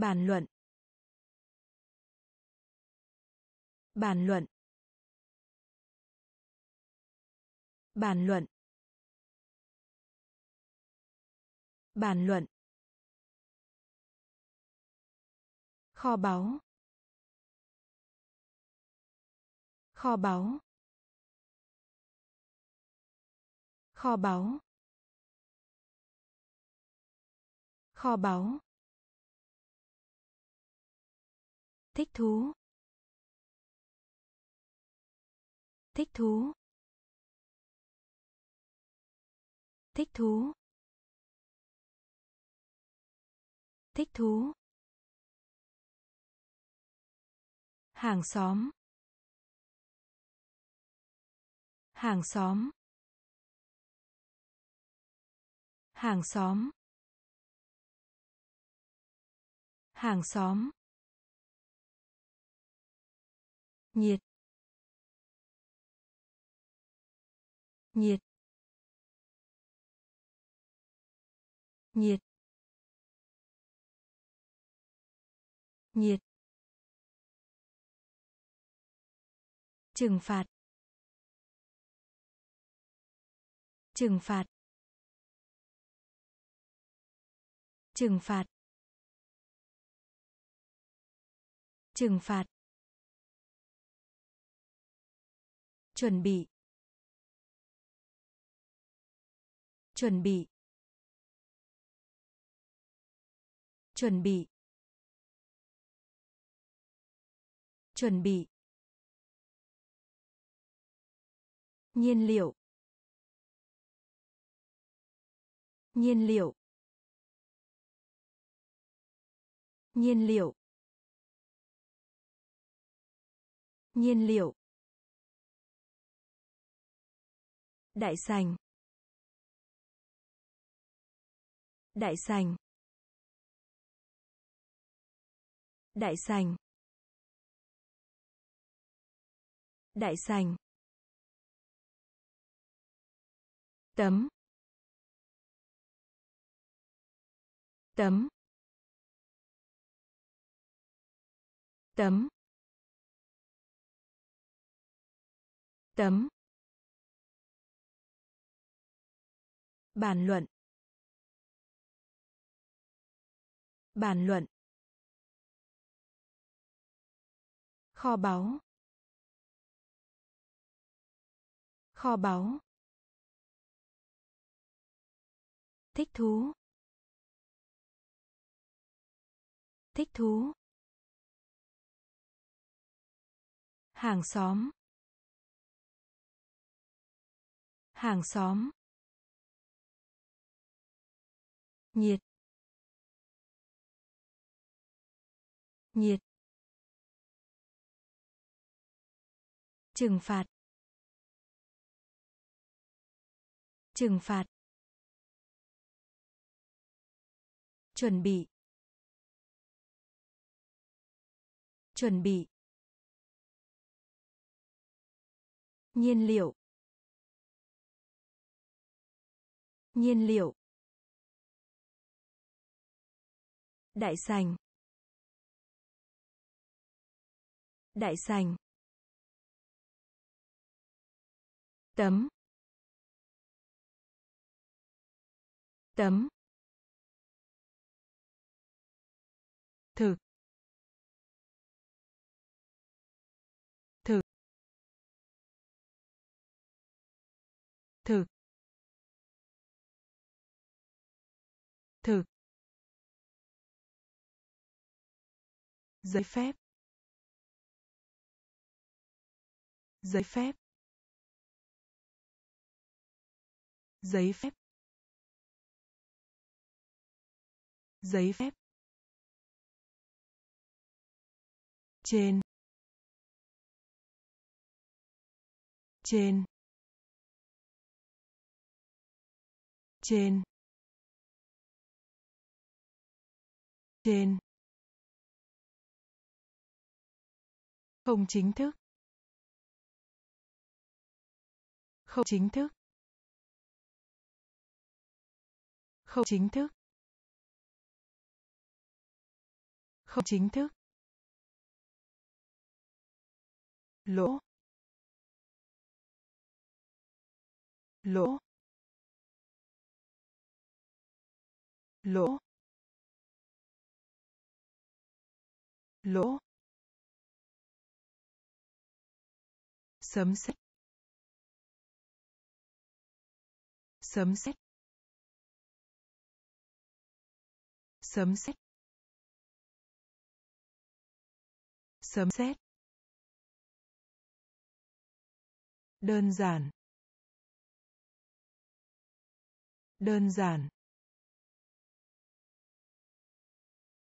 bàn luận. Bàn luận. Bàn luận. Bàn luận. Kho báu. Kho báu. Kho báu. Kho báu. Thích thú. Thích thú. Thích thú. Thích thú. Hàng xóm. Hàng xóm. Hàng xóm. Hàng xóm. Nhiệt. Nhiệt. Nhiệt. Nhiệt. Trừng phạt. Trừng phạt. Trừng phạt. Trừng phạt. Chuẩn bị. Chuẩn bị. Chuẩn bị. Chuẩn bị. Nhiên liệu. Nhiên liệu. Nhiên liệu. Nhiên liệu. Đại sành. Đại sành. Đại sành. Đại sành. Tấm. Tấm. Tấm. Tấm. Bàn luận. Bàn luận. Kho báu. Kho báu. Thích thú. Thích thú. Hàng xóm. Hàng xóm. Nhiệt. Nhiệt. Trừng phạt. Trừng phạt. Chuẩn bị. Chuẩn bị. Nhiên liệu. Nhiên liệu. Đại sành. Đại sành. Tấm. Tấm. Thực. Thực. Thực. Giấy phép. Giấy phép. Giấy phép. Giấy phép. Trên. Trên. Trên. Trên. Không chính thức. Không chính thức. Không chính thức. Không chính thức. Lỗ. Lỗ. Lỗ. Lỗ. Sấm sét. Sấm sét. Sấm sét. Sấm sét. Đơn giản. Đơn giản.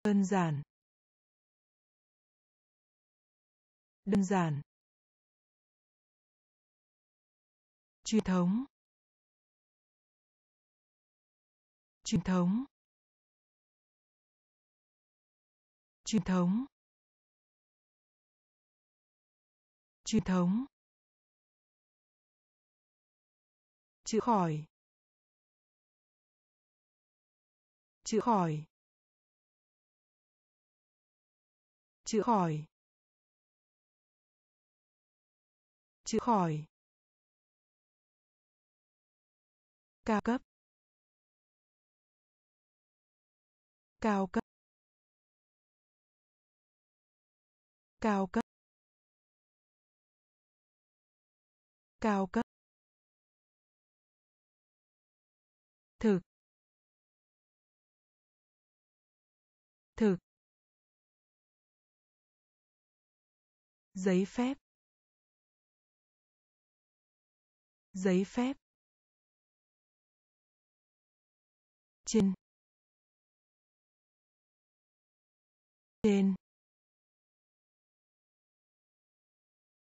Đơn giản. Đơn giản. Truyền thống. Truyền thống. Truyền thống. Truyền thống. Chữa khỏi. Chữa khỏi. Chữa khỏi. Chữa khỏi. Cao cấp. Cao cấp. Cao cấp. Cao cấp. Thực. Thực. Giấy phép. Giấy phép. Trên trên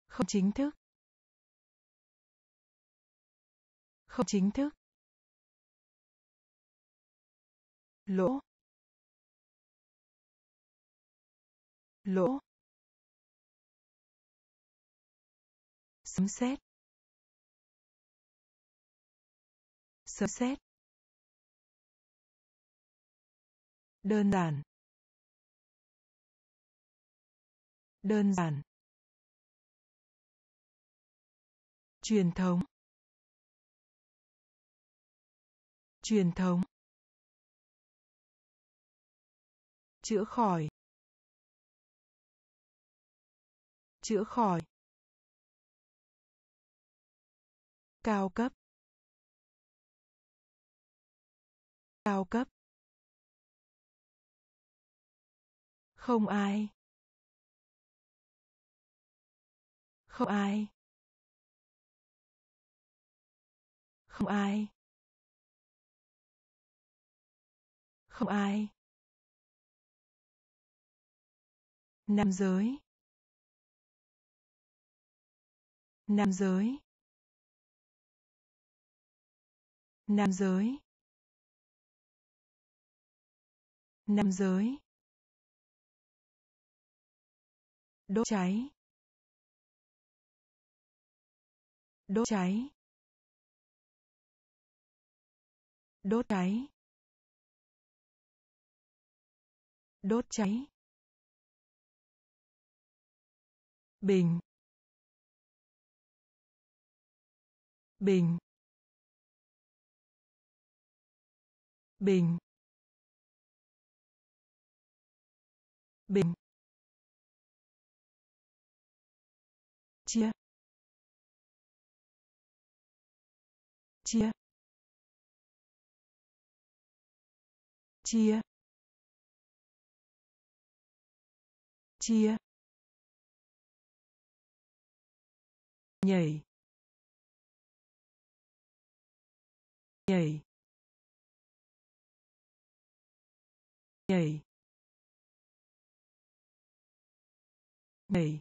không chính thức không chính thức lỗ lỗ sấm sét sấm sét đơn giản. Đơn giản. Truyền thống. Truyền thống. Chữa khỏi. Chữa khỏi. Cao cấp. Cao cấp. Không ai. Không ai. Không ai. Không ai. Nam giới. Nam giới. Nam giới. Nam giới. Đốt cháy. Đốt cháy. Đốt cháy. Đốt cháy. Bình. Bình. Bình. Bình. Chia chia chia nhảy nhảy nhảy nhảy.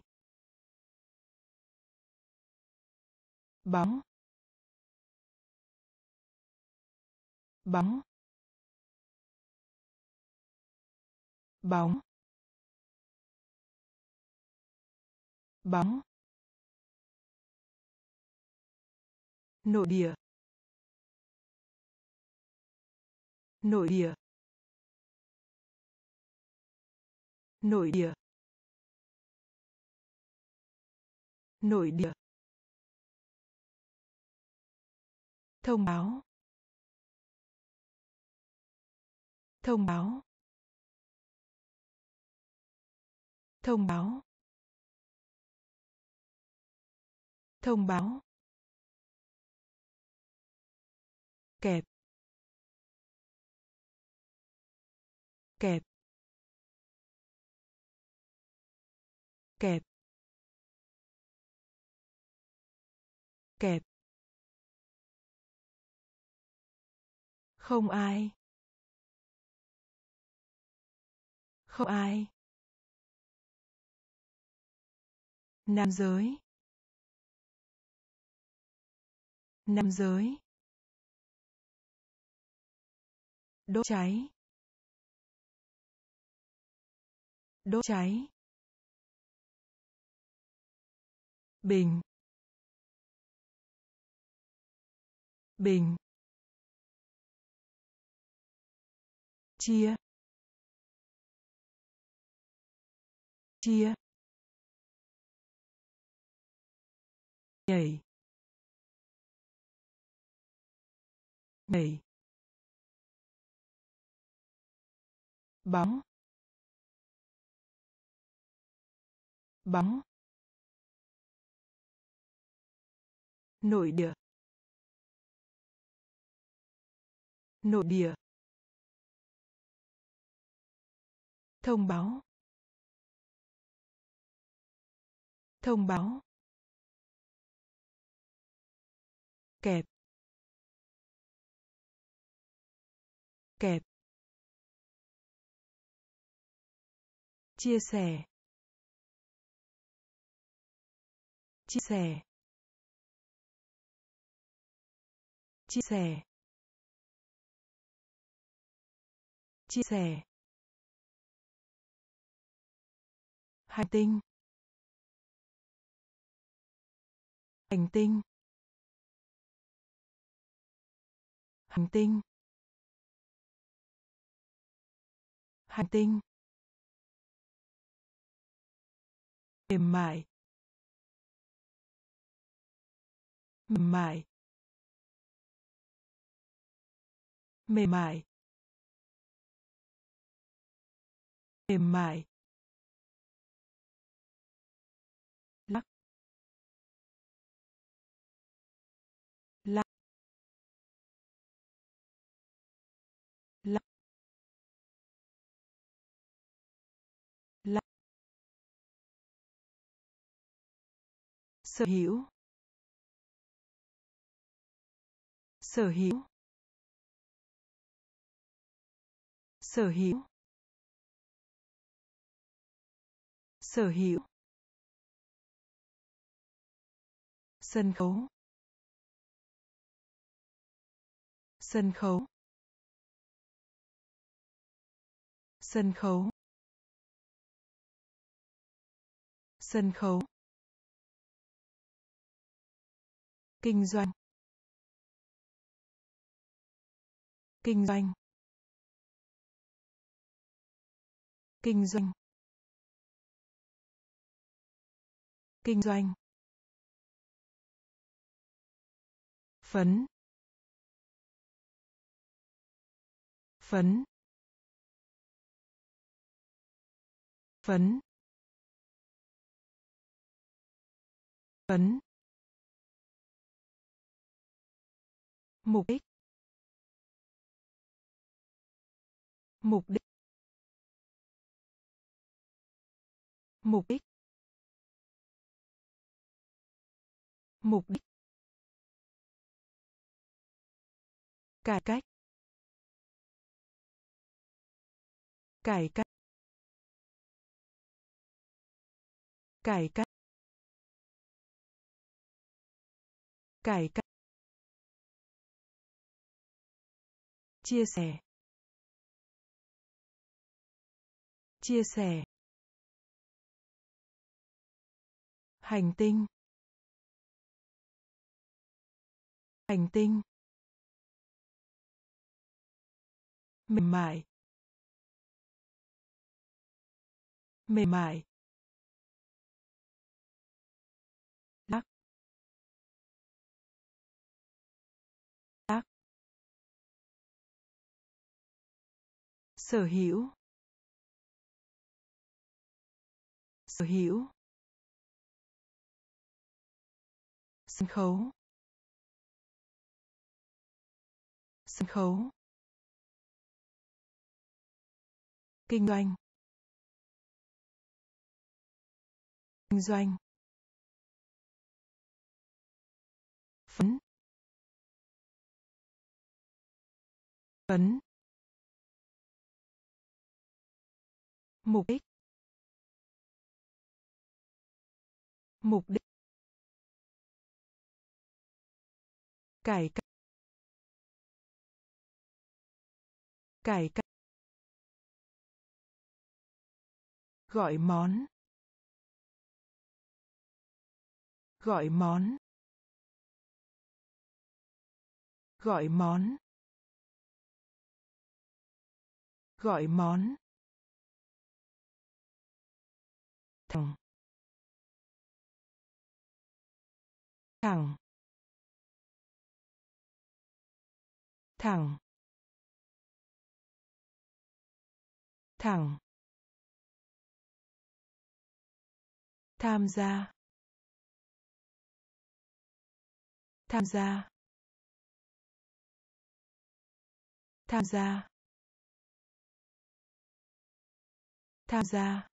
Bóng. Bóng. Bóng. Bóng. Nội địa. Nội địa. Nội địa. Nội địa. Thông báo. Thông báo. Thông báo. Thông báo. Kẹp. Kẹp. Kẹp. Kẹp. Không ai. Không ai. Nam giới. Nam giới. Đốt cháy. Đốt cháy. Bình. Bình. Chia. Chia. Nhảy nhảy bóng. Bóng. Nội địa. Nội địa. Thông báo. Thông báo. Kẹp. Kẹp. Chia sẻ. Chia sẻ. Chia sẻ. Chia sẻ. Hành tinh. Hành tinh. Hành tinh. Hành tinh. Mềm mại. Mềm mại. Mềm mại. Mềm mại. Sở hữu. Sở hữu. Sở hữu. Sở hữu. Sân khấu. Sân khấu. Sân khấu. Sân khấu. Kinh doanh. Kinh doanh. Kinh doanh. Kinh doanh. Phấn. Phấn. Phấn. Phấn. Mục đích. Mục đích. Mục đích. Mục đích. Cải cách. Cải cách. Cải cách. Cải cách. Chia sẻ. Chia sẻ. Hành tinh. Hành tinh. Mềm mại. Mềm mại. Sở hữu. Sở hữu. Sân khấu. Sân khấu. Kinh doanh. Kinh doanh. Phấn. Phấn. Mục đích. Mục đích. Cải cách. Cải cách. Gọi món. Gọi món. Gọi món. Gọi món. Thẳng. Thẳng. Thẳng. Tham gia. Tham gia. Tham gia. Tham gia.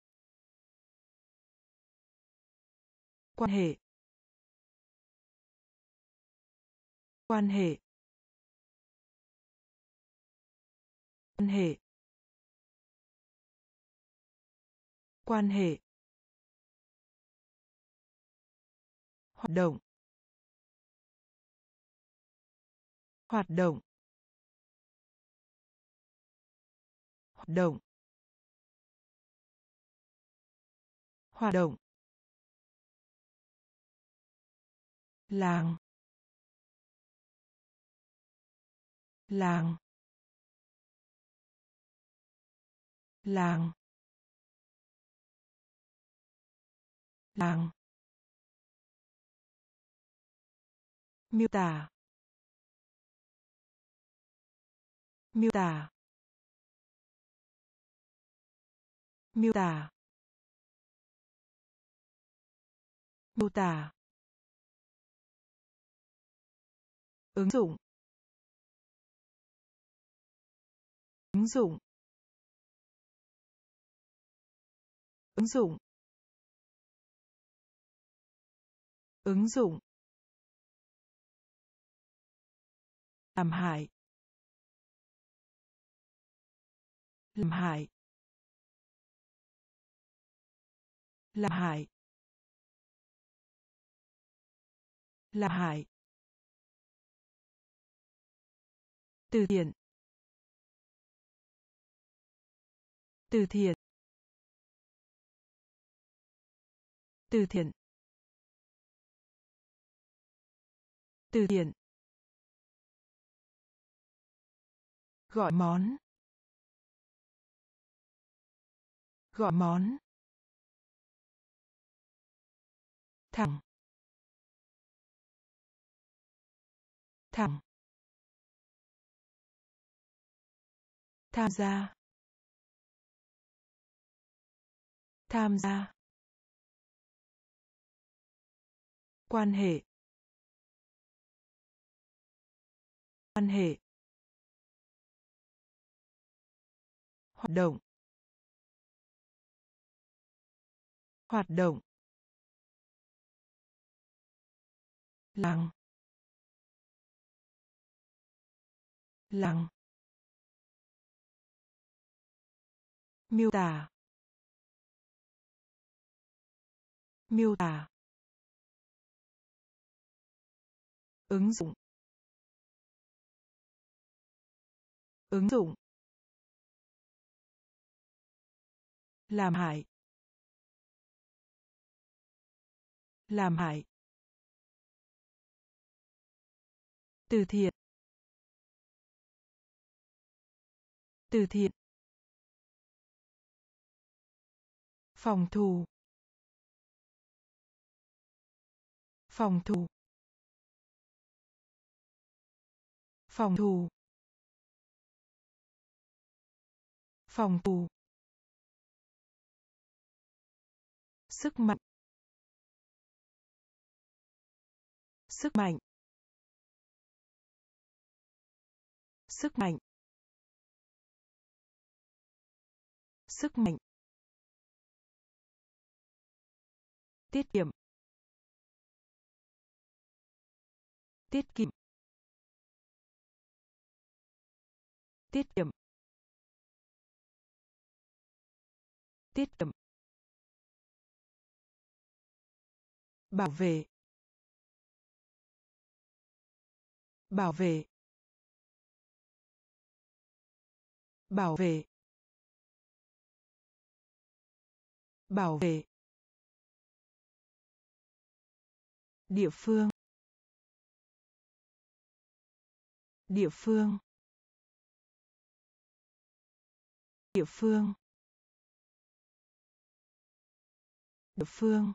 Quan hệ. Quan hệ. Quan hệ. Quan hệ. Hoạt động. Hoạt động. Hoạt động. Hoạt động. Làng. Làng. Làng. Làng. Miêu tả. Miêu tả. Miêu tả. Miêu tả. Ứng dụng. Ứng dụng. Ứng dụng. Ứng dụng. Làm hại. Làm hại. Làm hại. Làm hại. Từ thiện. Từ thiện. Từ thiện. Từ thiện. Gọi món. Gọi món. Thẳng thẳng tham gia. Tham gia. Quan hệ. Quan hệ. Hoạt động. Hoạt động. Lặng, lặng, miêu tả. Miêu tả, ứng dụng ứng dụng, làm hại làm hại, từ thiện từ thiện, phòng thủ phòng thủ. Phòng thủ. Phòng thủ. Sức mạnh. Sức mạnh. Sức mạnh. Sức mạnh. Tiết kiệm. Tiết kiệm. Tiết kiệm. Tiết kiệm. Bảo vệ. Bảo vệ. Bảo vệ. Bảo vệ. Địa phương. Địa phương. Địa phương. Địa phương.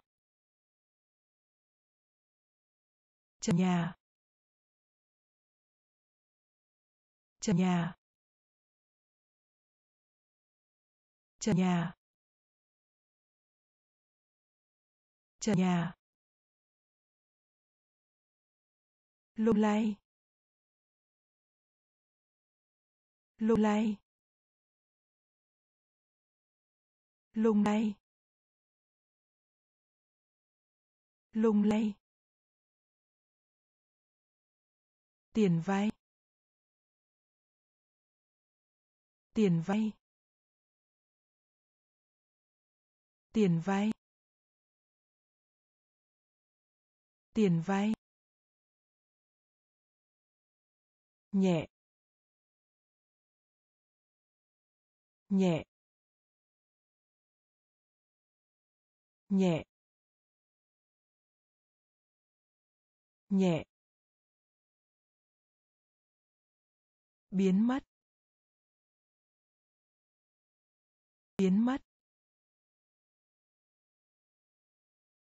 Trần nhà. Trần nhà. Trần nhà. Trần nhà. Lung lay. Lung lay. Lung lay. Lung lay. Tiền vay. Tiền vay. Tiền vay. Tiền vay. Nhẹ. Nhẹ nhẹ nhẹ. Biến mất biến mất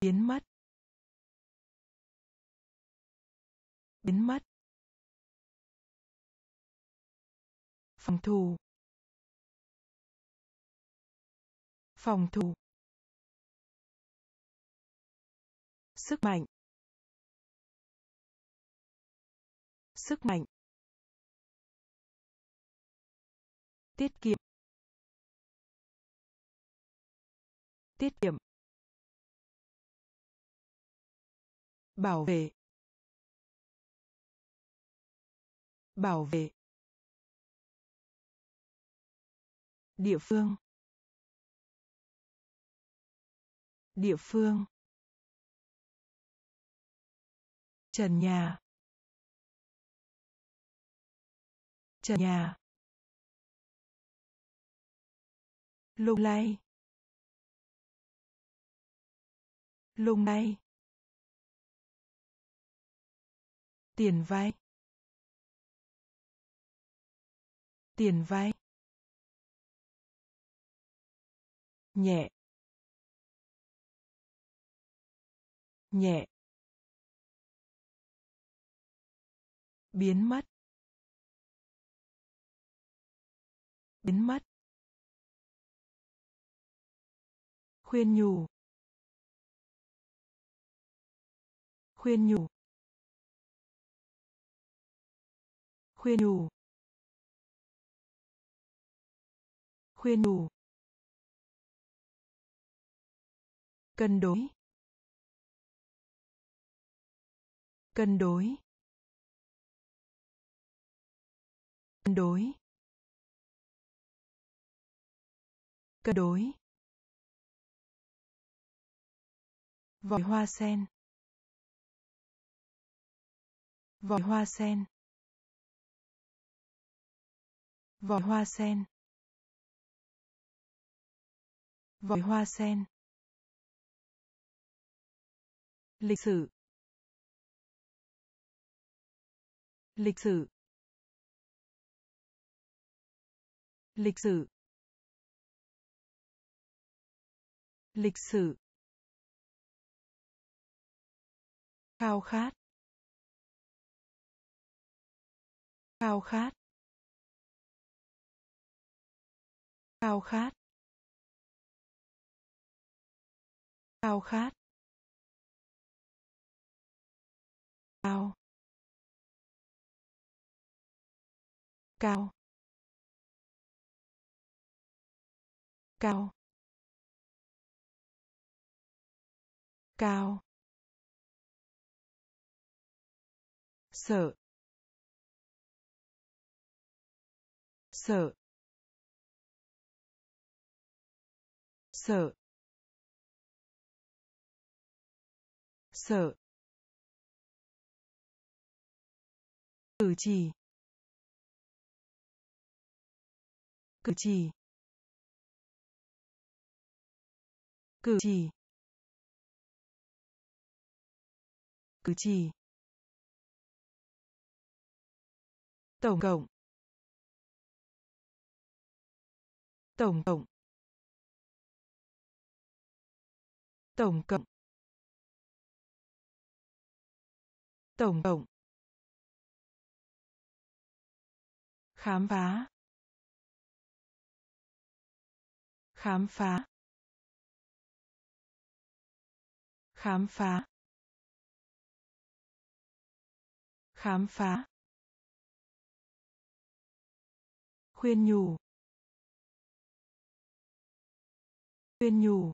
biến mất. Biến mất. Phòng thủ phòng thủ. Sức mạnh. Sức mạnh. Tiết kiệm. Tiết kiệm. Bảo vệ. Bảo vệ. Địa phương. Địa phương. Trần nhà. Trần nhà. Lung lay. Lung lay. Tiền vay. Tiền vay. Nhẹ. Nhẹ. Biến mất. Biến mất. Khuyên nhủ. Khuyên nhủ. Khuyên nhủ. Khuyên nhủ. Cân đối. Cân đối. Cân đối. Cân đối. Vòi hoa sen. Vòi hoa sen. Vòi hoa sen. Vòi hoa sen. Lịch sử. Lịch sử. Lịch sử. Lịch sử. Khao khát. Khao khát. Khao khát. Khao khát. Cao cao. Cao. Cao. Sợ. Sợ. Sợ. Sợ. Cử chỉ. Cử chỉ. Cử chỉ. Cử chỉ. Tổng cộng. Tổng cộng. Tổng cộng. Tổng cộng. Khám phá. Khám phá. Khám phá. Khám phá. Khuyên nhủ. Khuyên nhủ.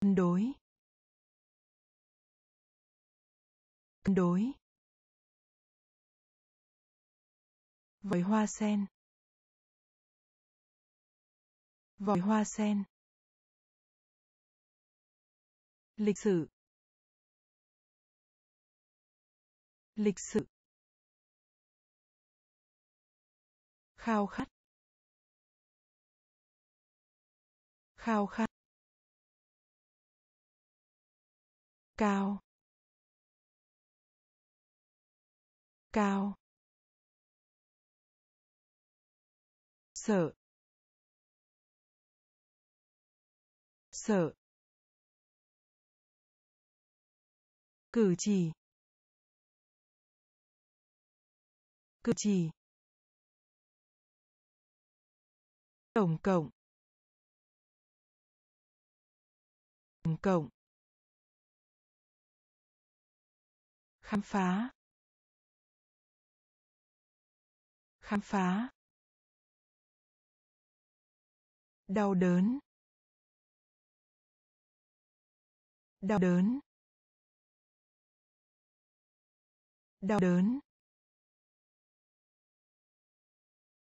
Cân đối. Cân đối. Với hoa sen vòi hoa sen. Lịch sử. Lịch sử. Khao khát. Khao khát. Cao. Cao. Sợ. Sợ. Cử chỉ. Cử chỉ. Tổng cộng. Tổng cộng. Khám phá. Khám phá. Đau đớn. Đau đớn. Đau đớn.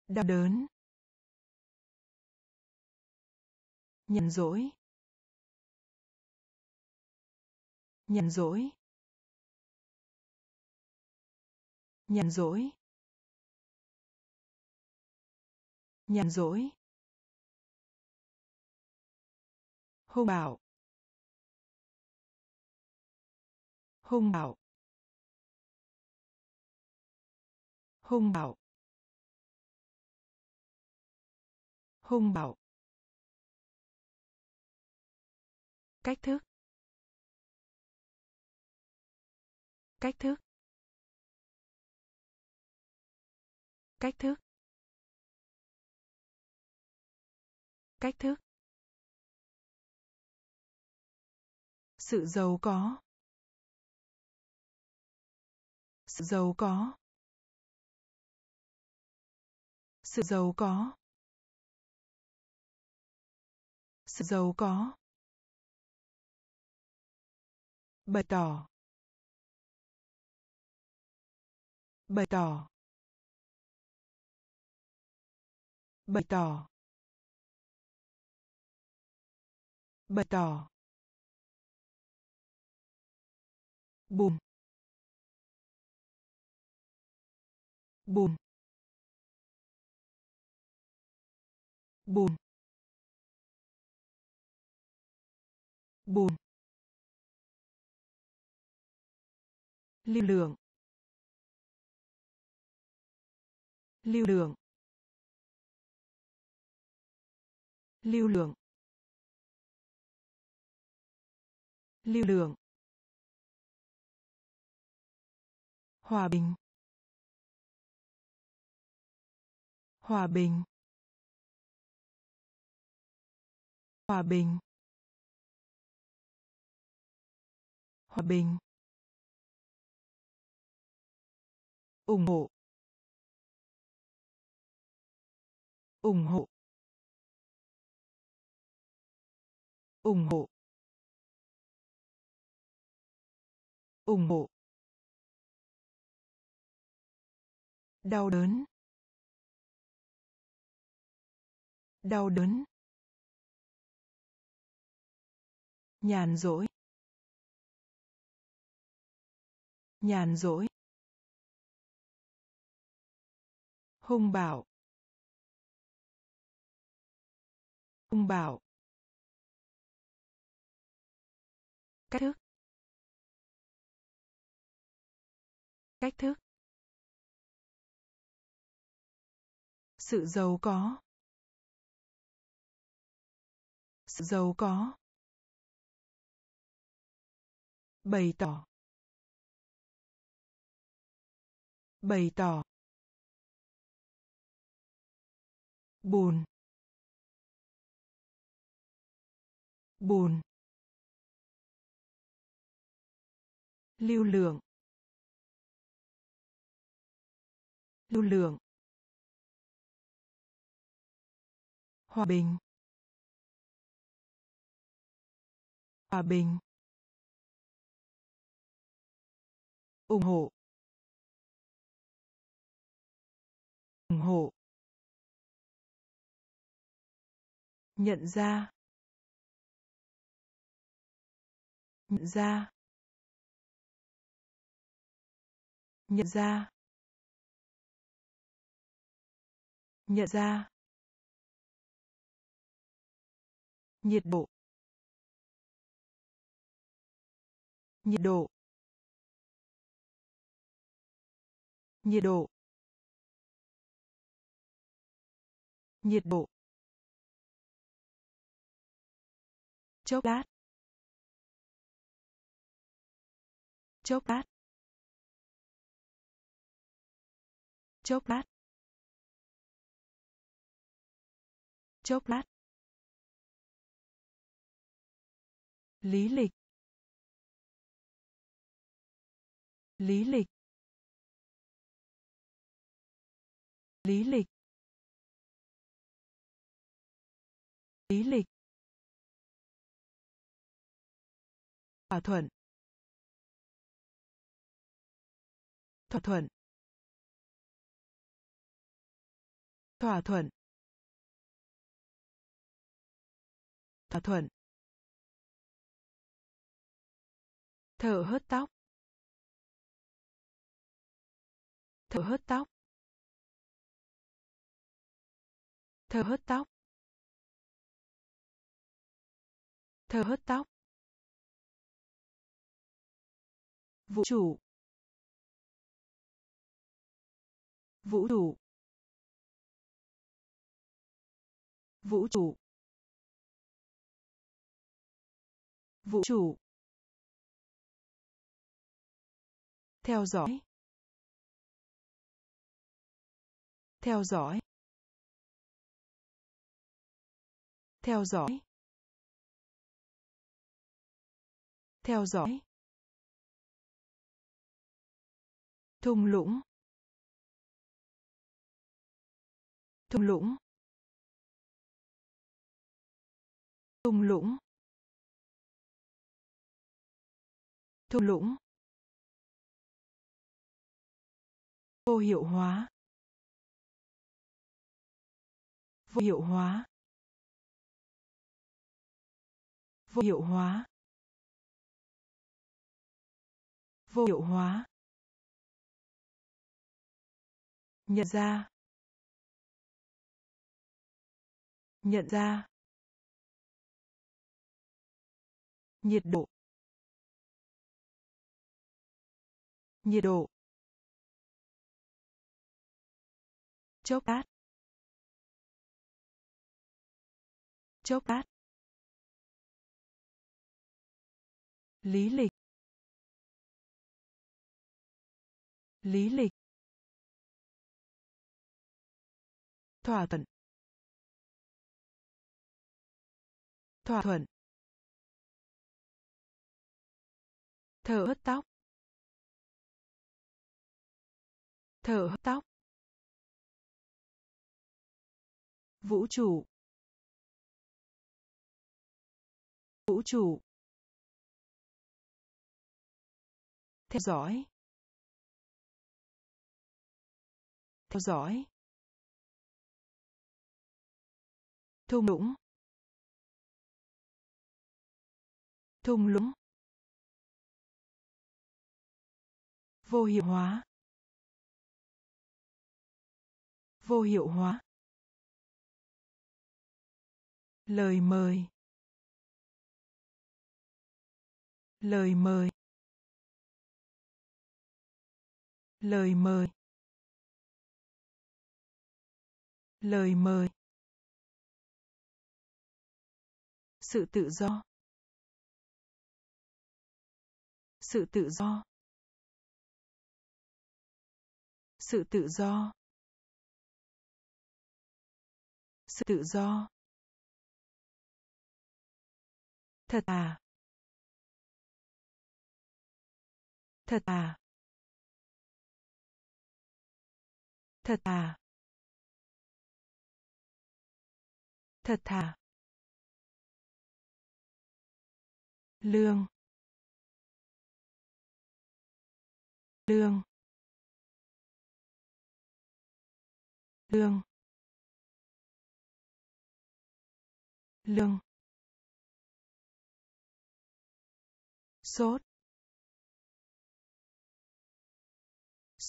Đau đớn. Nhận dỗi nhận dỗi nhận dỗi nhận dỗi hô bạo. Hung bạo. Hung bạo. Hung bạo. Cách thức. Cách thức. Cách thức. Cách thức. Sự giàu có sự giàu có. Sự giàu có. Sự giàu có. Bày tỏ. Bày tỏ. Bày tỏ. Bày tỏ. Bùm. Bùn. Bùn. Bùn. Lưu lượng. Lưu lượng. Lưu lượng. Lưu lượng. Hòa bình. Hòa bình. Hòa bình. Hòa bình. Ủng hộ. Ủng hộ. Ủng hộ. Ủng hộ. Đau đớn. Đau đớn. Nhàn rỗi. Nhàn rỗi. Hung bạo. Hung bạo. Cách thức. Cách thức. Sự giàu có sự giàu có. Bày tỏ. Bày tỏ. Buồn. Buồn. Lưu lượng. Lưu lượng. Hòa bình. Hòa bình. ủng hộ ủng hộ, nhận ra nhận ra nhận ra nhận ra, nhiệt độ nhiệt độ nhiệt độ nhiệt độ. Chốc lát. Chốc lát. Chốc lát. Chốc lát. Lý lịch. Lý lịch. Lý lịch. Lý lịch. Thỏa thuận. Thỏa thuận. Thỏa thuận. Thỏa thuận. Thở hớt tóc. Thở hớt tóc. Thở hớt tóc. Thở hớt tóc. Vũ trụ. Vũ trụ. Vũ trụ. Vũ trụ. Theo dõi. Theo dõi. Theo dõi. Theo dõi. Thung lũng. Thung lũng. Thung lũng. Thung lũng. Vô hiệu hóa. Vô hiệu hóa. Vô hiệu hóa. Vô hiệu hóa. Nhận ra. Nhận ra. Nhiệt độ. Nhiệt độ. Chốc lát. Chốc lát. Lý lịch. Lý lịch. Thỏa thuận. Thỏa thuận. Thở hớt tóc. Thở hớt tóc. Vũ trụ. Vũ trụ. Theo dõi. Theo dõi. Thung lũng. Thung lũng. Vô hiệu hóa. Vô hiệu hóa. Lời mời. Lời mời. Lời mời. Lời mời. Sự tự do. Sự tự do. Sự tự do. Sự tự do. Thật à? Thật à? Thật à? Thật thà lương. Lương. Lương. Lương. Sốt.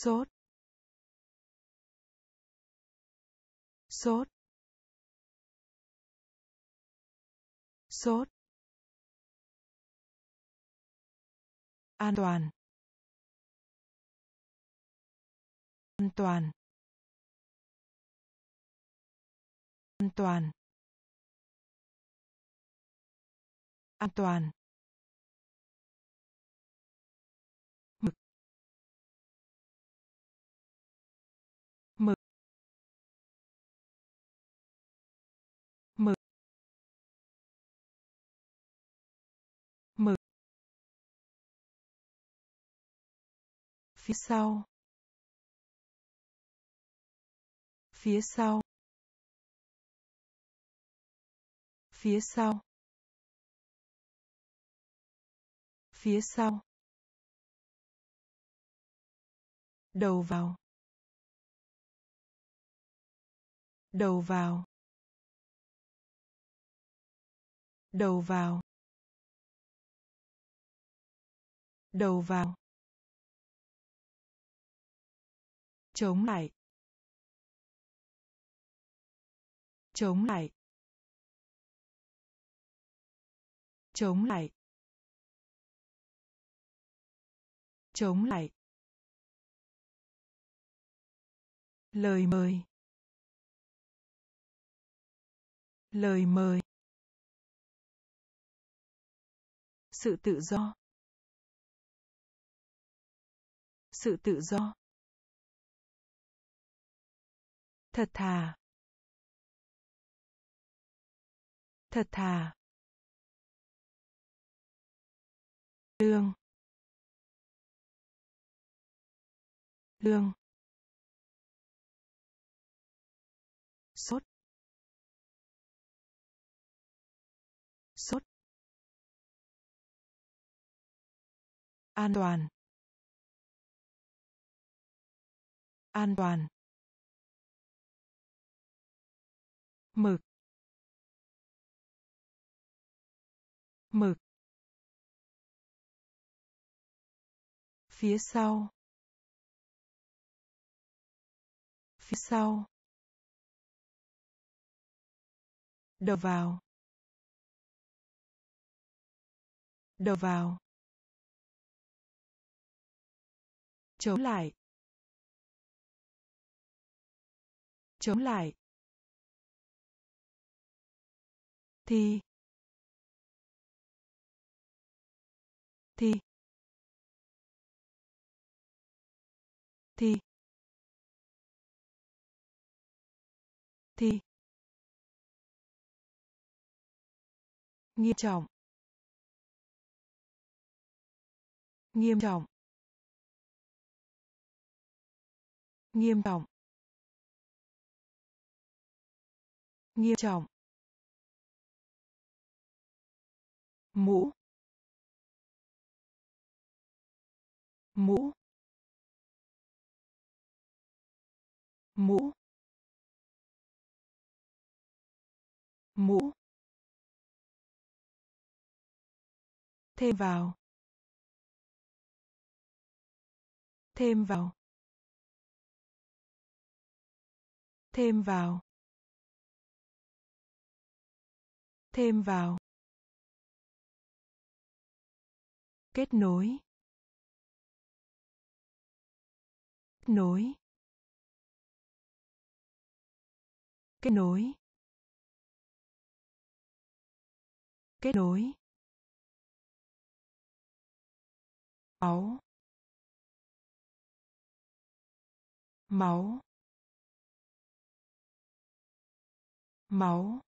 Sốt. Sốt. Sốt. An toàn. An toàn. An toàn. An toàn. Phía sau. Phía sau. Phía sau. Phía sau. Đầu vào. Đầu vào. Đầu vào. Đầu vào. Chống lại. Chống lại. Chống lại. Chống lại. Lời mời. Lời mời. Sự tự do. Sự tự do. Thật thà. Thật thà. Lương. Lương. Sốt. Sốt. An toàn. An toàn. Mực. Mực. Phía sau. Phía sau. Đầu vào. Đầu vào. Chống lại. Chống lại. Thì thì thì thì. Nghiêm trọng. Nghiêm trọng. Nghiêm trọng. Nghiêm trọng. Mũ. Mũ. Mũ. Mũ. Thêm vào. Thêm vào. Thêm vào. Thêm vào. Kết nối. Nối. Kết nối. Kết nối. Máu. Máu. Máu.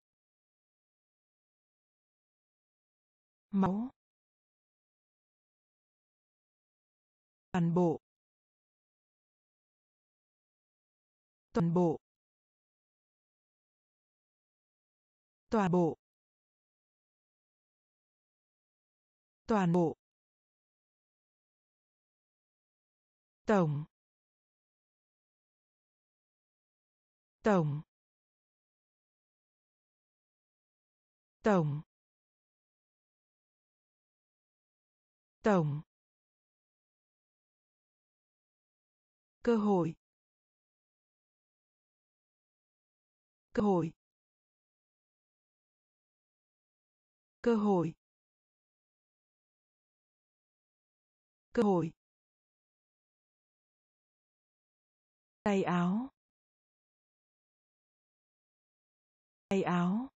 Máu. Toàn bộ. Toàn bộ. Toàn bộ. Toàn bộ. Tổng. Tổng. Tổng. Tổng. Cơ hội. Cơ hội. Cơ hội. Cơ hội. Tay áo. Tay áo.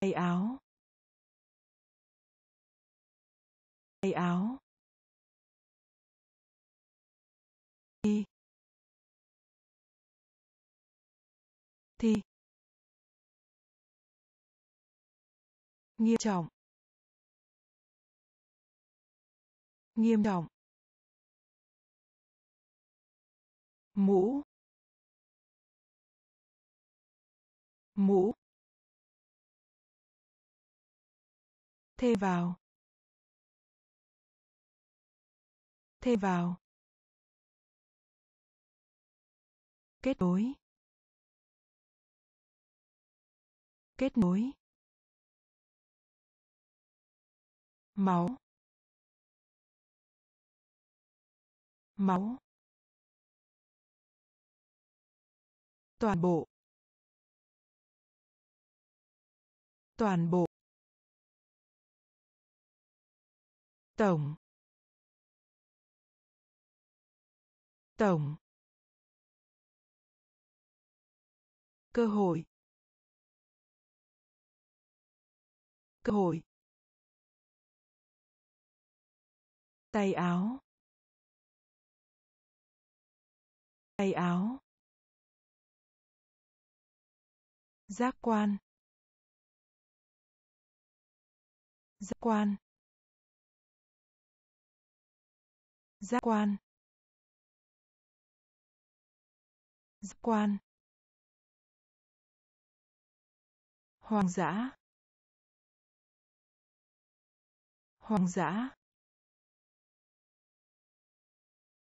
Tay áo. Tay áo. Thì, thì. Nghiêm trọng. Nghiêm trọng. Mũ. Mũ. Thêm vào. Thêm vào. Kết nối. Kết nối. Máu. Máu. Toàn bộ. Toàn bộ. Tổng. Tổng. Cơ hội. Cơ hội. Tay áo. Tay áo. Giác quan. Giác quan. Giác quan. Giác quan. Hoang dã. Hoang dã.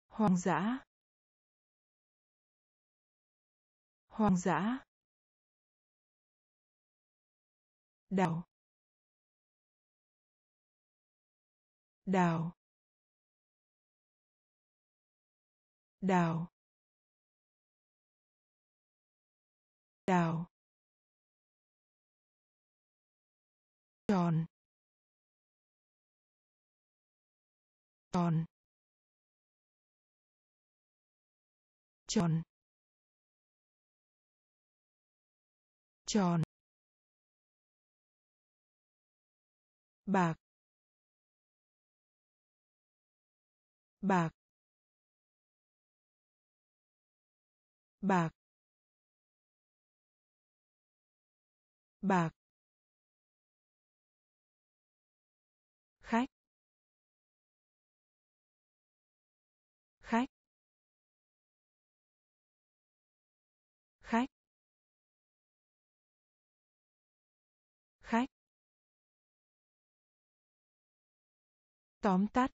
Hoang dã. Hoang dã. Đào. Đào. Đào. Đào. Tròn. Tròn. Tròn. Tròn. Bạc. Bạc. Bạc. Bạc. Tóm tắt.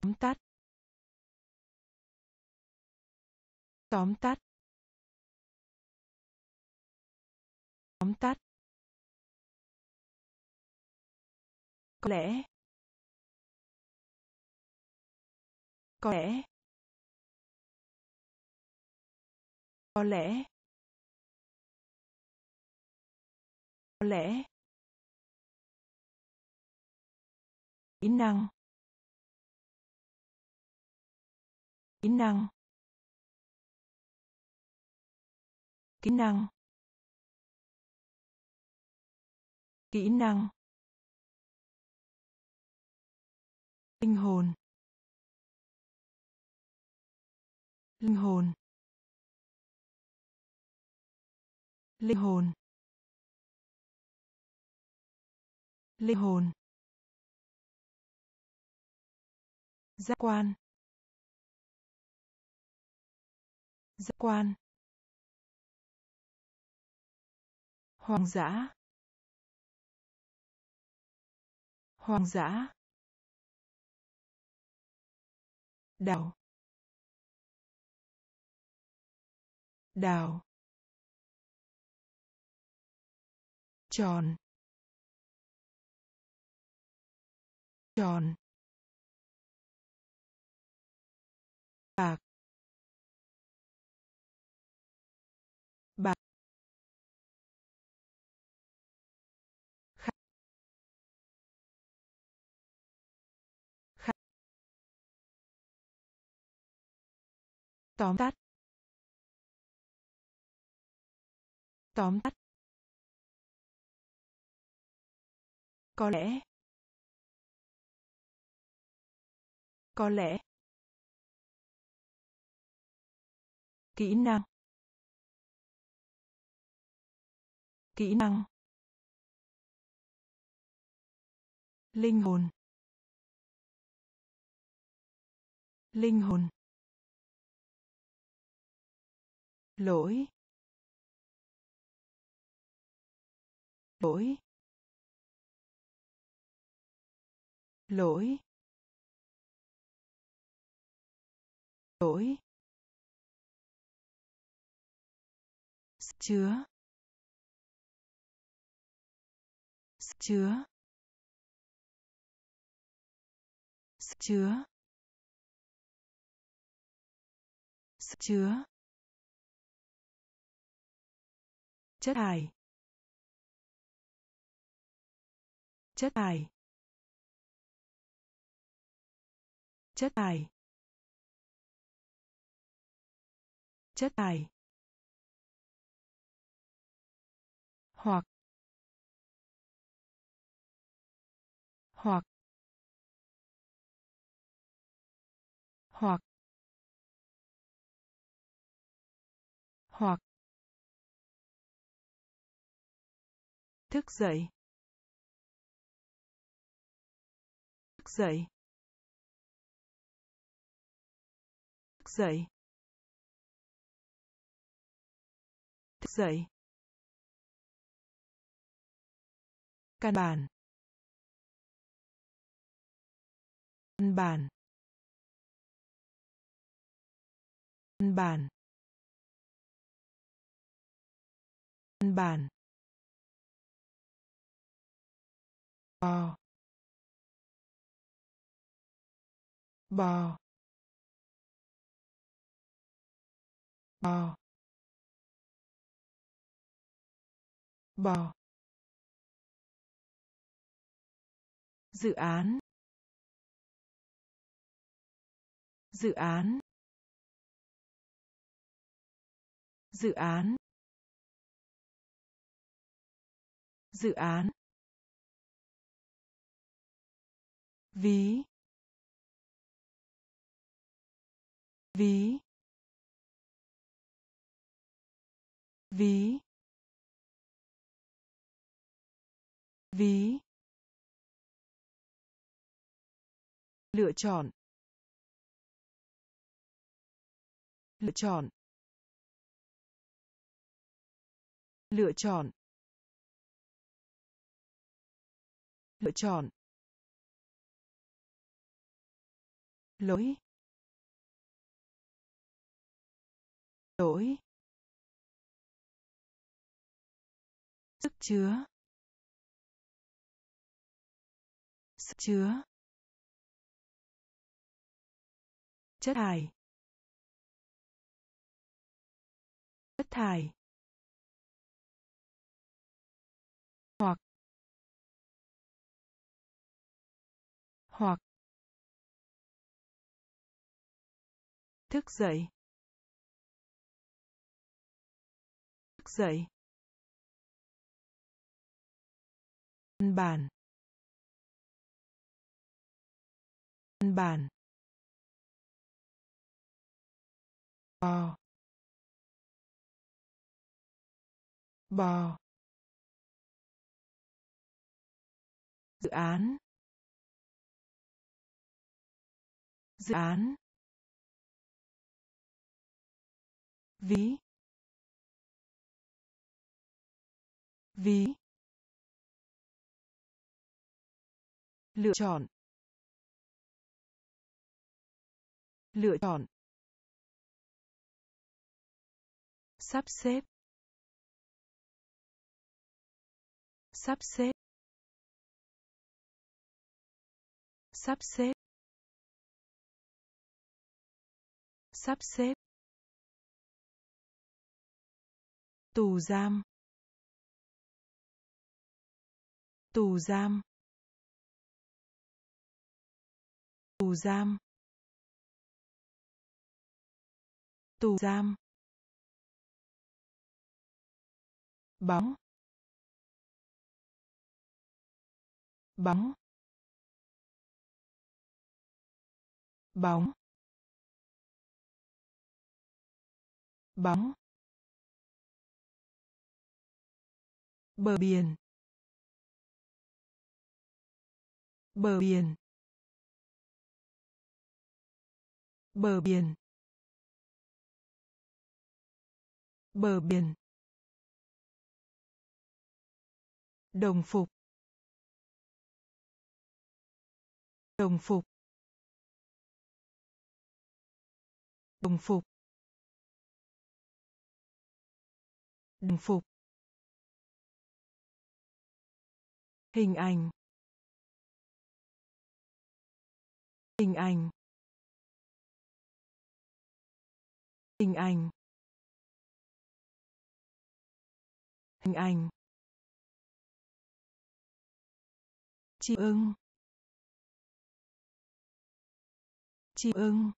Tóm tắt. Tóm tắt. Tóm tắt. Có lẽ. Có lẽ. Có lẽ. Có lẽ. Kỹ năng. Kỹ năng. Kỹ năng. Kỹ năng. Linh hồn. Linh hồn. Linh hồn. Linh hồn. Giác quan. Giác quan. Hoang dã. Hoang dã. Đào. Đào. Tròn. Tròn. Bạc. Bạc. Khách khách tóm tắt. Tóm tắt. Có lẽ. Có lẽ. Kỹ năng. Kỹ năng. Linh hồn. Linh hồn. Lỗi. Lỗi. Lỗi. Lỗi. Chứa. Chứa. Chứa. Chứa. Chất thải. Chất thải. Chất thải. Chất thải. Hoặc hoặc hoặc hoặc. Thức dậy. Thức dậy. Thức dậy. Thức dậy. Căn bản. Căn bản. Căn bản. Căn bản. Bò. Bò. Bò. Bò. Dự án. Dự án. Dự án. Dự án. Ví. Ví. Ví. Ví. Lựa chọn. Lựa chọn. Lựa chọn. Lựa chọn. Lỗi. Lỗi. Sức chứa. Sức chứa. Chất thải. Chất thải. Hoặc. Hoặc. Thức dậy. Thức dậy. Bản. Bản. Bò. Bò. Dự án. Dự án. Ví. Ví. Lựa chọn. Lựa chọn. Sắp xếp. Sắp xếp. Sắp xếp. Sắp xếp. Tù giam. Tù giam. Tù giam. Tù giam. Bóng bóng bóng bóng bờ biển. Bờ biển. Bờ biển. Bờ biển. Đồng phục. Đồng phục. Đồng phục. Đồng phục. Hình ảnh. Hình ảnh. Hình ảnh. Hình ảnh. Chim ưng. Chim ưng.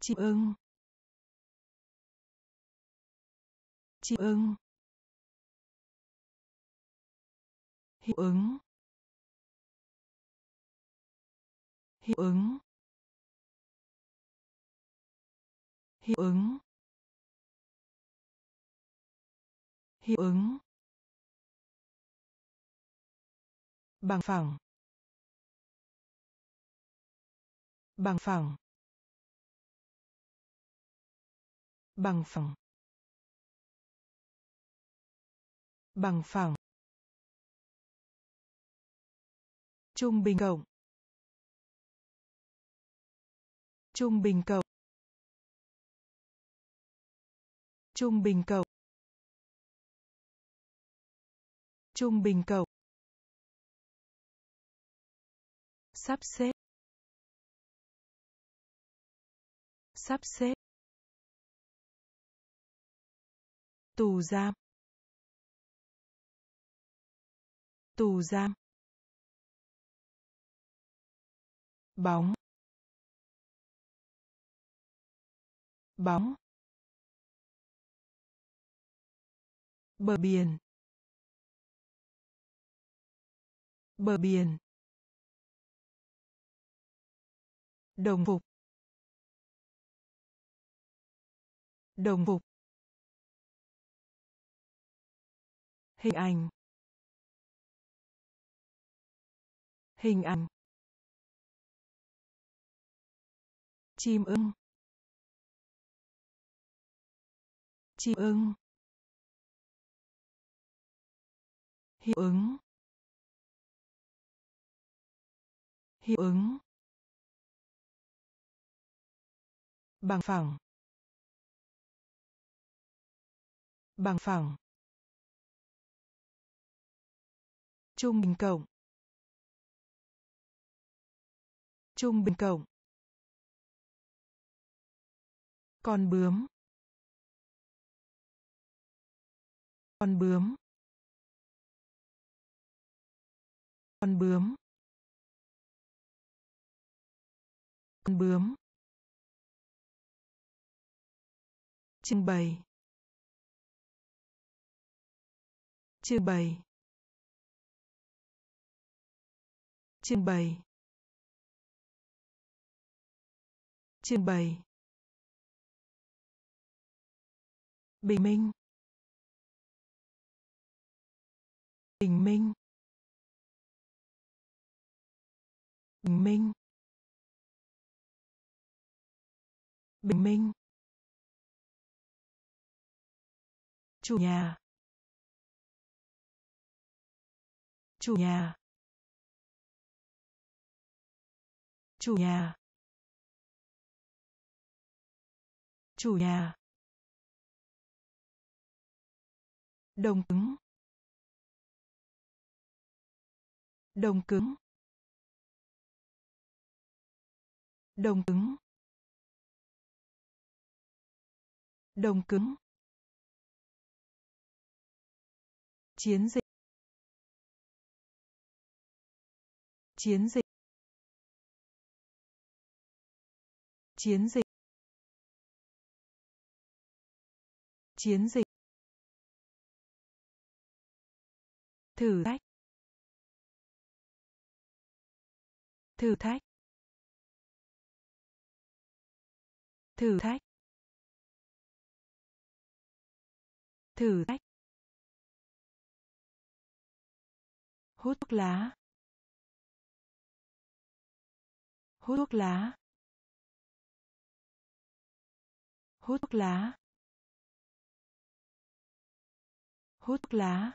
Chim ưng. Chim ưng. Hiệu ứng hiệu ứng hiệu ứng hiệu ứng bằng phẳng. Bằng phẳng. Bằng phẳng. Bằng phẳng. Trung bình cộng. Trung bình cộng. Trung bình cộng. Trung bình cộng. Sắp xếp. Sắp xếp. Tù giam. Tù giam. Bóng. Bóng. Bờ biển. Bờ biển. Đồng phục. Đồng phục. Hình ảnh. Hình ảnh. Chim ưng. Chim ưng. Hiệu ứng. Hiệu ứng. Bằng phẳng. Bằng phẳng. Trung bình cộng. Trung bình cộng. Con bướm. Con bướm. Con bướm. Con bướm. Trưng bày trưng bày trưng bày trưng bày bình minh. Bình minh. Bình minh. Bình minh. Chủ nhà. Chủ nhà. Chủ nhà. Chủ nhà. Đồng cứng. Đồng cứng. Đồng cứng. Đồng cứng. Chiến dịch. Chiến dịch. Chiến dịch. Chiến dịch. Thử thách. Thử thách. Thử thách. Thử thách. Hút thuốc lá. Hút thuốc lá. Hút thuốc lá. Hút thuốc lá.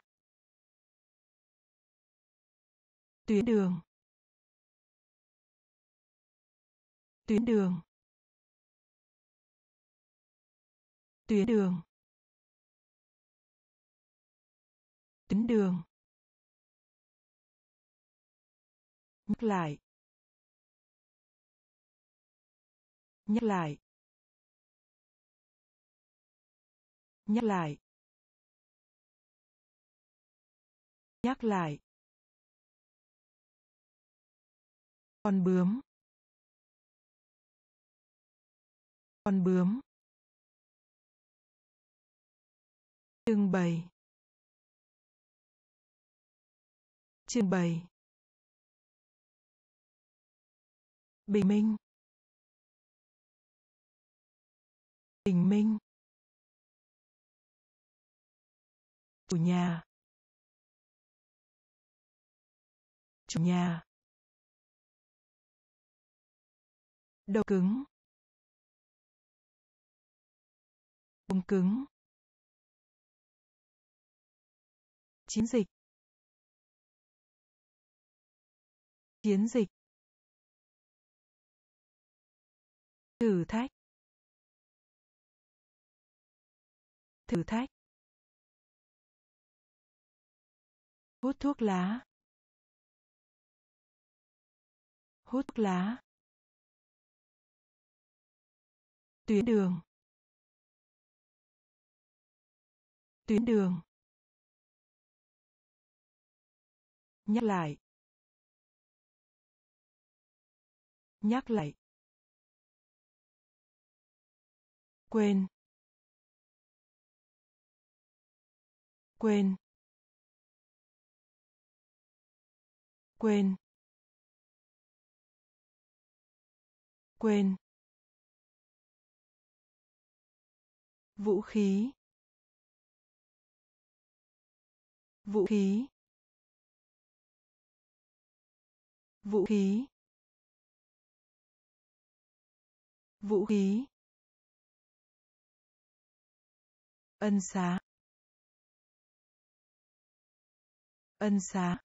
Tuyến đường. Tuyến đường. Tuyến đường. Tuyến đường. Nhắc lại. Nhắc lại. Nhắc lại. Nhắc lại. Con bướm. Con bướm. Trưng bày. Trưng bày. Bình minh. Bình minh. Chủ nhà. Chủ nhà. Đầu cứng. Bông cứng. Chiến dịch. Chiến dịch. Thử thách. Thử thách. Hút thuốc lá. Hút thuốc lá. Tuyến đường. Tuyến đường. Nhắc lại. Nhắc lại. Quên. Quên. Quên. Quên. Vũ khí. Vũ khí. Vũ khí. Vũ khí. Ân xá. Ân xá.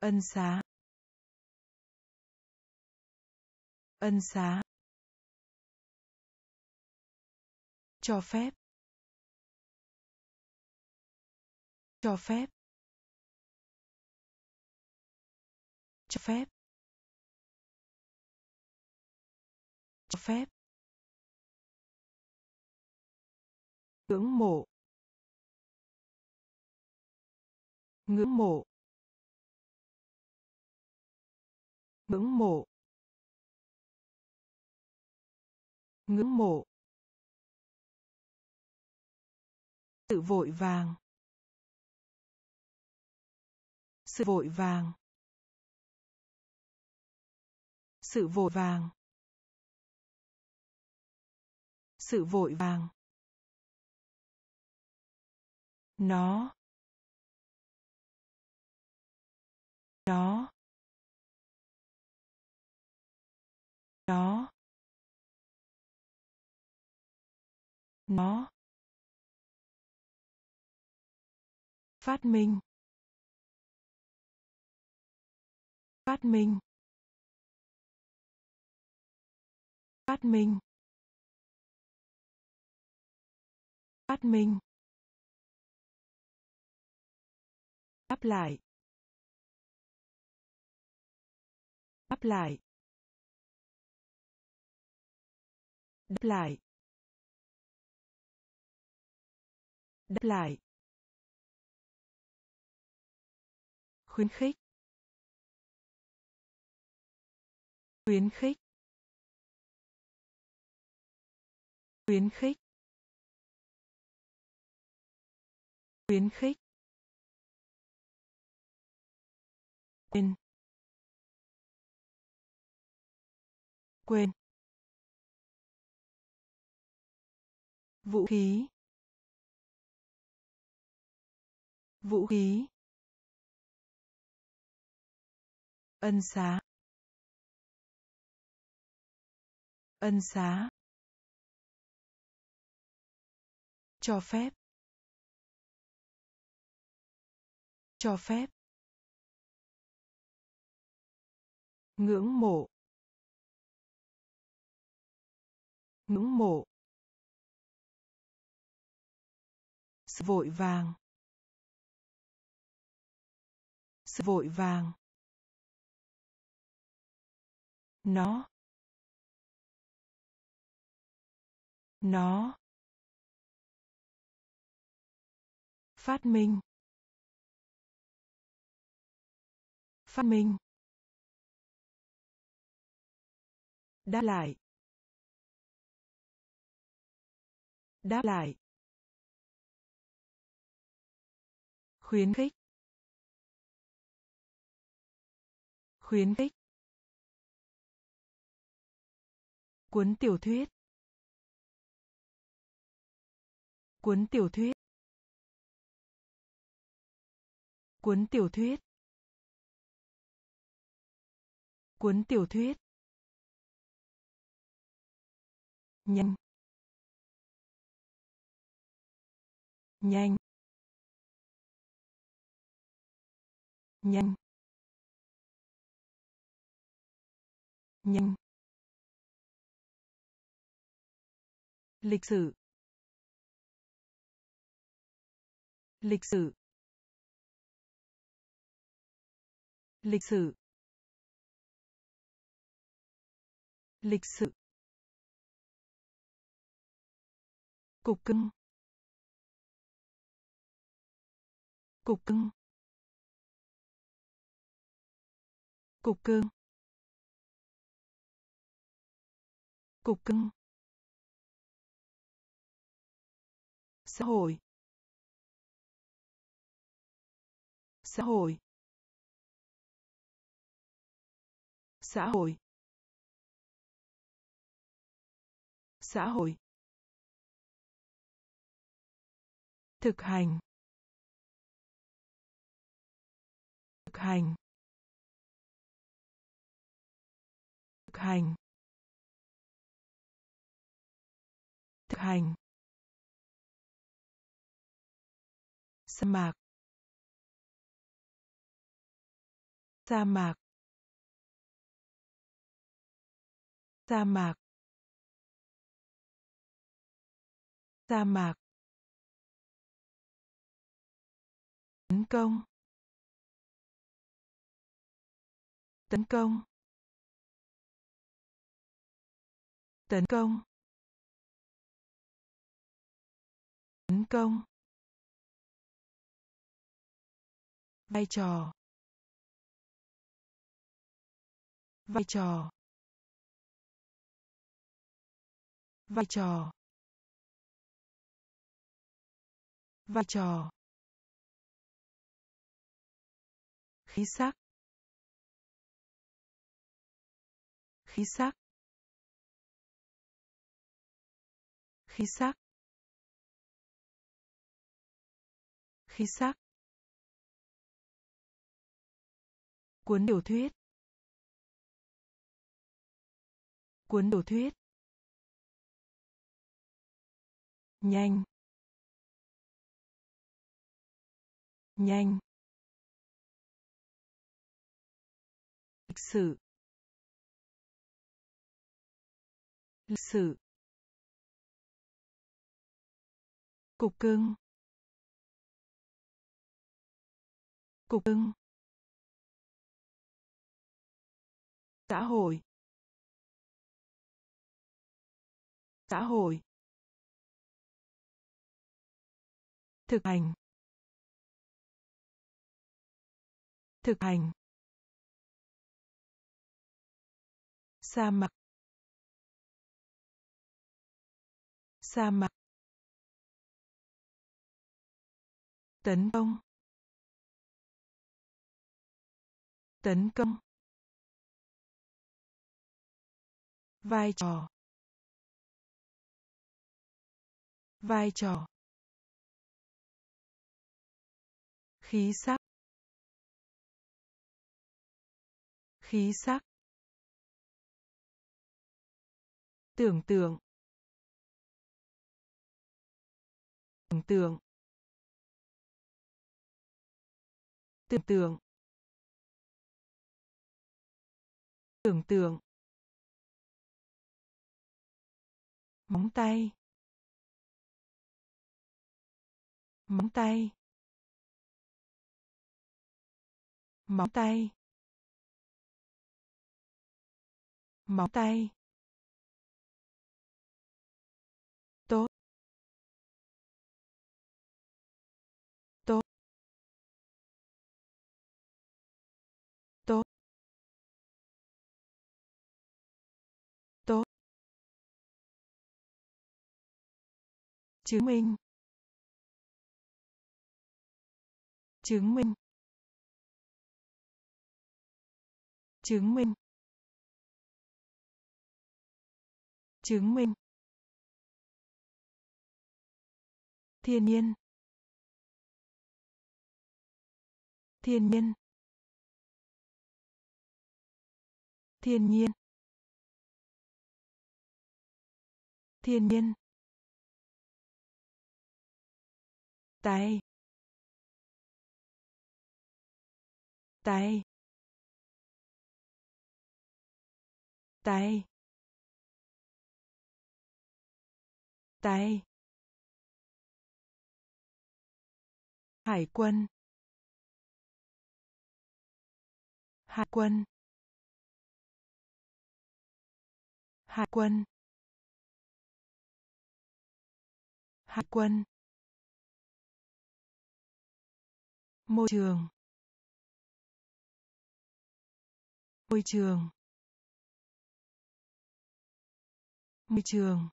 Ân xá. Ân xá. Cho phép. Cho phép. Cho phép. Cho phép. Ngưỡng mộ. Ngưỡng mộ. Ngưỡng mộ. Ngưỡng mộ. Sự vội vàng. Sự vội vàng. Sự vội vàng. Sự vội vàng nó. Nó. Nó. Nó. Phát minh. Phát minh. Phát minh. Phát minh. Đáp lại. Đáp lại. Đáp lại. Đáp lại. Khuyến khích. Khuyến khích. Khuyến khích. Khuyến khích. Quên. Quên. Vũ khí. Vũ khí. Ân xá. Ân xá. Cho phép. Cho phép. Ngưỡng mộ. Ngưỡng mộ. Sự vội vàng. Sự vội vàng. Nó. Nó. Phát minh. Phát minh. Đáp lại. Đáp lại. Khuyến khích. Khuyến khích. Cuốn tiểu thuyết. Cuốn tiểu thuyết. Cuốn tiểu thuyết. Cuốn tiểu thuyết. Nhanh. Nhanh. Nhanh. Nhanh. Lịch sử. Lịch sử. Lịch sử. Lịch sử. Cục cưng. Cục cưng. Cục cưng cục cưng. Xã hội. Xã hội. Xã hội. Xã hội. Thực hành. Thực hành. Thực hành. Thực hành. Sa mạc. Sa mạc. Sa mạc. Sa mạc. Tấn công. Tấn công. Tấn công. Tấn công. Vai trò. Vai trò. Vai trò. Vai trò. Khí sắc. Khí sắc. Khí sắc. Khí sắc. Cuốn tiểu thuyết. Cuốn tiểu thuyết. Nhanh. Nhanh. Lịch sử lịch sử cục cưng. Cục cưng. Xã hội. Xã hội. Thực hành. Thực hành. Sa mạc. Sa mạc. Tấn công. Tấn công. Vai trò. Vai trò. Khí sắc. Khí sắc. Tưởng tượng. Tưởng tượng. Tưởng tượng. Tưởng tượng. Móng tay. Móng tay. Móng tay. Móng tay. Chứng minh. Chứng minh. Chứng minh. Chứng minh. Thiên nhiên. Thiên nhiên. Thiên nhiên. Thiên nhiên. Tay. Tay. Tay. Tay. Hải quân. Hải quân. Hải quân. Hải quân. Môi trường. Môi trường. Môi trường.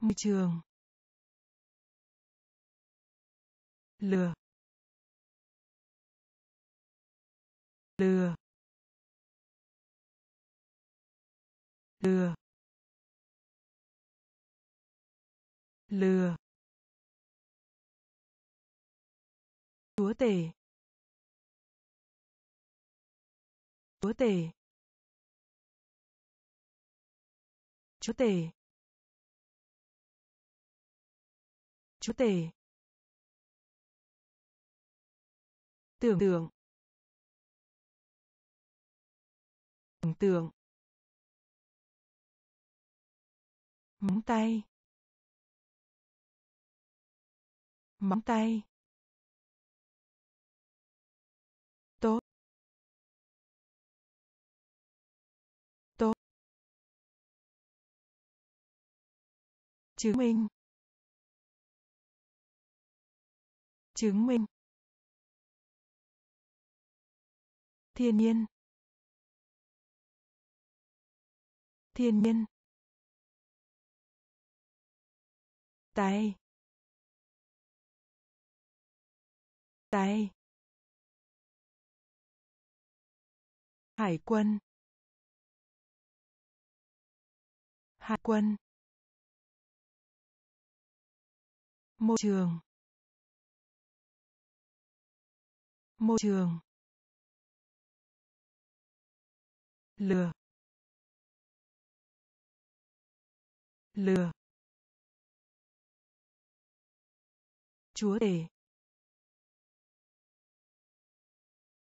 Môi trường. Lừa. Lừa. Lừa. Lừa. Chúa tể. Chúa tể. Chúa tể. Chúa tể. Tưởng tượng. Tưởng tượng. Móng tay. Móng tay. Chứng minh. Chứng minh. Thiên nhiên. Thiên nhiên. Tay. Tay. Hải quân. Hải quân. Môi trường. Môi trường. Lừa. Lừa. Chúa tể.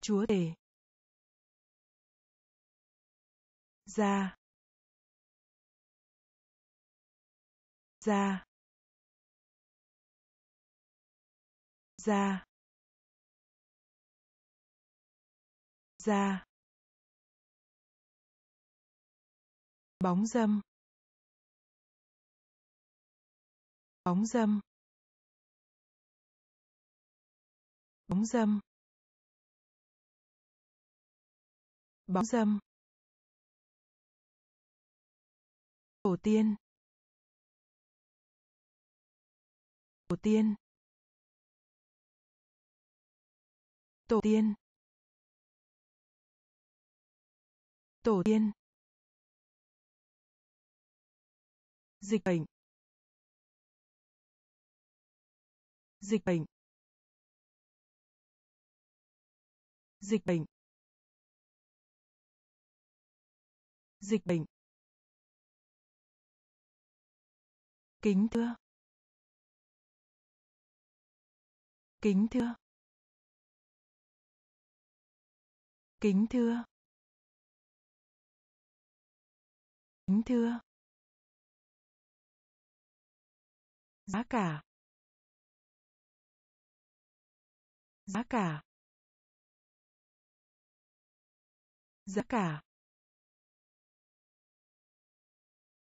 Chúa tể. Ra. Ra. Ra. Ra. Bóng dâm. Bóng dâm. Bóng dâm. Bóng dâm. Tổ tiên. Tổ tiên. Tổ tiên. Tổ tiên. Dịch bệnh. Dịch bệnh. Dịch bệnh. Dịch bệnh. Kính thưa. Kính thưa. Kính thưa. Kính thưa. Giá cả. Giá cả. Giá cả.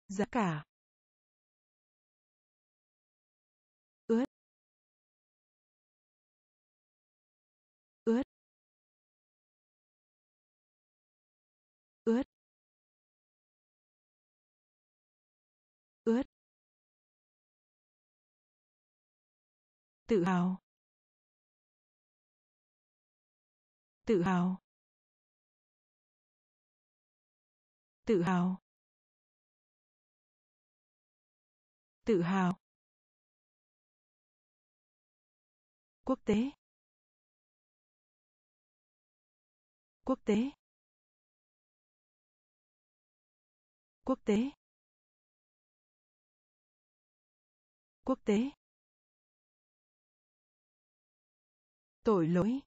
Giá cả. Tự hào. Tự hào. Tự hào. Tự hào. Quốc tế. Quốc tế. Quốc tế. Quốc tế. Tội lỗi.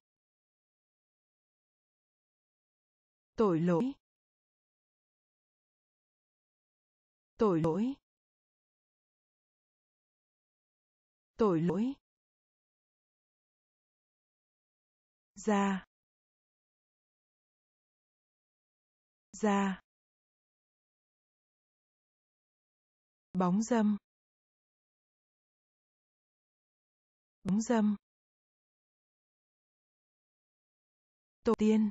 Tội lỗi. Tội lỗi. Tội lỗi. Ra. Ra. Bóng dâm. Bóng dâm. Tổ tiên.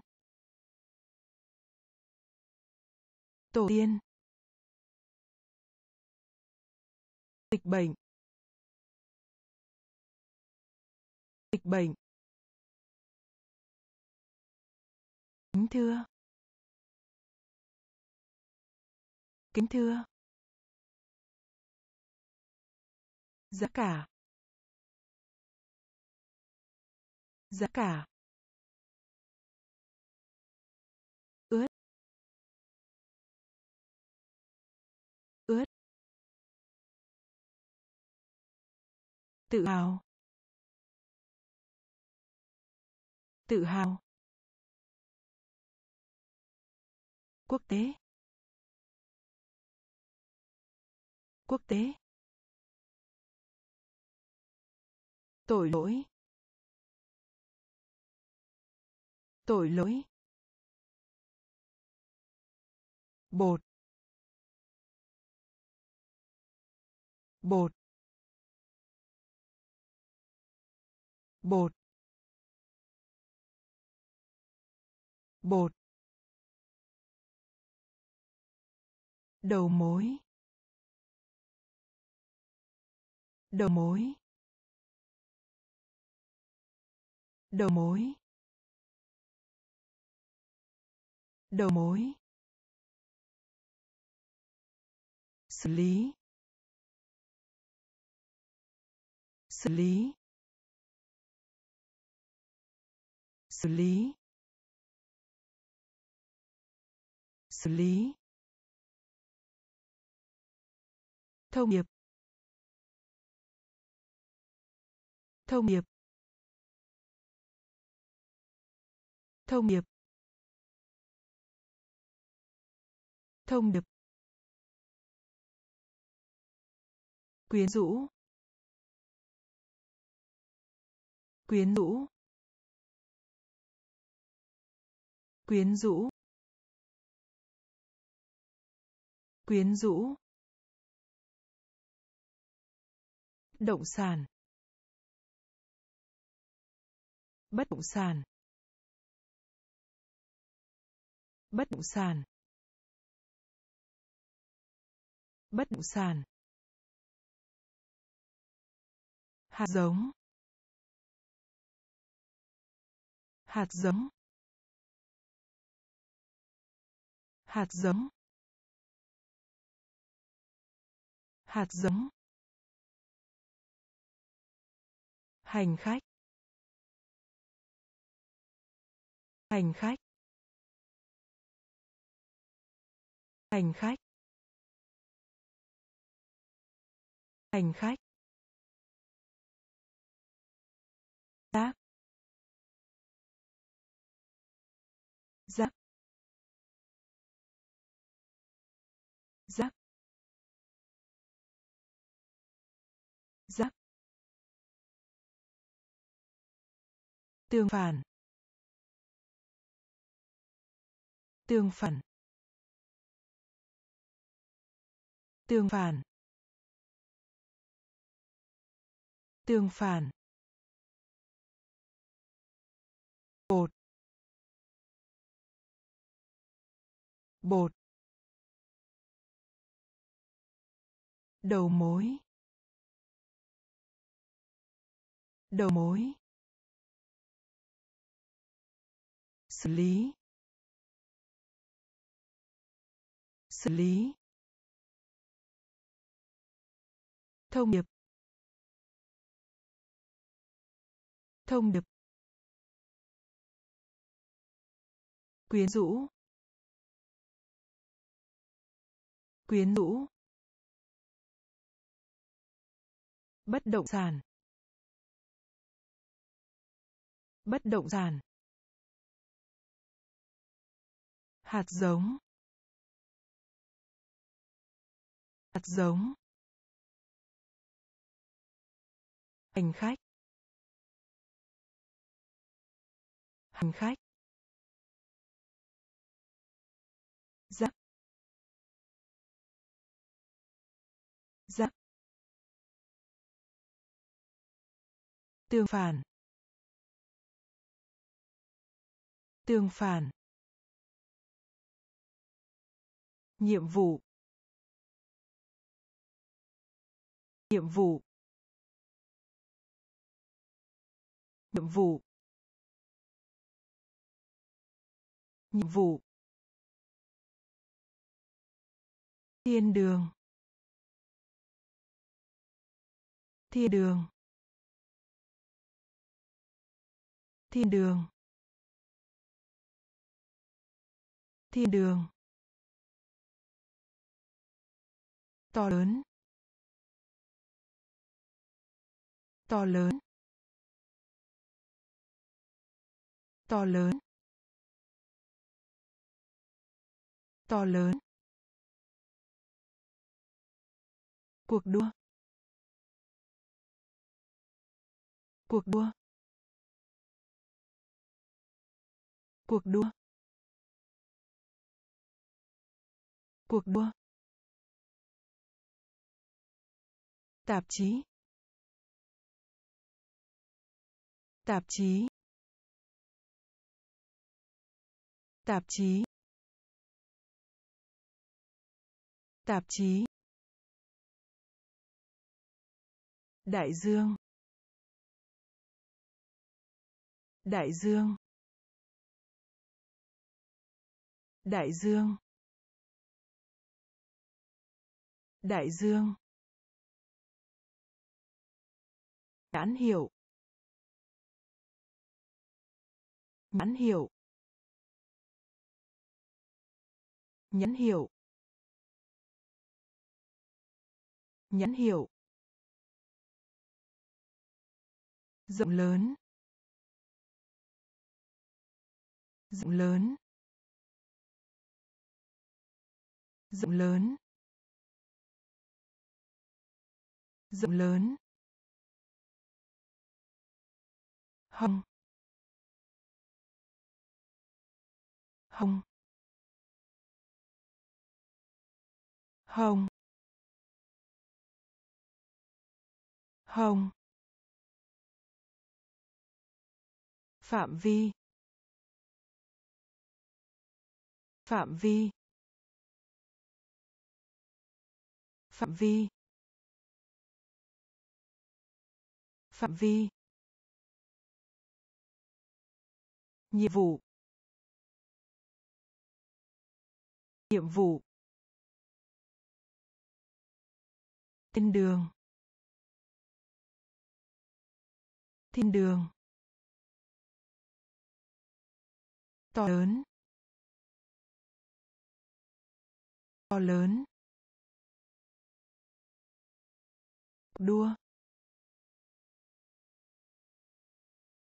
Tổ tiên. Dịch bệnh. Dịch bệnh. Kính thưa. Kính thưa. Giá cả. Giá cả. Tự hào. Tự hào. Quốc tế. Quốc tế. Tội lỗi. Tội lỗi. Bột. Bột. Bột. Bột. Đầu mối. Đầu mối. Đầu mối. Đầu mối. Xử lý. Xử lý. Xử lý. Xử lý. Thông nghiệp. Thông nghiệp. Thông nghiệp. Thông điệp quyến rũ. Quyến rũ. Quyến rũ quyến rũ, động sản. Bất động sản. Bất động sản. Bất động sản. Hạt giống. Hạt giống. Hạt giống. Hạt giống. Hành khách. Hành khách. Hành khách. Hành khách. Giác tương phản. Tương phản. Tương phản. Tương phản. Bột. Bột. Đầu mối. Đầu mối. Xử lý. Xử lý. Thông điệp. Thông điệp. Quyến rũ. Quyến rũ. Bất động sản. Bất động sản. Hạt giống. Hạt giống. Hành khách. Hành khách. Dạ. Dạ. Giáp giáp tương phản. Tương phản. Nhiệm vụ. Nhiệm vụ. Nhiệm vụ. Nhiệm vụ. Thiên đường. Thiên đường. Thiên đường. Thiên đường. To lớn. To lớn. To lớn. To lớn. Cuộc đua. Cuộc đua. Cuộc đua. Cuộc đua. Tạp chí. Tạp chí. Tạp chí. Tạp chí. Đại dương. Đại dương. Đại dương. Đại dương. Nhãn hiệu. Nhãn hiệu. Nhãn hiệu. Nhãn hiệu. Rộng lớn. Rộng lớn. Rộng lớn. Rộng lớn. Hồng. Hồng. Hồng. Hồng. Phạm vi. Phạm vi. Phạm vi. Phạm vi. Nhiệm vụ. Nhiệm vụ. Thiên đường. Thiên đường. To lớn. To lớn. Đua.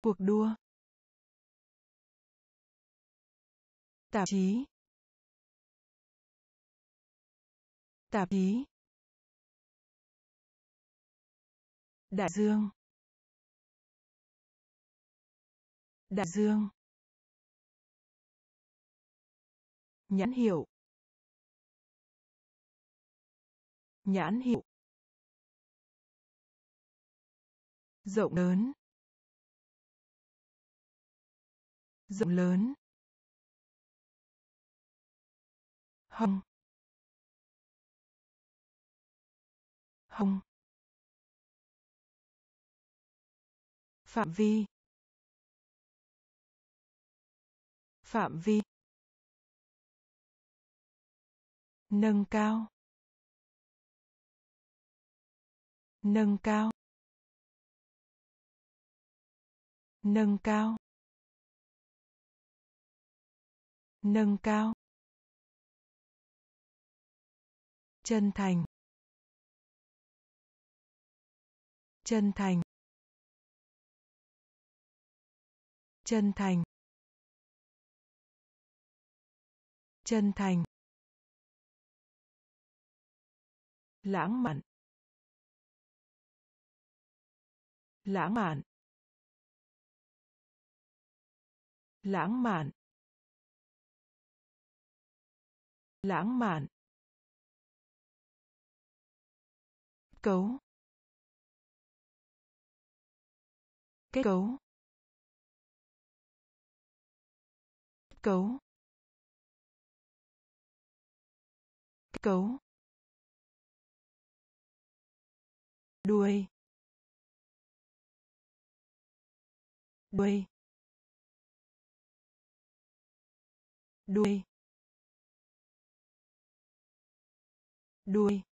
Cuộc đua. Tạp chí. Tạp chí. Đại dương. Đại dương. Nhãn hiệu. Nhãn hiệu. Rộng lớn. Rộng lớn. Hồng. Hồng. Phạm vi. Phạm vi. Nâng cao. Nâng cao. Nâng cao. Nâng cao. Chân thành. Chân thành. Chân thành. Chân thành. Lãng mạn. Lãng mạn. Lãng mạn. Lãng mạn. Cấu. Kết cấu. Cấu. Cấu. Đuôi. Đuôi. Đuôi. Đuôi.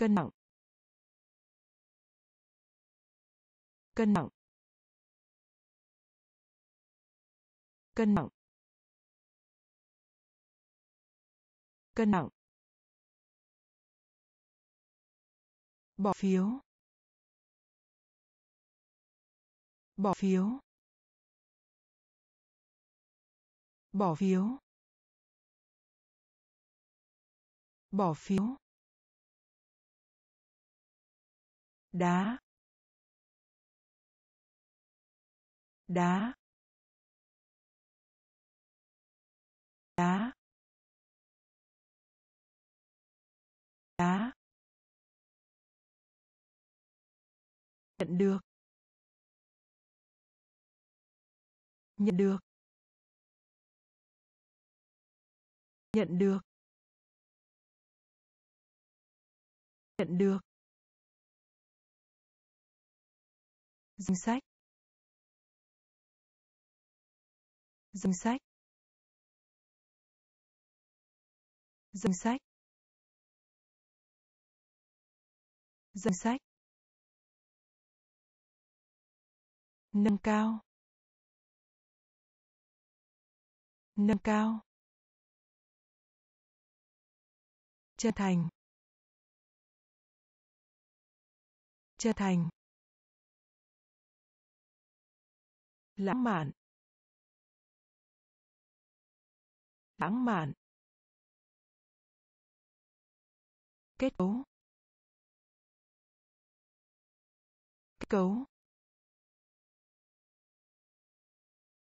Cân nặng. Cân nặng. Cân nặng. Cân nặng. Bỏ phiếu. Bỏ phiếu. Bỏ phiếu. Bỏ phiếu. Đá. Đá. Đá. Đá. Nhận được. Nhận được. Nhận được. Nhận được. Danh sách. Danh sách. Danh sách. Danh sách. Nâng cao. Nâng cao. Chân thành. Chân thành. Lãng mạn. Lãng mạn. Kết cấu. Kết cấu.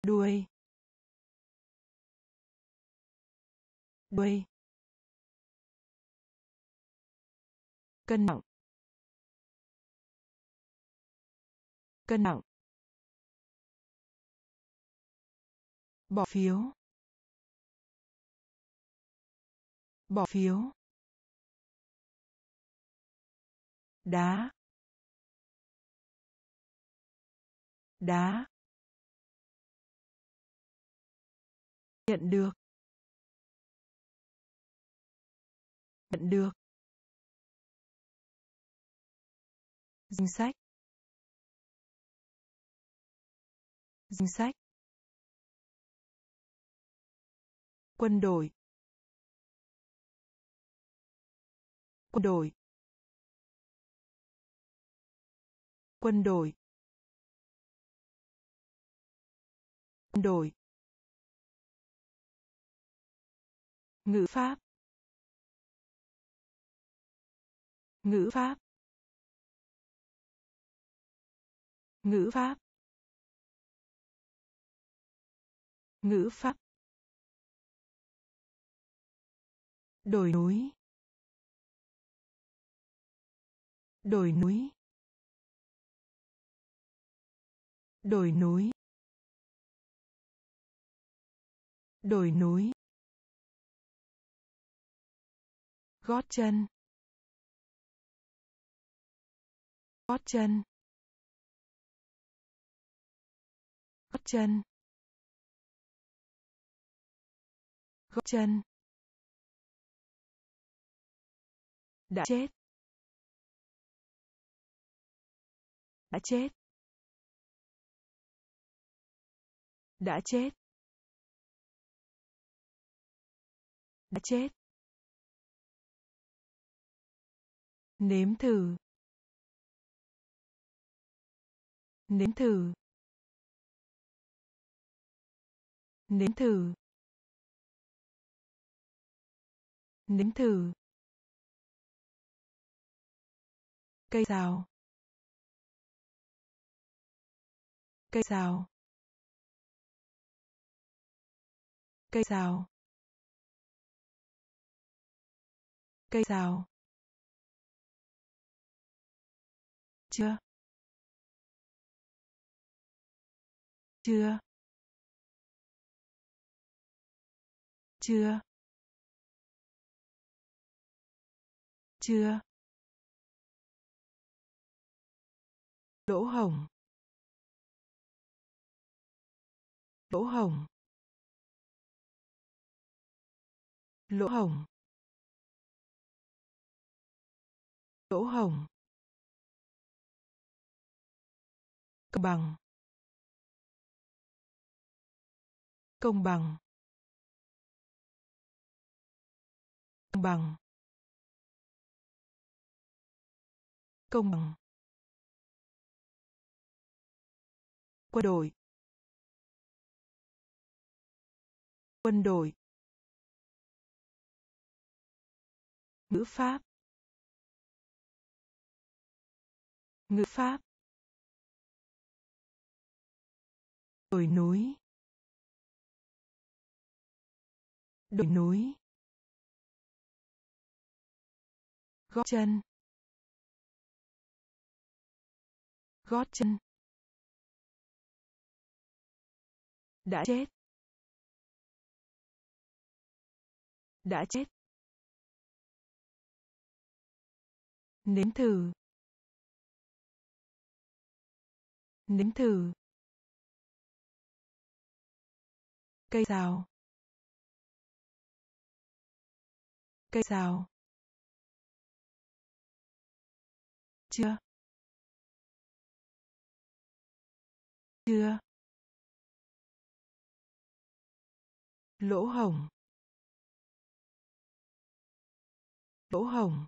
Đuôi. Đuôi. Cân nặng. Cân nặng. Bỏ phiếu. Bỏ phiếu. Đá. Đá. Nhận được. Nhận được. Danh sách. Danh sách. Quân đội. Quân đội. Quân đội. Quân đội. Ngữ pháp. Ngữ pháp. Ngữ pháp. Ngữ pháp. Đồi núi. Đồi núi. Đồi núi. Đồi núi. Gót chân. Gót chân. Gót chân. Gót chân. Đã chết. Đã chết. Đã chết. Đã chết. Nếm thử. Nếm thử. Nếm thử. Nếm thử. Cây rào cây rào cây rào cây rào chưa. Chưa. Chưa. Chưa. Lỗ hổng lỗ hổng lỗ hổng lỗ hổng công bằng. Công bằng. Công bằng. Công bằng. Quân đội. Quân đội. Ngữ pháp. Ngữ pháp. Đồi núi. Đồi núi. Gót chân. Gót chân. Đã chết. Đã chết. Nếm thử. Nếm thử. Cây rào cây rào chưa. Chưa. Lỗ hổng. Lỗ hổng.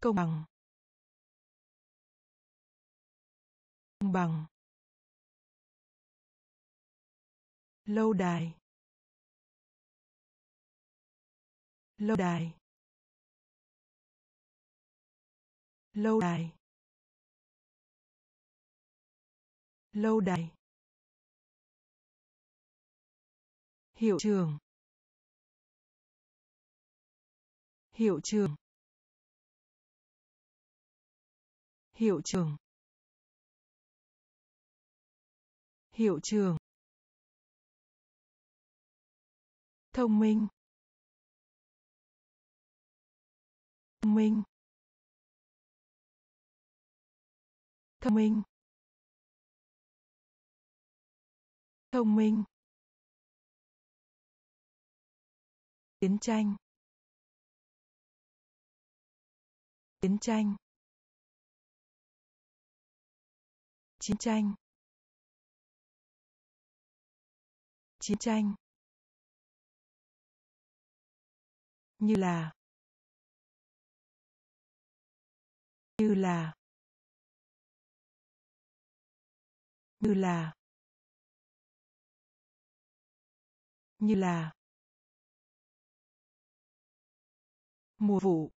Công bằng. Công bằng. Lâu đài. Lâu đài. Lâu đài. Lâu đài. Hiệu trường. Hiệu trường. Hiệu trường. Hiệu trường. Thông minh. Thông minh. Thông minh. Thông minh. Chiến tranh. Chiến tranh. Chiến tranh. Chiến tranh. Như là. Như là. Như là. Như là. Mùa vụ.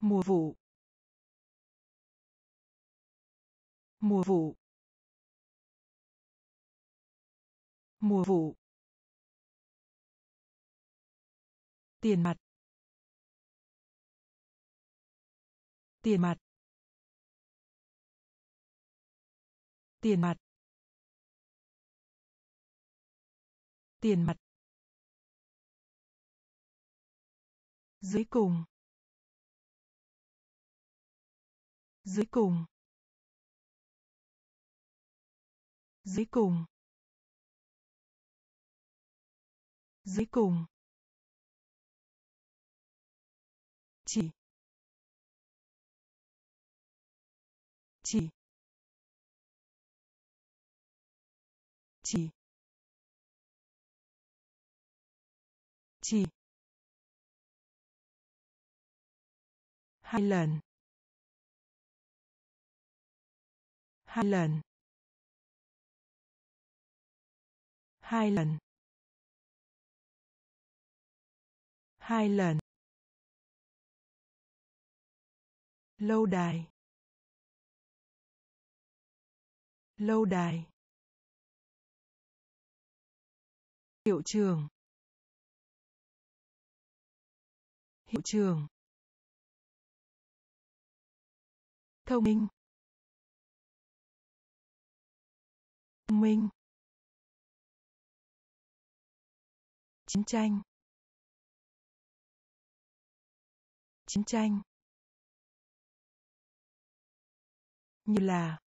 Mùa vụ. Mùa vụ. Mùa vụ. Tiền mặt. Tiền mặt. Tiền mặt. Tiền mặt. Dưới cùng. Dưới cùng. Dưới cùng. Dưới cùng. Chỉ. Chỉ. Chỉ. Chỉ. Hai lần. Hai lần. Hai lần. Hai lần. Lâu đài. Lâu đài. Hiệu trường. Hiệu trường. Thông minh. Thông minh. Chiến tranh. Chiến tranh. Như là.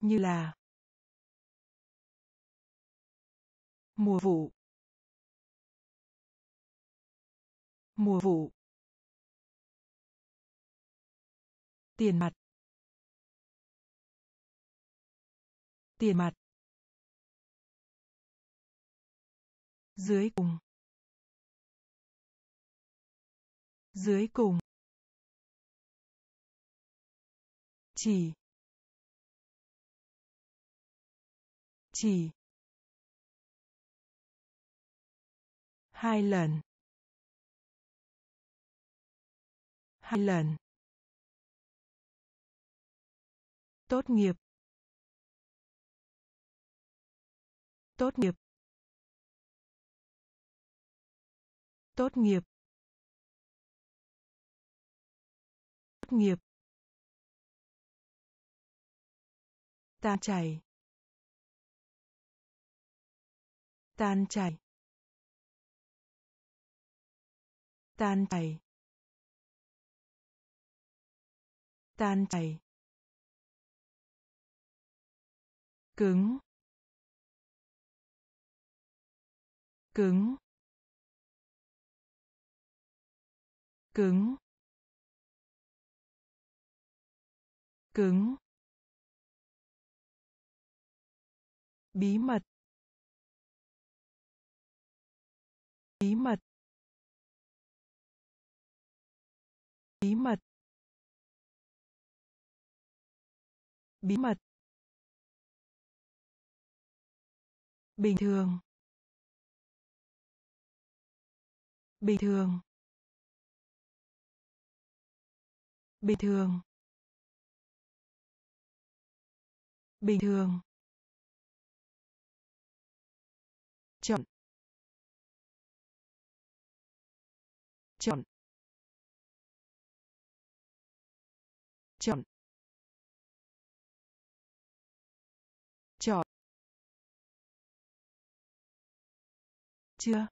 Như là. Mùa vụ. Mùa vụ. Tiền mặt. Tiền mặt. Dưới cùng. Dưới cùng. Chỉ. Chỉ. Hai lần. Hai lần. Tốt nghiệp. Tốt nghiệp. Tốt nghiệp. Tốt nghiệp. Tan chảy. Tan chảy. Tan chảy. Tan chảy. Cứng. Cứng. Cứng. Cứng. Bí mật. Bí mật. Bí mật. Bí mật. Bình thường. Bình thường. Bình thường. Bình thường. Chọn chọn chọn chọn. Chưa?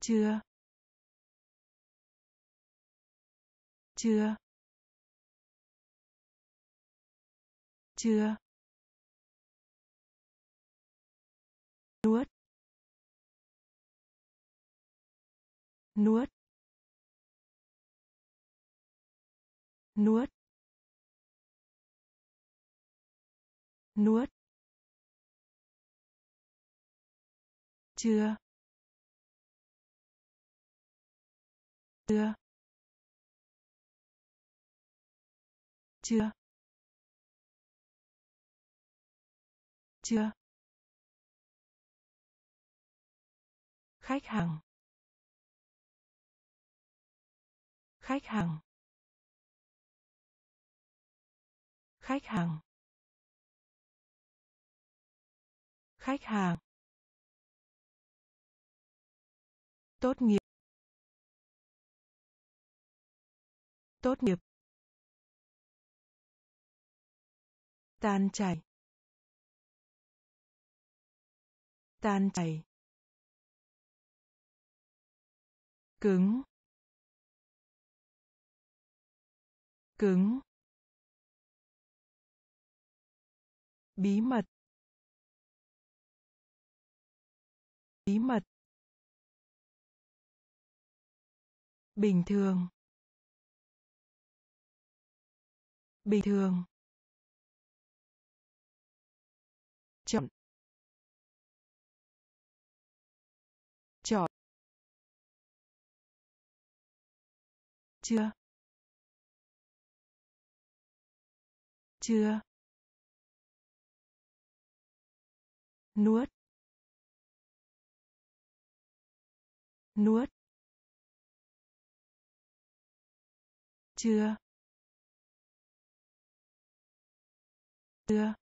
Chưa. Chưa. Chưa. Nuốt. Nuốt. Nuốt. Nuốt. Chưa? Chưa. Chưa. Chưa. Khách hàng. Khách hàng. Khách hàng. Khách hàng. Tốt nghiệp. Tốt nghiệp. Tan chảy. Tan chảy. Cứng. Cứng. Bí mật. Bí mật. Bình thường. Bình thường. Chọn. Chọn. Chưa. Chưa. Nuốt. Nuốt. Chưa? Chưa.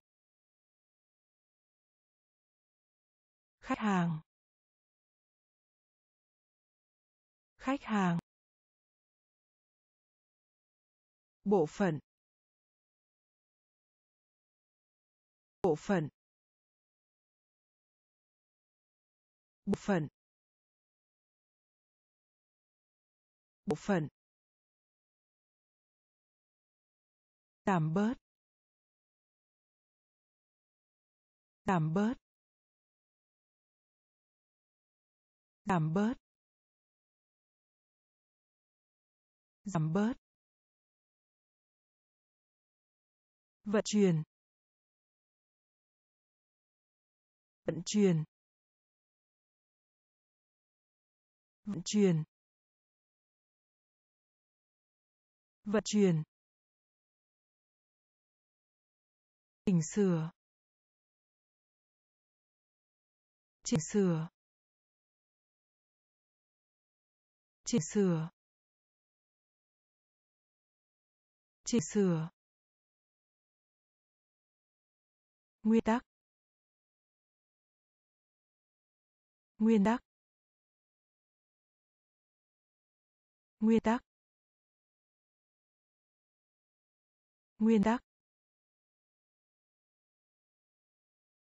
Khách hàng. Khách hàng. Bộ phận. Bộ phận. Bộ phận. Bộ phận. Giảm bớt. Giảm bớt. Giảm bớt. Giảm bớt. Vận chuyển. Vận chuyển. Vận chuyển. Vận chuyển. Chỉnh sửa. Chỉnh sửa. Chỉnh sửa. Chỉnh sửa. Nguyên tắc. Nguyên tắc. Nguyên tắc. Nguyên tắc.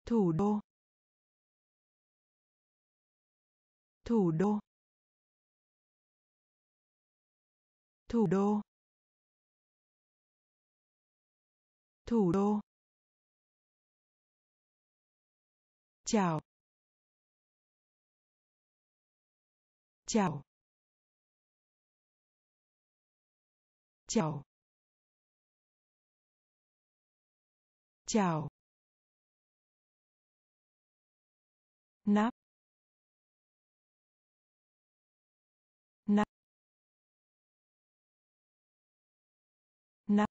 Thủ đô. Thủ đô. Thủ đô. Thủ đô. Chào. Chào. Chào. Chào. Nắp. Nắp. Nắp.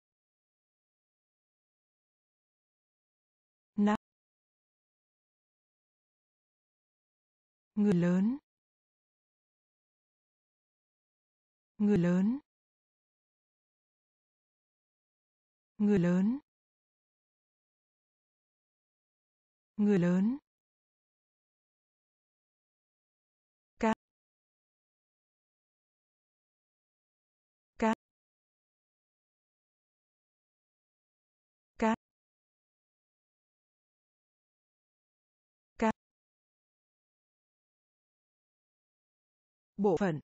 Nắp. Người lớn. Người lớn. Người lớn. Người lớn. Bộ phận.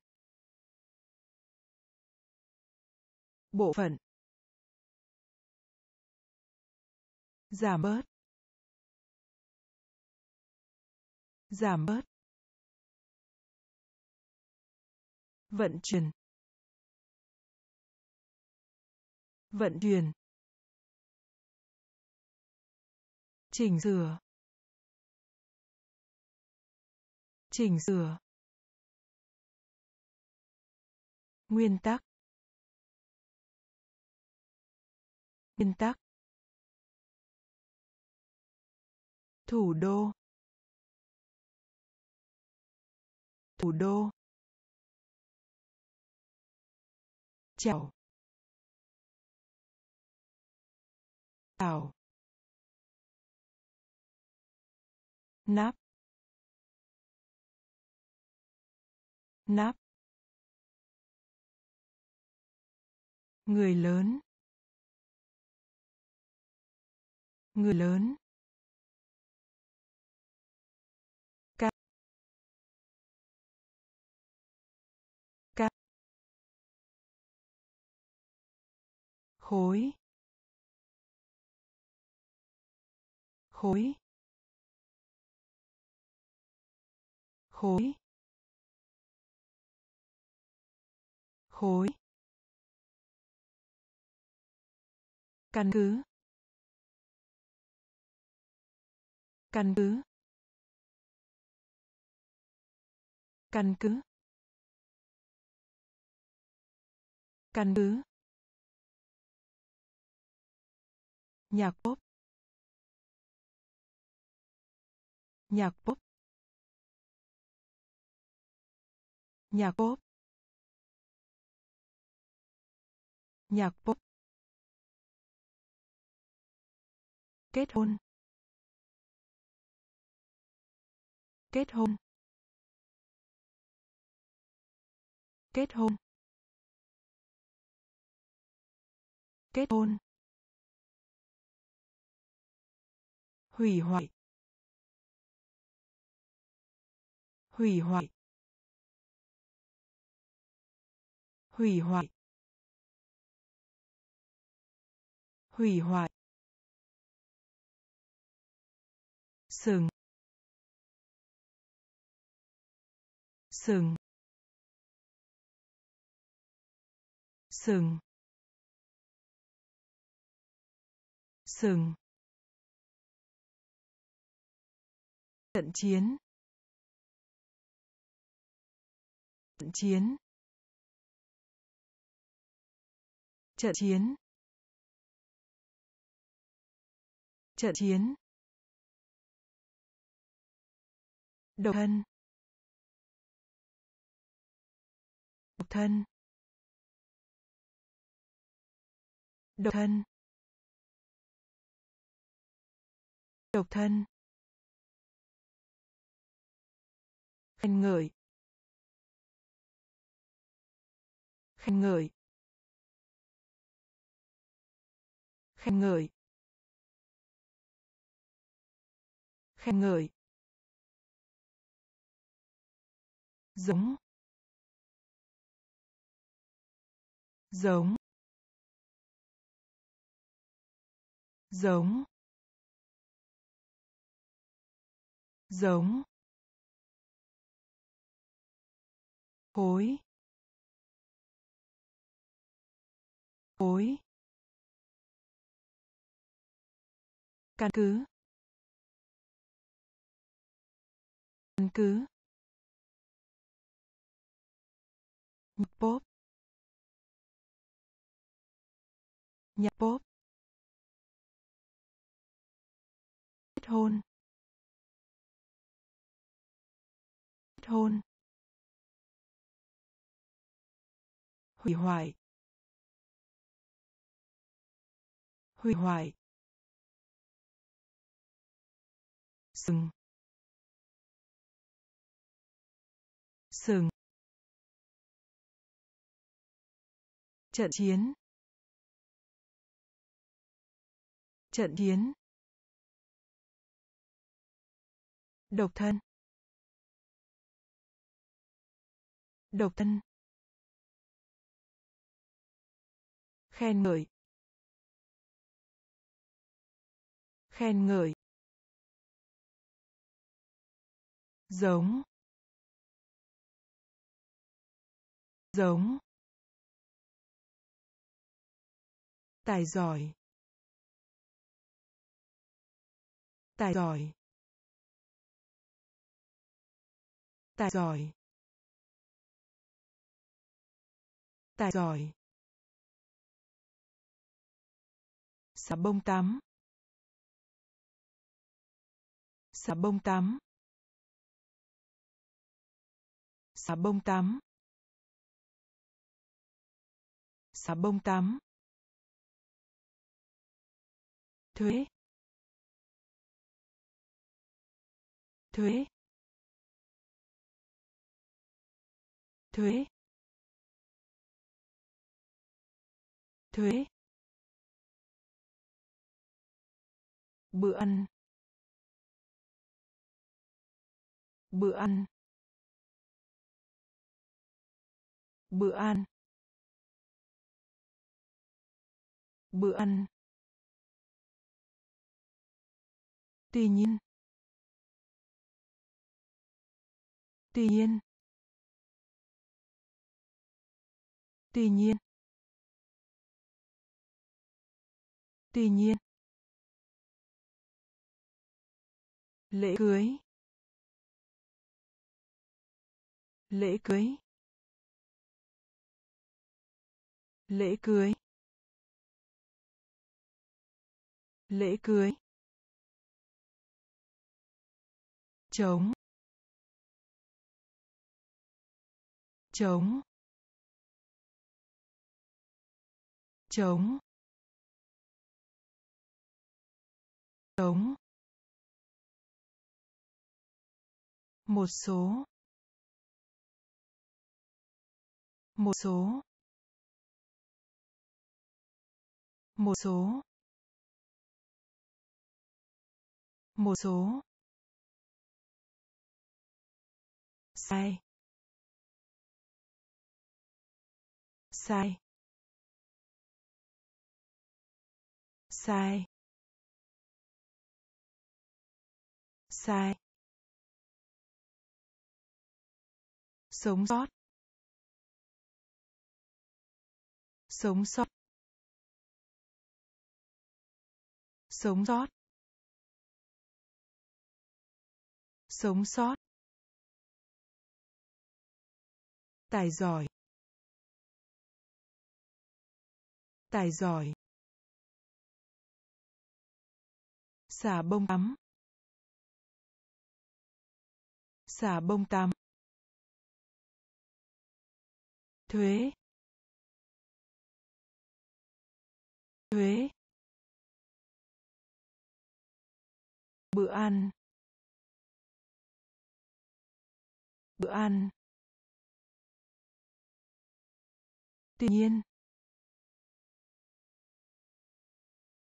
Bộ phận. Giảm bớt. Giảm bớt. Vận chuyển. Vận chuyển. Chỉnh sửa. Chỉnh sửa. Nguyên tắc nguyên tắc thủ đô thủ đô chào chào nắp nắp người lớn. Người lớn. Ca. Ca. Khối. Khối. Khối. Khối. Căn cứ. Căn cứ. Căn cứ. Căn cứ. Nhạc pop nhạc pop nhạc pop nhạc pop kết hôn. Kết hôn. Kết hôn. Kết hôn. Hủy hoại. Hủy hoại. Hủy hoại. Hủy hoại. Sừng. Sừng. Sừng. Sừng. Trận chiến. Trận chiến. Trận chiến. Trận chiến. Độc thân. Độc thân. Độc thân. Độc thân. Khen ngợi. Khen ngợi. Khen ngợi. Khen ngợi. Giống. Giống. Giống. Giống. Khối. Khối. Căn cứ. Căn cứ. Nhạc pop. Nhạc pop. Kết hôn. Kết hôn. Hủy hoại. Hủy hoại. Sừng. Sừng. Trận chiến. Trận chiến. Độc thân. Độc thân. Khen ngợi. Khen ngợi. Giống. Giống. Tài giỏi. Tài giỏi. Tài giỏi. Tài giỏi. Xà bông tắm. Xà bông tắm. Xà bông tắm. Xà bông tắm. Thuế thuế thuế thuế. Bữa ăn bữa ăn. Bữa ăn bữa ăn. Tuy nhiên. Tuy nhiên. Tuy nhiên. Tuy nhiên. Lễ cưới. Lễ cưới. Lễ cưới. Lễ cưới. Chống. Chống. Chống. Chống. Một số. Một số. Một số. Một số. Sai. Sai. Sai. Sai. Sống sót. Sống sót. Sống sót. Sống sót. Tài giỏi. Tài giỏi. Xả bông tắm. Xả bông tắm. Thuế. Thuế. Bữa ăn. Bữa ăn. Tuy nhiên.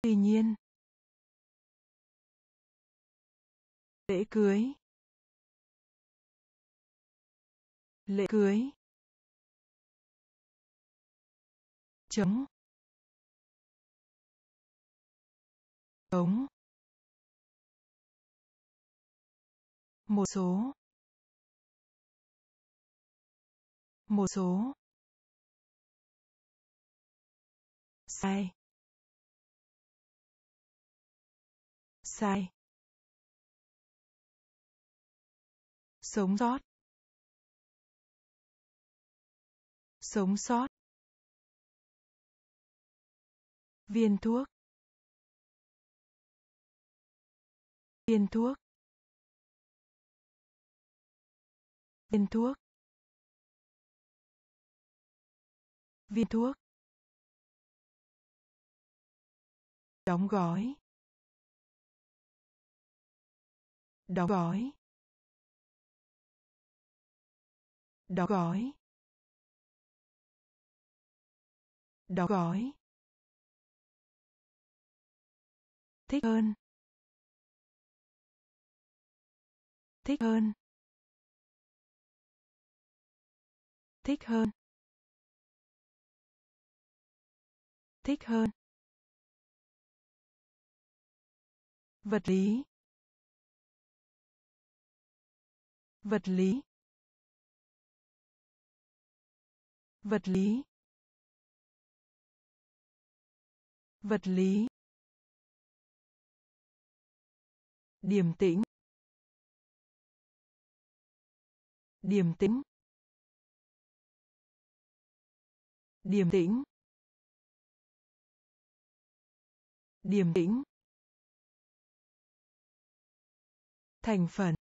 Tuy nhiên. Lễ cưới. Lễ cưới. Chống chống một số. Một số. Sai. Sai. Sống sót. Sống sót. Viên thuốc. Viên thuốc. Viên thuốc. Viên thuốc. Đóng gói. Đóng gói. Đóng gói. Đóng gói. Thích hơn. Thích hơn. Thích hơn. Thích hơn. Vật lý vật lý vật lý vật lý. Điềm tĩnh điềm tĩnh. Điềm tĩnh điềm tĩnh. Thành phần.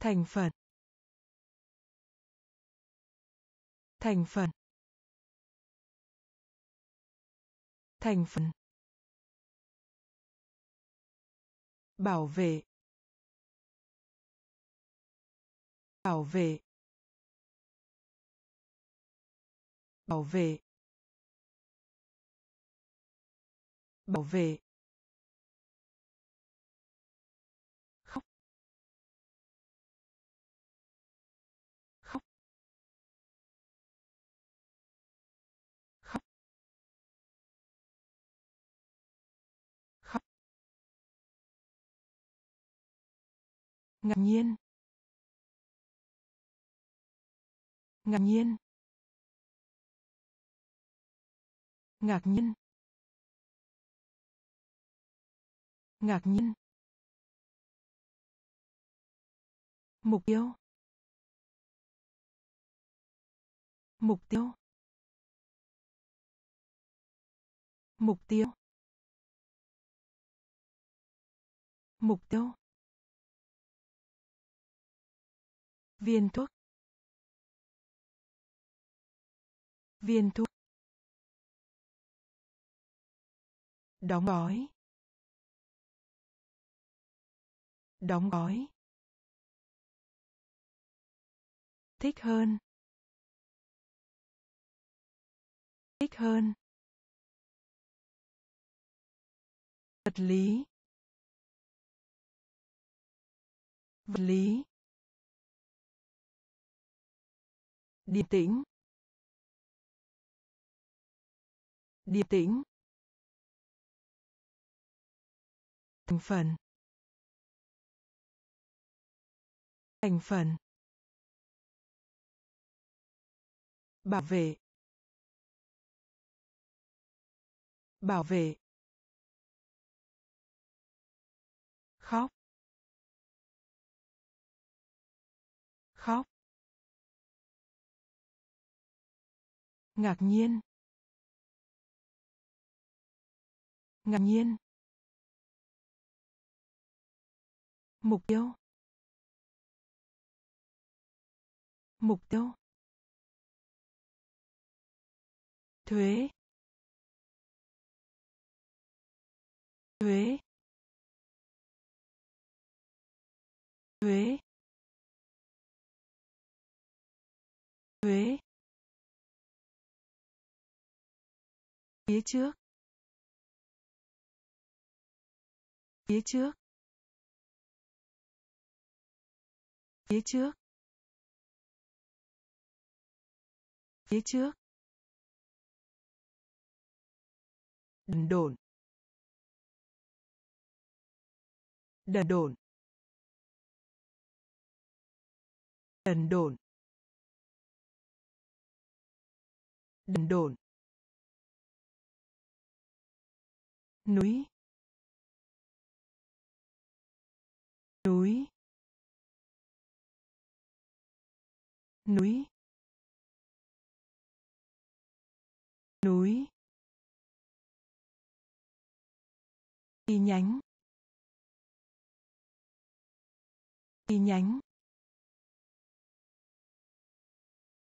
Thành phần. Thành phần. Thành phần. Bảo vệ. Bảo vệ. Bảo vệ. Bảo vệ. Ngạc nhiên. Ngạc nhiên. Ngạc nhiên. Ngạc nhiên. Mục tiêu. Mục tiêu. Mục tiêu. Mục tiêu. Viên thuốc. Viên thuốc. Đóng gói. Đóng gói. Thích hơn. Thích hơn. Vật lý. Vật lý. Điềm tĩnh. Điềm tĩnh. Thành phần. Thành phần. Bảo vệ. Bảo vệ. Khóc. Khóc. Ngạc nhiên. Ngạc nhiên. Mục tiêu. Mục tiêu. Thuế. Thuế. Thuế. Thuế. Phía trước. Phía trước. Phía trước. Phía trước. Đần độn. Đần độn. Đần độn. Đần độn. Núi. Núi. Núi. Núi. Chi nhánh. Chi nhánh.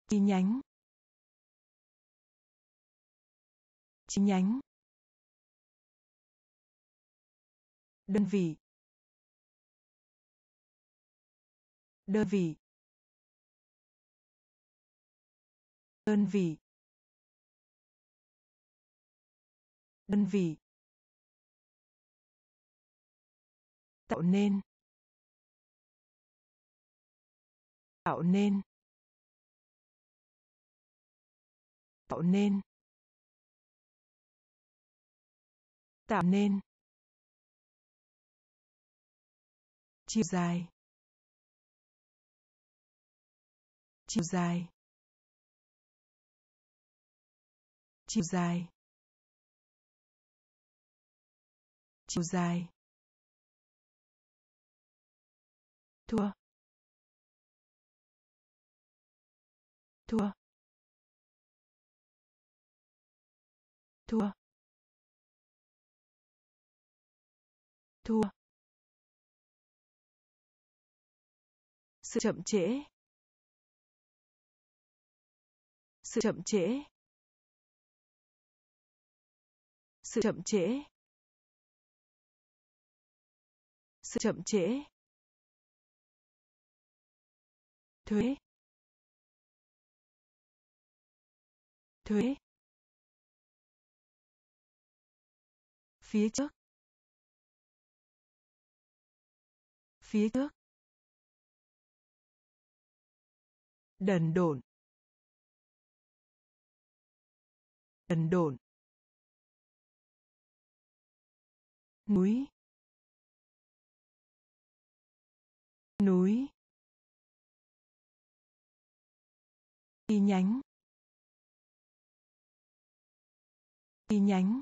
Chi nhánh. Chi nhánh. Đơn vị. Đơn vị. Đơn vị. Đơn vị. Tạo nên. Tạo nên. Tạo nên. Tạo nên. Chiều dài. Chiều dài. Chiều dài. Chiều dài. Thua. Thua. Thua. Thua. Sự chậm trễ. Sự chậm trễ. Sự chậm trễ. Sự chậm trễ. Thuế. Thuế. Phía trước. Phía trước. Đần độn. Đần độn. Núi. Núi. Chi nhánh. Chi nhánh.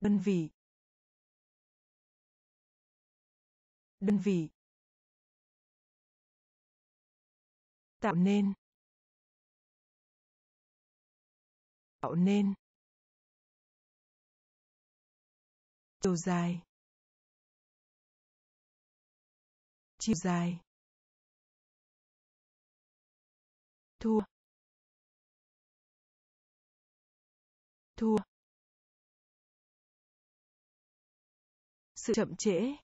Đơn vị. Đơn vị. Tạo nên. Tạo nên. Chiều dài. Chiều dài. Thua. Thua. Sự chậm trễ.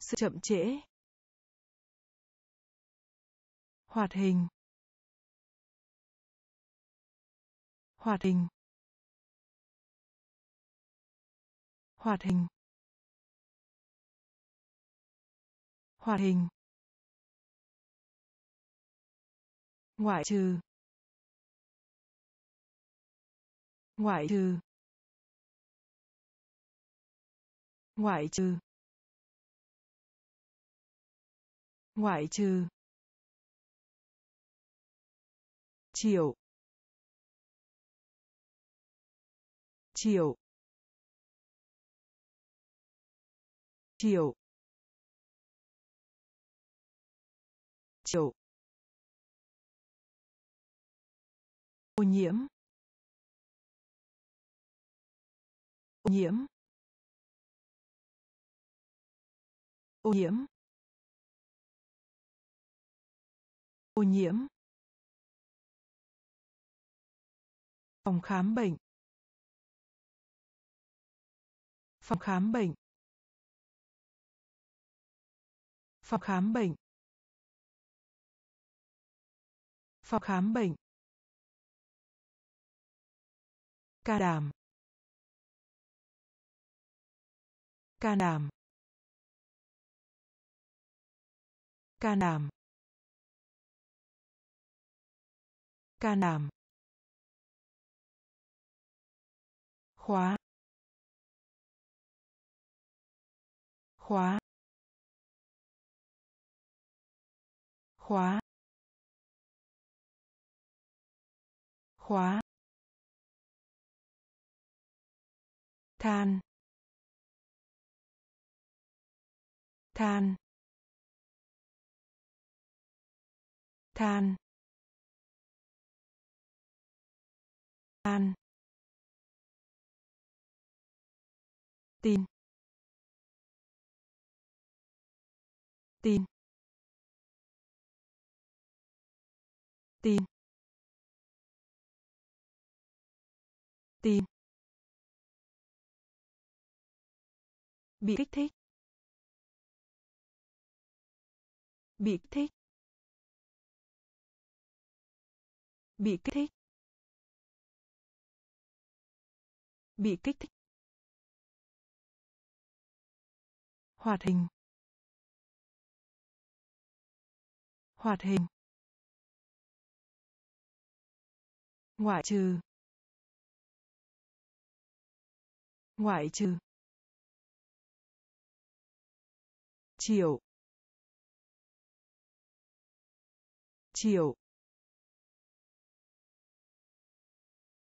Sự chậm trễ hoạt hình. Hoạt hình. Hoạt hình. Hoạt hình. Ngoại trừ. Ngoại trừ. Ngoại trừ. Ngoại trừ. Triệu triệu triệu triệu ô nhiễm ô nhiễm ô nhiễm. Ô nhiễm. Phòng khám bệnh. Phòng khám bệnh. Phòng khám bệnh. Phòng khám bệnh. Ca đàm ca đàm ca đàm ca đàm khóa. Khóa. Khóa. Khóa. Than. Than. Than. Than. Tin. Tin. Tin. Tin. Bị kích thích. Bị kích thích. Bị kích thích. Bị kích thích. Hoạt hình. Hoạt hình. Ngoại trừ. Ngoại trừ. Triệu triệu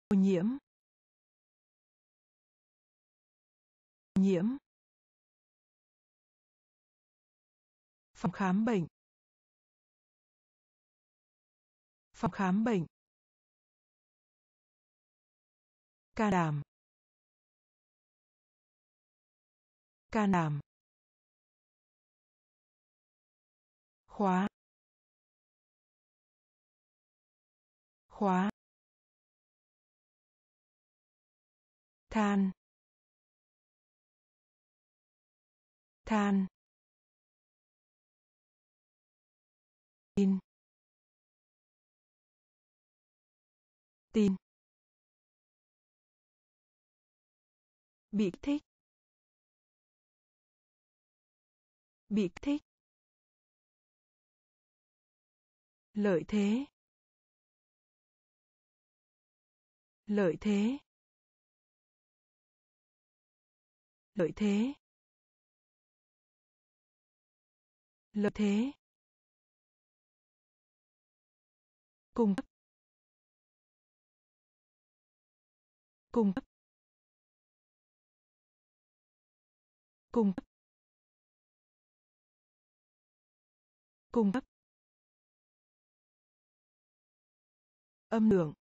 ô nhiễm. Nhiễm. Phòng khám bệnh. Phòng khám bệnh. Ca đảm, ca đảm, khóa. Khóa. Than. Than. Tin. Tin. Bị thích. Bị thích. Lợi thế. Lợi thế. Lợi thế. Lợi thế. Cung cấp. Cung cấp. Cung cấp. Cung cấp. Âm lượng.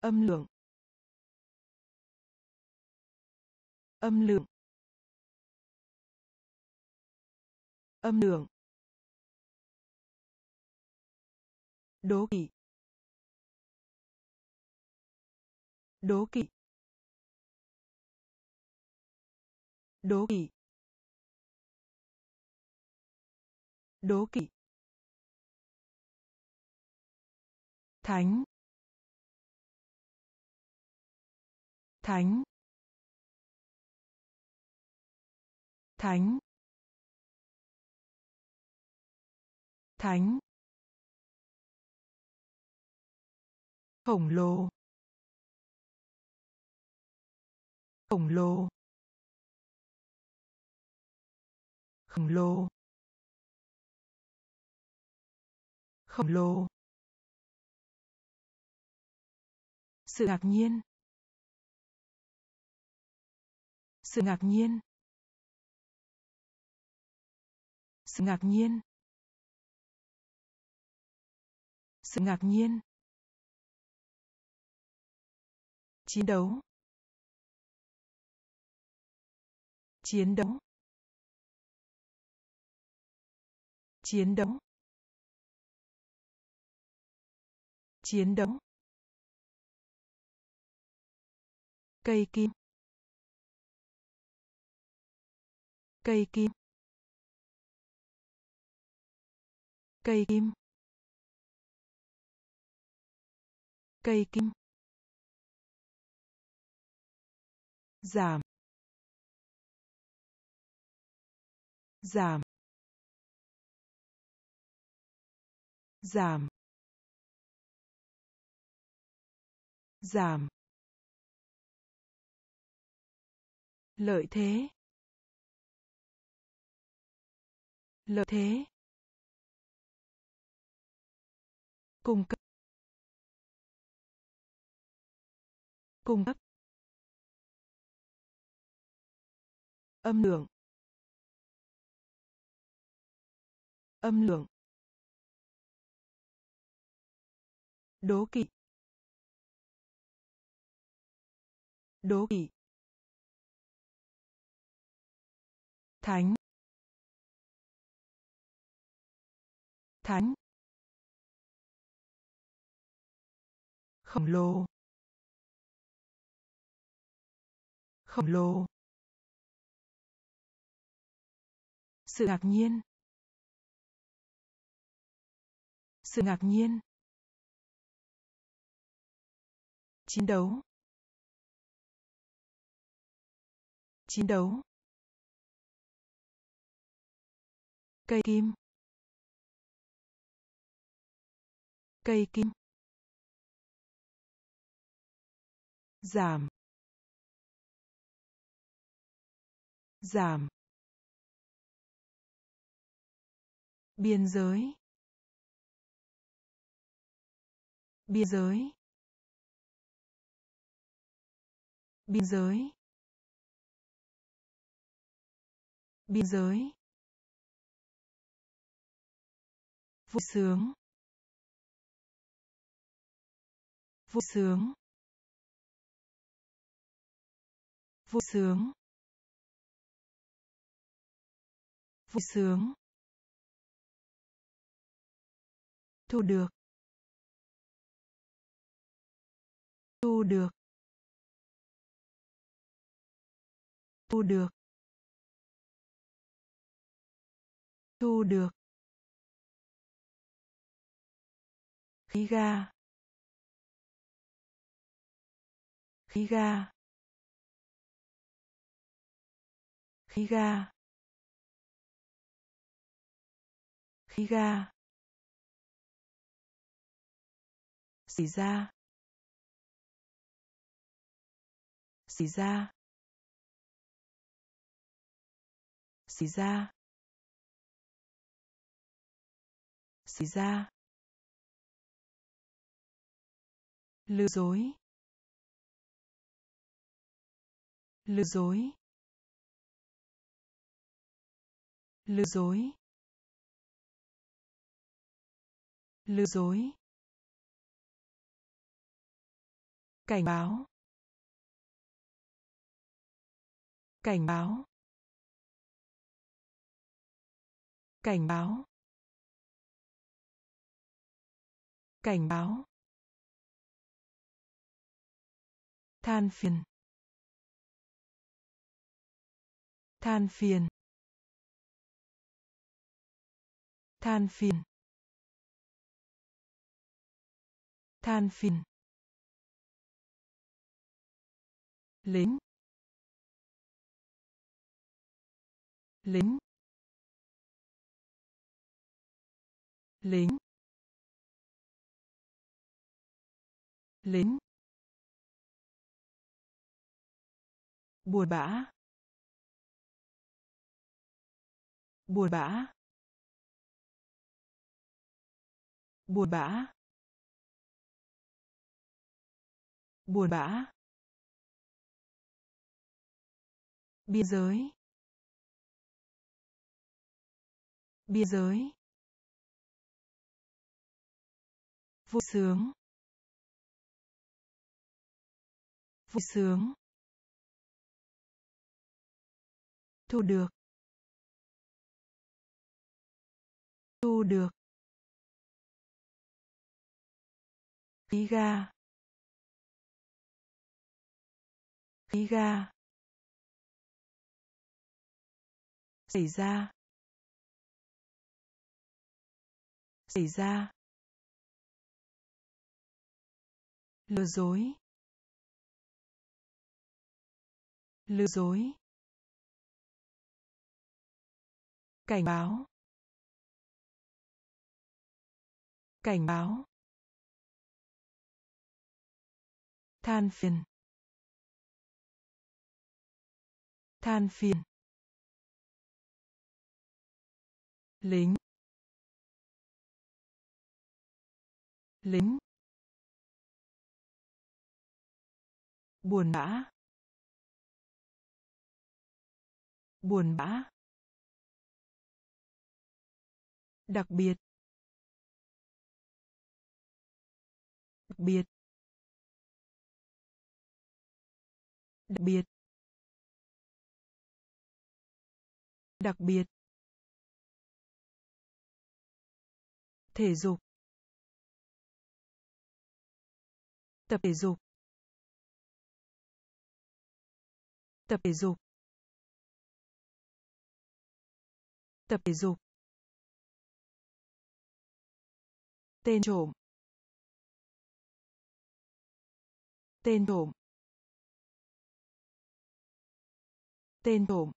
Âm lượng. Âm lượng. Âm lượng. Đố kỵ. Đố kỵ. Đố kỵ. Đố kỵ. Thánh. Thánh. Thánh. Thánh. Khổng lồ khổng lồ khổng lồ khổng lồ. Sự ngạc nhiên, sự ngạc nhiên, sự ngạc nhiên, sự ngạc nhiên. Chiến đấu. Chiến đấu. Chiến đấu. Chiến đấu. Cây kim. Cây kim. Cây kim. Cây kim. Giảm giảm giảm giảm. Lợi thế. Lợi thế. Cung cấp. Cung cấp. Âm lượng. Âm lượng. Đố kỵ. Đố kỵ. Thánh. Thánh. Khổng lồ. Khổng lồ. Sự ngạc nhiên. Sự ngạc nhiên. Chiến đấu. Chiến đấu. Cây kim. Cây kim. Giảm. Giảm. Biên giới. Biên giới. Biên giới. Biên giới. Vui sướng. Vui sướng. Vui sướng. Vui sướng. Thu được. Thu được. Thu được. Thu được. Khí ga. Khí ga. Khí ga. Khí ga. Xì ra xì ra xì ra xì ra lừa dối. Lừa dối. Lừa dối. Lừa dối. Cảnh báo. Cảnh báo. Cảnh báo. Cảnh báo. Than phiền. Than phiền. Than phiền. Than phiền. Lính lính lính lính buồn bã buồn bã buồn bã buồn bã. Biên giới. Biên giới. Vui sướng. Vui sướng. Thu được. Thu được. Khí ga. Khí ga. Xảy ra. Xảy ra. Lừa dối. Lừa dối. Cảnh báo. Cảnh báo. Than phiền. Than phiền. Lính lính buồn bã buồn bã đặc biệt đặc biệt đặc biệt đặc biệt. Thể dục. Tập thể dục. Tập thể dục. Tập thể dục. Tên trộm. Tên trộm. Tên trộm.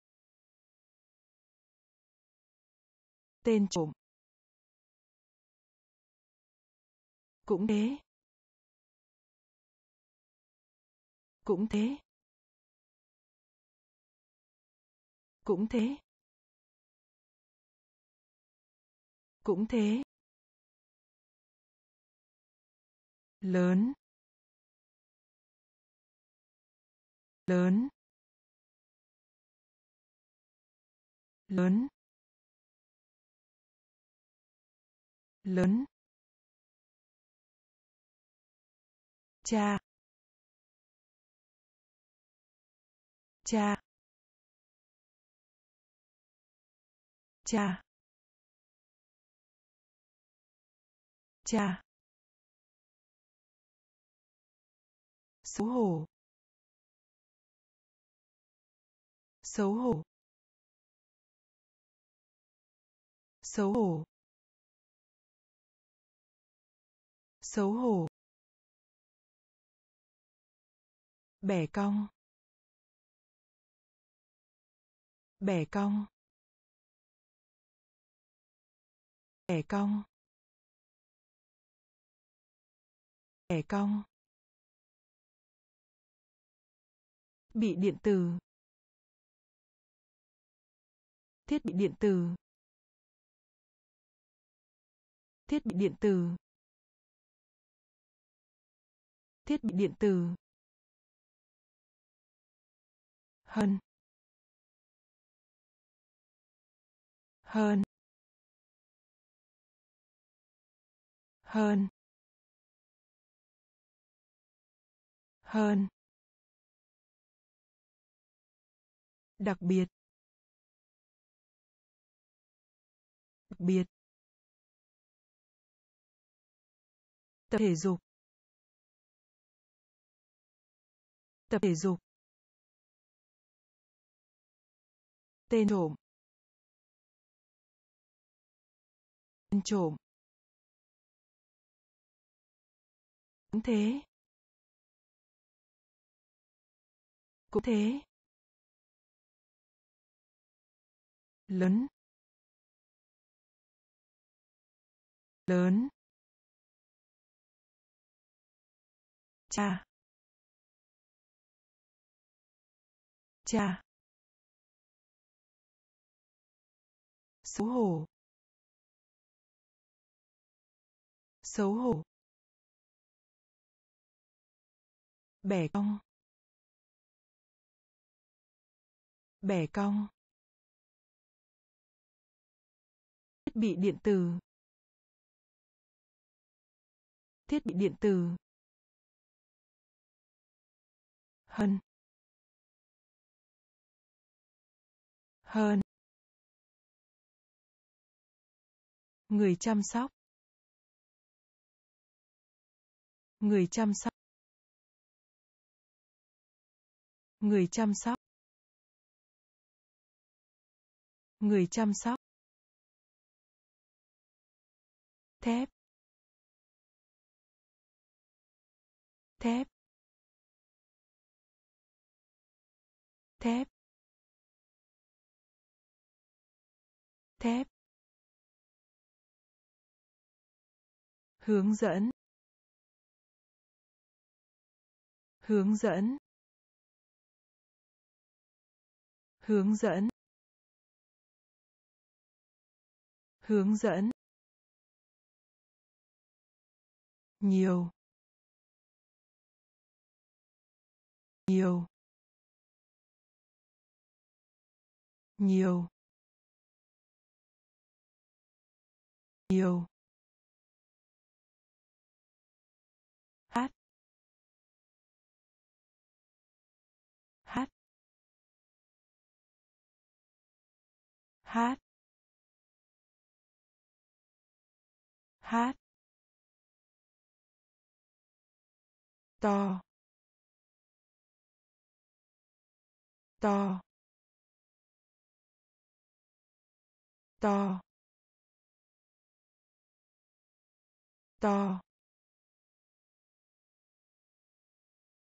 Tên trộm. Cũng thế. Cũng thế. Cũng thế. Cũng thế. Lớn. Lớn. Lớn. Lớn. Cha. Cha. Cha. Cha. Xấu hổ. Xấu hổ. Xấu hổ. Xấu hổ. Bẻ cong. Bẻ cong. Bẻ cong. Bẻ cong. Bị điện tử. Thiết bị điện tử. Thiết bị điện tử. Thiết bị điện tử. Hơn. Hơn. Hơn. Hơn. Đặc biệt. Đặc biệt. Tập thể dục. Tập thể dục. Tên trộm. Tên trộm. Cũng thế. Cũng thế. Lớn. Lớn. Cha. Cha. Xấu hổ. Xấu hổ. Bẻ cong. Bẻ cong. Thiết bị điện tử. Thiết bị điện tử. Hơn. Hơn. Người chăm sóc. Người chăm sóc. Người chăm sóc. Người chăm sóc. Thép. Thép. Thép. Thép. Hướng dẫn. Hướng dẫn. Hướng dẫn. Hướng dẫn. Nhiều. Nhiều. Nhiều. Nhiều. Hát. Hát. To. To. To. To.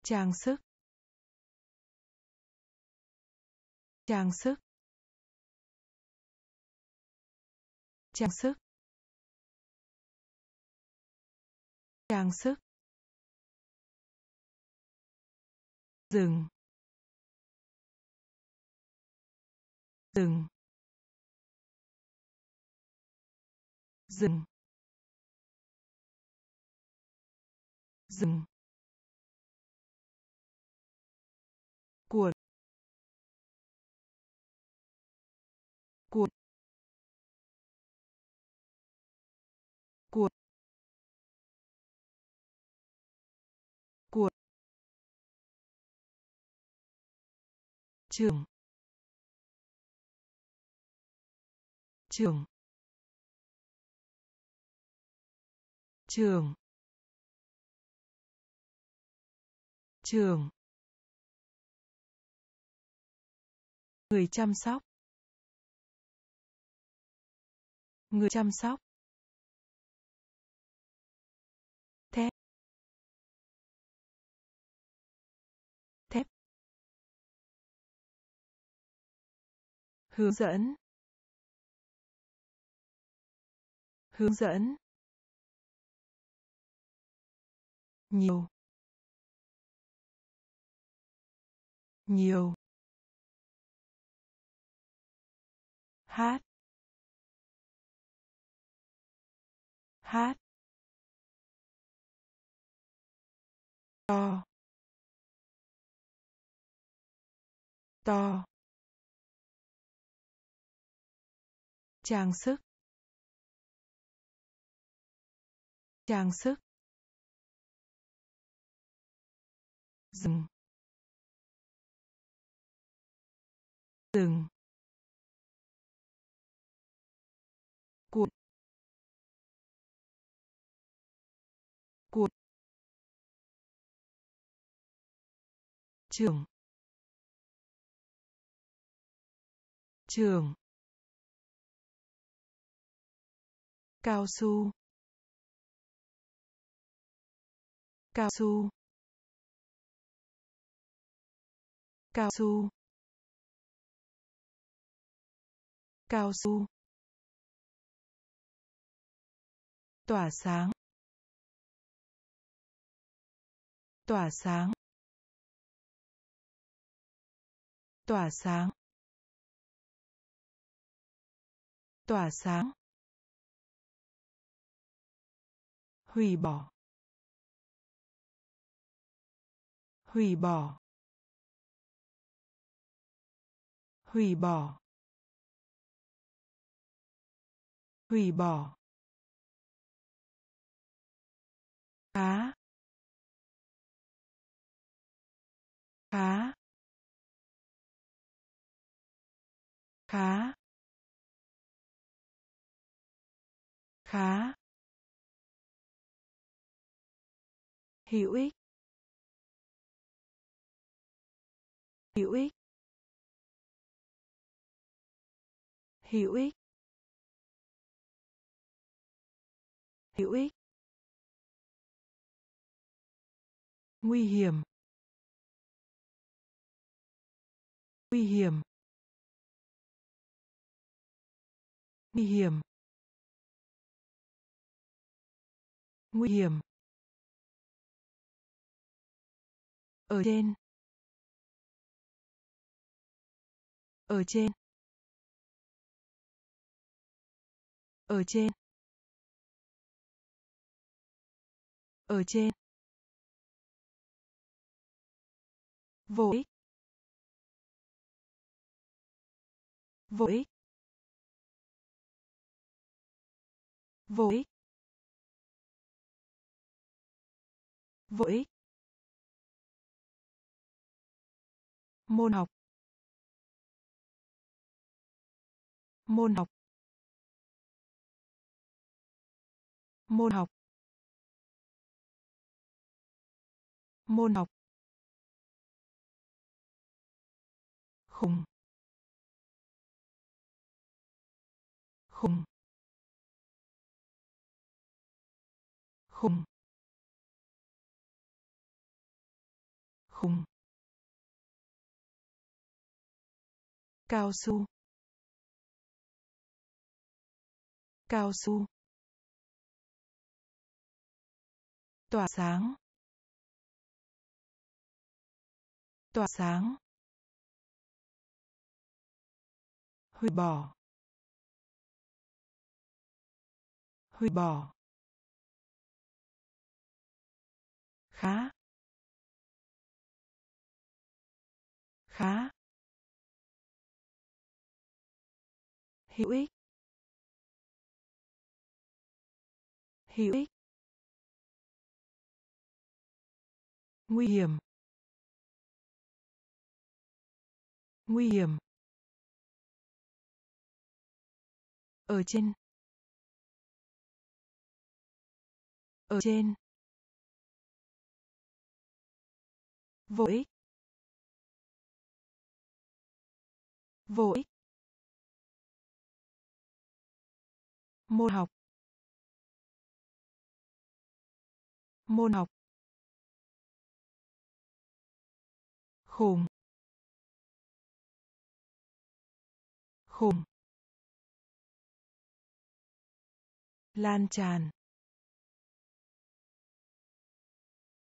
Trang sức. Trang sức. Trang sức. Trang sức. Dừng. Dừng. Dừng. Dừng. Cuộn. Trường trường trường trường. Người chăm sóc người chăm sóc. Hướng dẫn. Hướng dẫn. Nhiều. Nhiều. Hát. Hát. To. To. Trang sức. Trang sức. Dừng. Dừng. Cuộn. Cuộn. Trường. Trường. Cao su. Cao su. Cao su. Cao su. Tỏa sáng. Tỏa sáng. Tỏa sáng. Tỏa sáng. Hủy bỏ. Hủy bỏ. Hủy bỏ. Hủy bỏ. Khá khá khá khá hữu ích hữu ích hữu ích hữu ích nguy hiểm. Nguy hiểm. Nguy hiểm. Nguy hiểm. Ở trên. Ở trên. Ở trên. Ở trên. Vô ích. Vô ích. Vô ích. Vô ích. Môn học. Môn học. Môn học. Môn học. Khùng. Khùng. Khùng. Khùng. Cao su. Cao su. Tỏa sáng. Tỏa sáng. Hủy bỏ. Hủy bỏ. Khá. Khá. Hữu ích. Hữu ích. Nguy hiểm. Nguy hiểm. Ở trên. Ở trên. Vô ích. Vô ích. Môn học. Môn học. Khùng khùng lan tràn.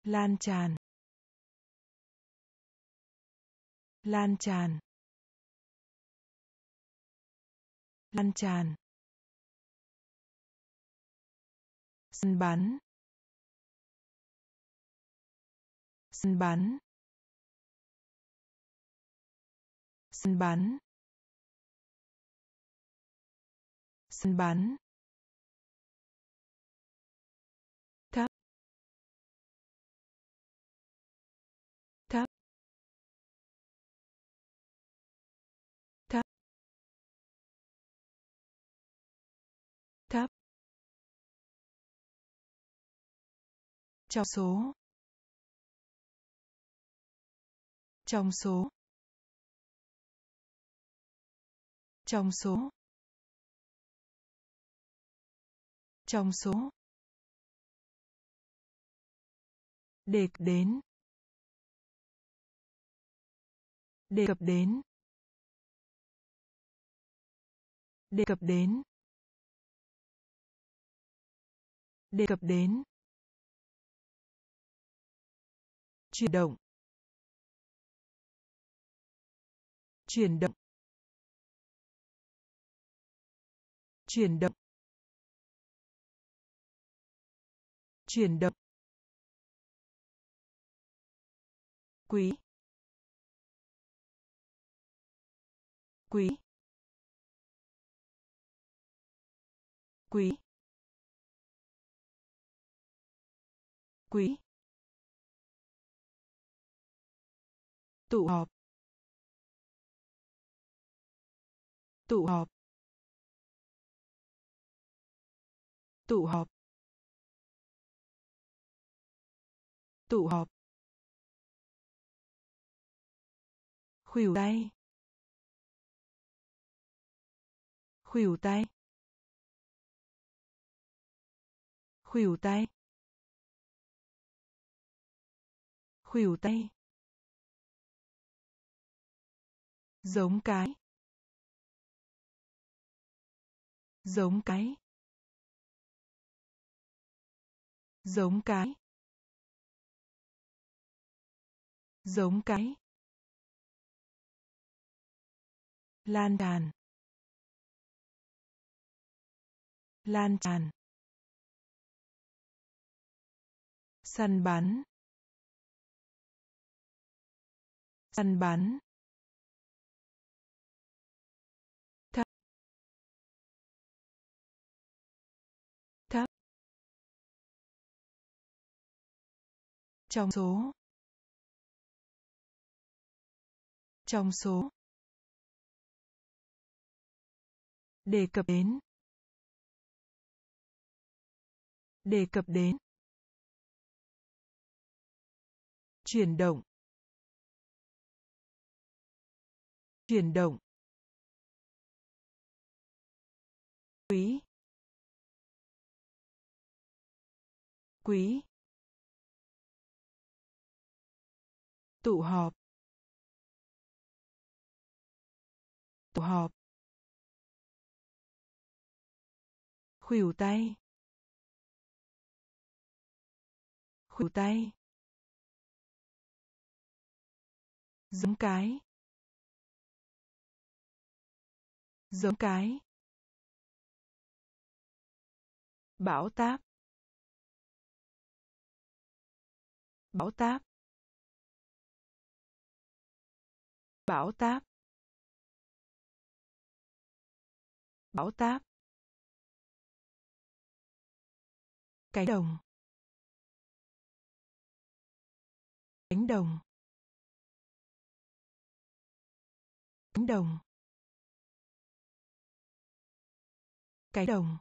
Lan tràn. Lan tràn. Lan tràn. Săn bắn săn bắn săn bắn săn bắn trong số. Trong số. Trong số. Trong số. Đề cập đến. Đề cập đến. Đề cập đến. Đề cập đến. Chuyển động. Chuyển động. Chuyển động. Chuyển động. Quý. Quý. Quý. Quý. Tụ họp. Tụ họp. Tụ họp. Tụ họp. Khuỷu tay. Khuỷu tay. Khuỷu tay. Khuỷu tay. Giống cái. Giống cái. Giống cái. Giống cái. Lan tràn. Lan tràn. Săn bắn. Săn bắn. Trong số. Trong số. Đề cập đến. Đề cập đến. Chuyển động. Chuyển động. Quý. Quý. Tụ họp. Tụ họp. Khuỷu tay. Khuỷu tay. Giống cái. Giống cái. Bão táp. Bão táp. Bão táp. Bão táp. Cánh đồng. Cánh đồng. Cánh đồng. Cánh đồng.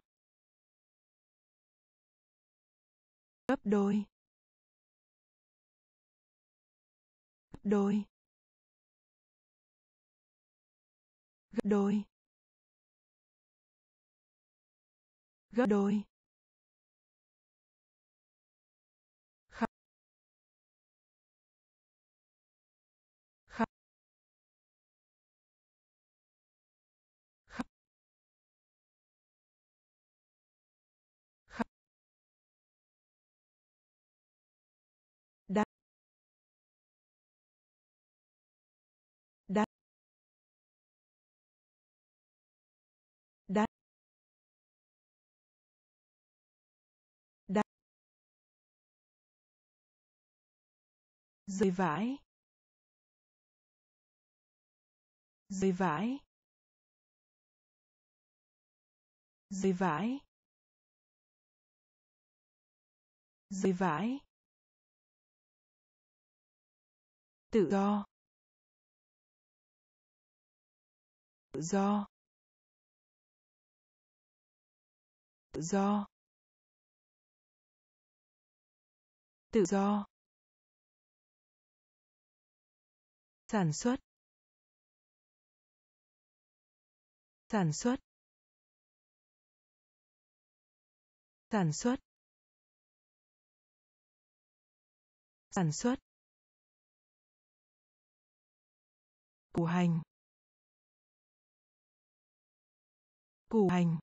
Gấp đôi. Gấp đôi. Gấp đôi. Gấp đôi. Rơi vãi rơi vãi rơi vãi rơi vãi tự do. Tự do. Tự do. Tự do. Sản xuất. Sản xuất. Sản xuất. Sản xuất. Củ hành. Củ hành.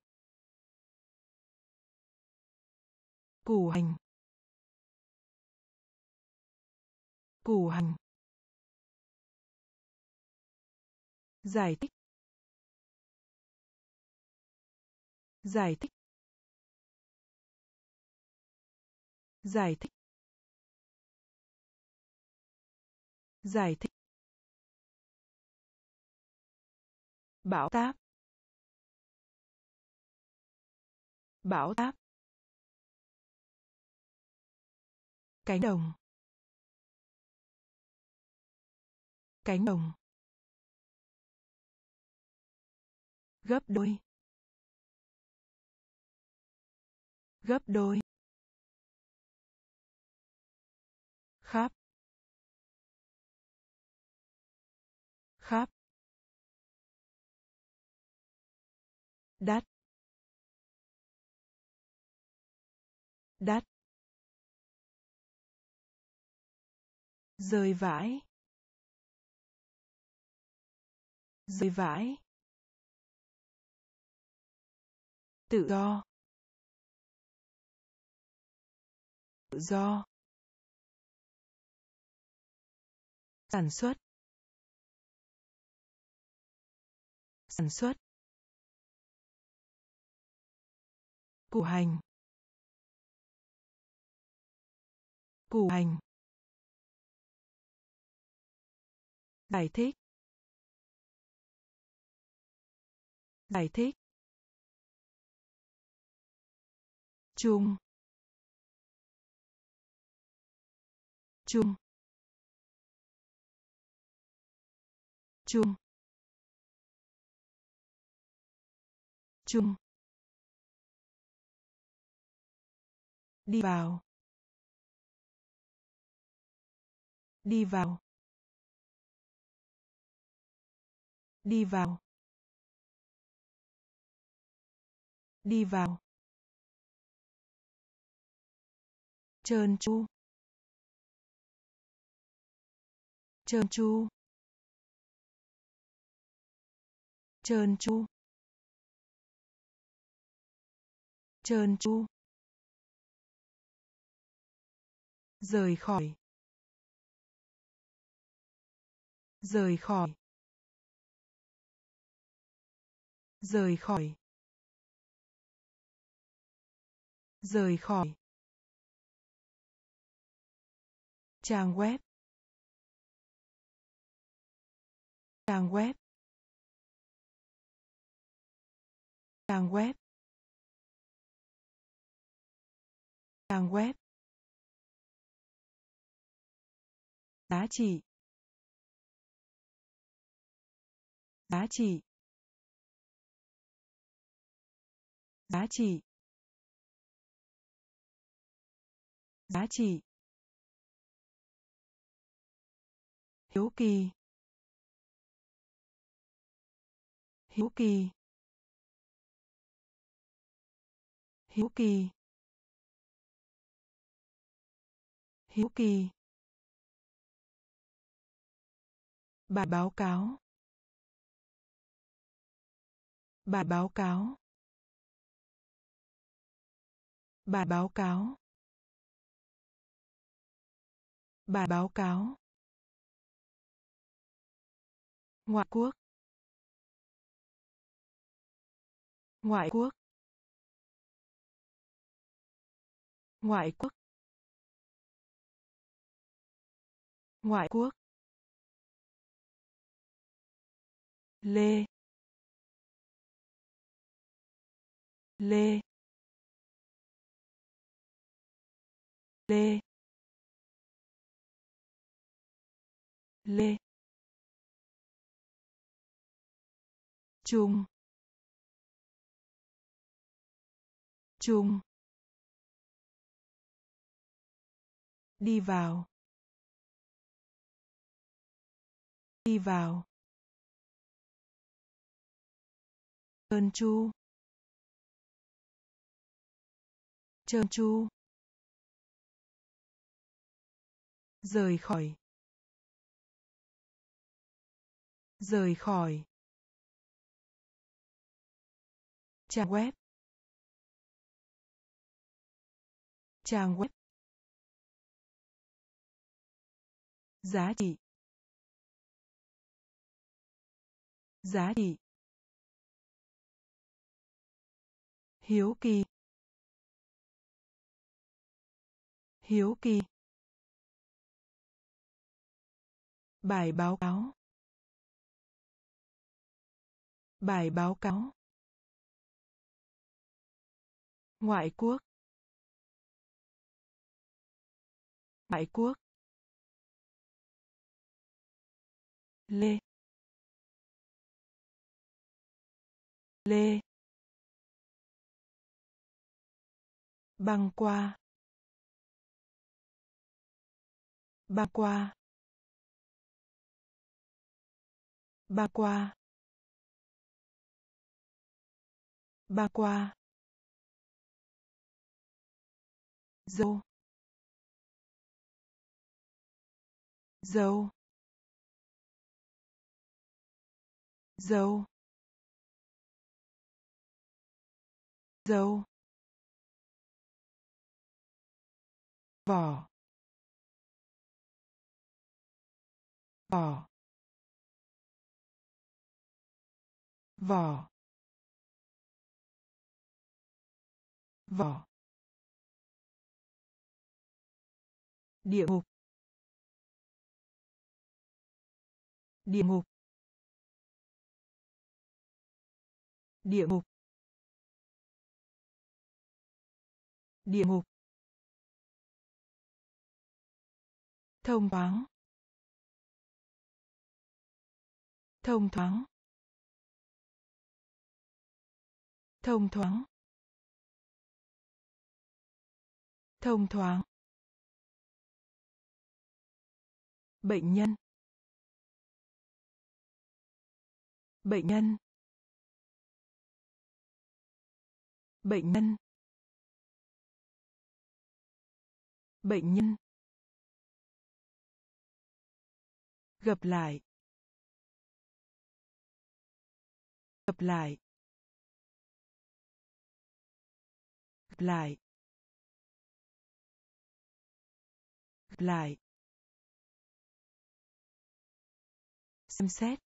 Củ hành. Củ hành. Giải thích. Giải thích. Giải thích. Giải thích. Bão táp. Bão táp. Cánh đồng. Cánh đồng. Gấp đôi. Gấp đôi. Khắp khắp đắt. Đắt. Rời vãi rời vãi tự do. Tự do. Sản xuất. Sản xuất. Củ hành. Củ hành. Giải thích. Giải thích chung chung chung chung đi vào. Đi vào. Đi vào. Đi vào. Trơn chu, trơn chu, trơn chu, trơn chu, rời khỏi. Rời khỏi. Rời khỏi. Rời khỏi. Trang web. Trang web. Trang web. Trang web. Giá trị. Giá trị. Giá trị. Giá trị. Hiếu kỳ. Hiếu kỳ. Hiếu kỳ. Hiếu kỳ. Bài báo cáo. Bài báo cáo. Bài báo cáo. Bài báo cáo ngoại quốc. Ngoại quốc. Ngoại quốc. Ngoại quốc. Lê. Lê. Lê. Lê. Chung chung đi vào. Đi vào. Trơn chu. Trơn chu, rời khỏi. Rời khỏi. Trang web. Trang web. Giá trị. Giá trị. Hiếu kỳ. Hiếu kỳ. Bài báo cáo. Bài báo cáo ngoại quốc. Ngoại quốc. Lê. Lê. Băng qua. Băng qua. Băng qua. Băng qua. Dâu dâu dâu dâu vỏ. Vỏ. Vỏ. Vỏ. Địa ngục. Địa ngục. Địa ngục. Địa ngục. Thông thoáng. Thông thoáng. Thông thoáng. Thông thoáng. Bệnh nhân. Bệnh nhân. Bệnh nhân. Bệnh nhân. Gặp lại. Gặp lại. Gặp lại. Gặp lại. Xem xét.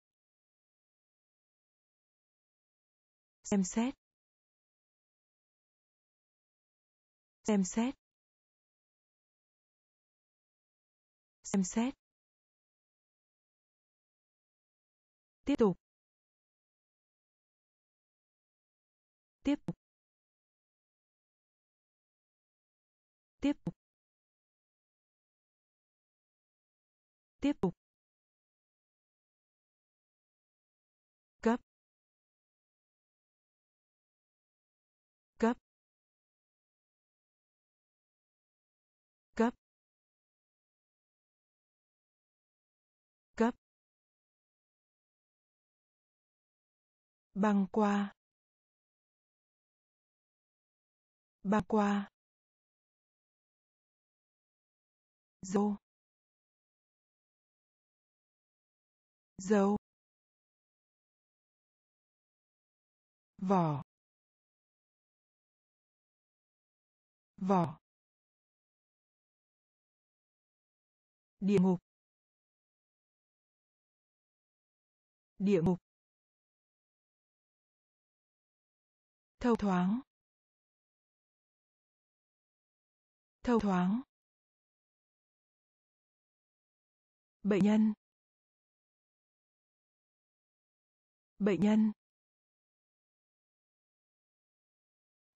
Xem xét. Xem xét. Xem xét. Tiếp tục. Tiếp tục. Tiếp tục. Tiếp tục. Băng qua. Băng qua. Dâu dâu. Vỏ. Vỏ. Địa ngục. Địa ngục. Thâu thoáng. Thâu thoáng. Bệnh nhân. Bệnh nhân.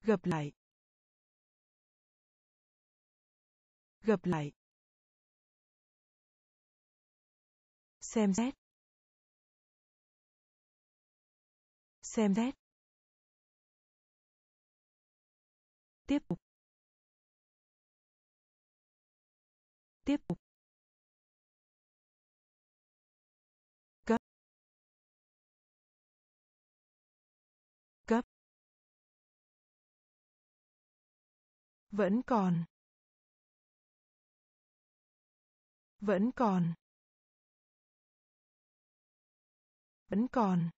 Gặp lại. Gặp lại. Xem xét. Xem xét. Tiếp tục. Tiếp tục. Cấp. Cấp. Vẫn còn. Vẫn còn. Vẫn còn.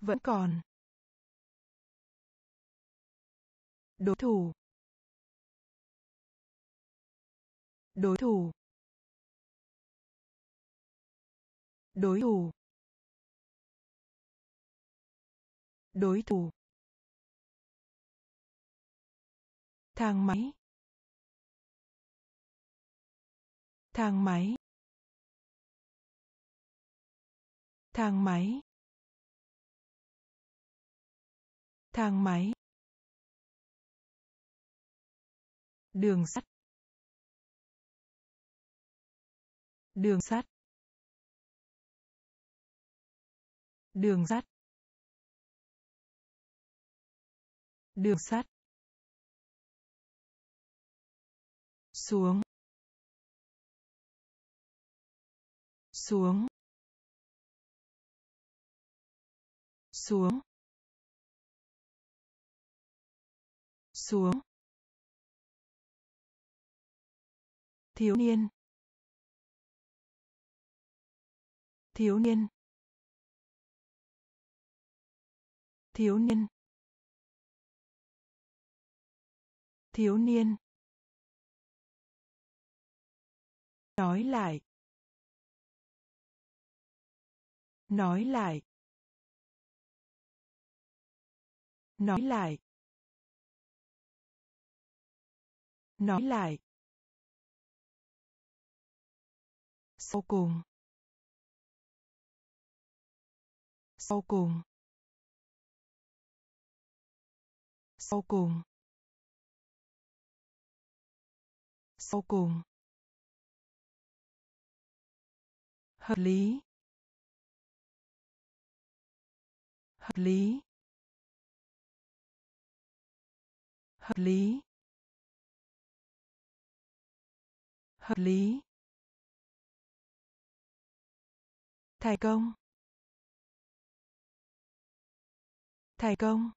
Vẫn còn. Đối thủ. Đối thủ. Đối thủ. Đối thủ. Thang máy. Thang máy. Thang máy. Thang máy. Đường sắt. Đường sắt. Đường sắt. Đường sắt. Xuống. Xuống. Xuống. Xuống. Thiếu niên. Thiếu niên. Thiếu niên. Thiếu niên. Nói lại. Nói lại. Nói lại. Nói lại. Sau cùng. Sau cùng. Sau cùng. Sau cùng. Hợp lý. Hợp lý. Hợp lý. Hợp lý. Thành công. Thành công.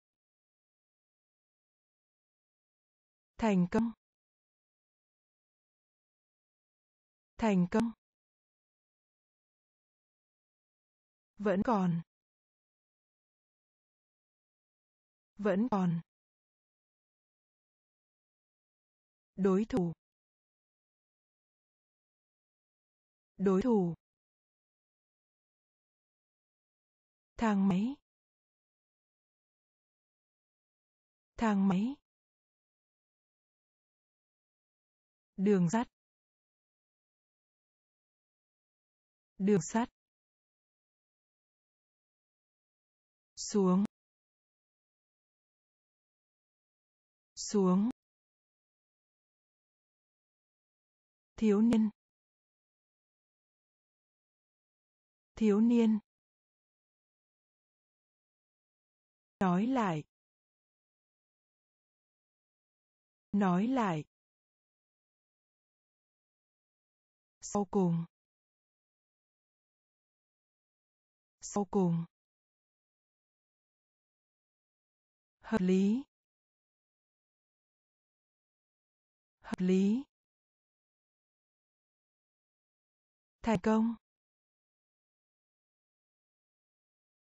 Thành công. Thành công. Vẫn còn. Vẫn còn. Đối thủ. Đối thủ. Thang máy. Thang máy. Đường sắt. Đường sắt. Xuống. Xuống. Thiếu niên. Thiếu niên. Nói lại. Nói lại. Sau cùng. Sau cùng. Hợp lý. Hợp lý. Thành công.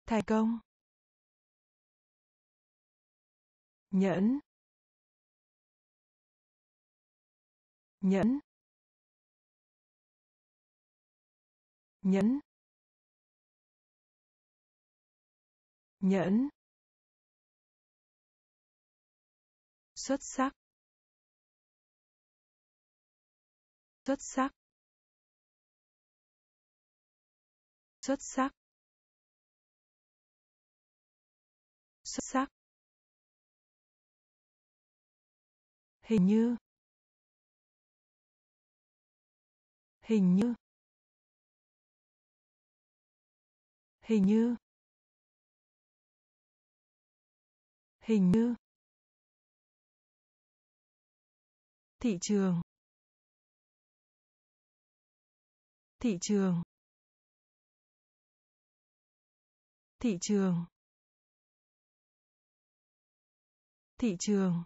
Thành công. Nhẫn. Nhẫn. Nhẫn. Nhẫn. Xuất sắc. Xuất sắc. Xuất sắc. Xuất sắc. Hình như. Hình như. Hình như. Hình như. Thị trường. Thị trường. Thị trường. Thị trường.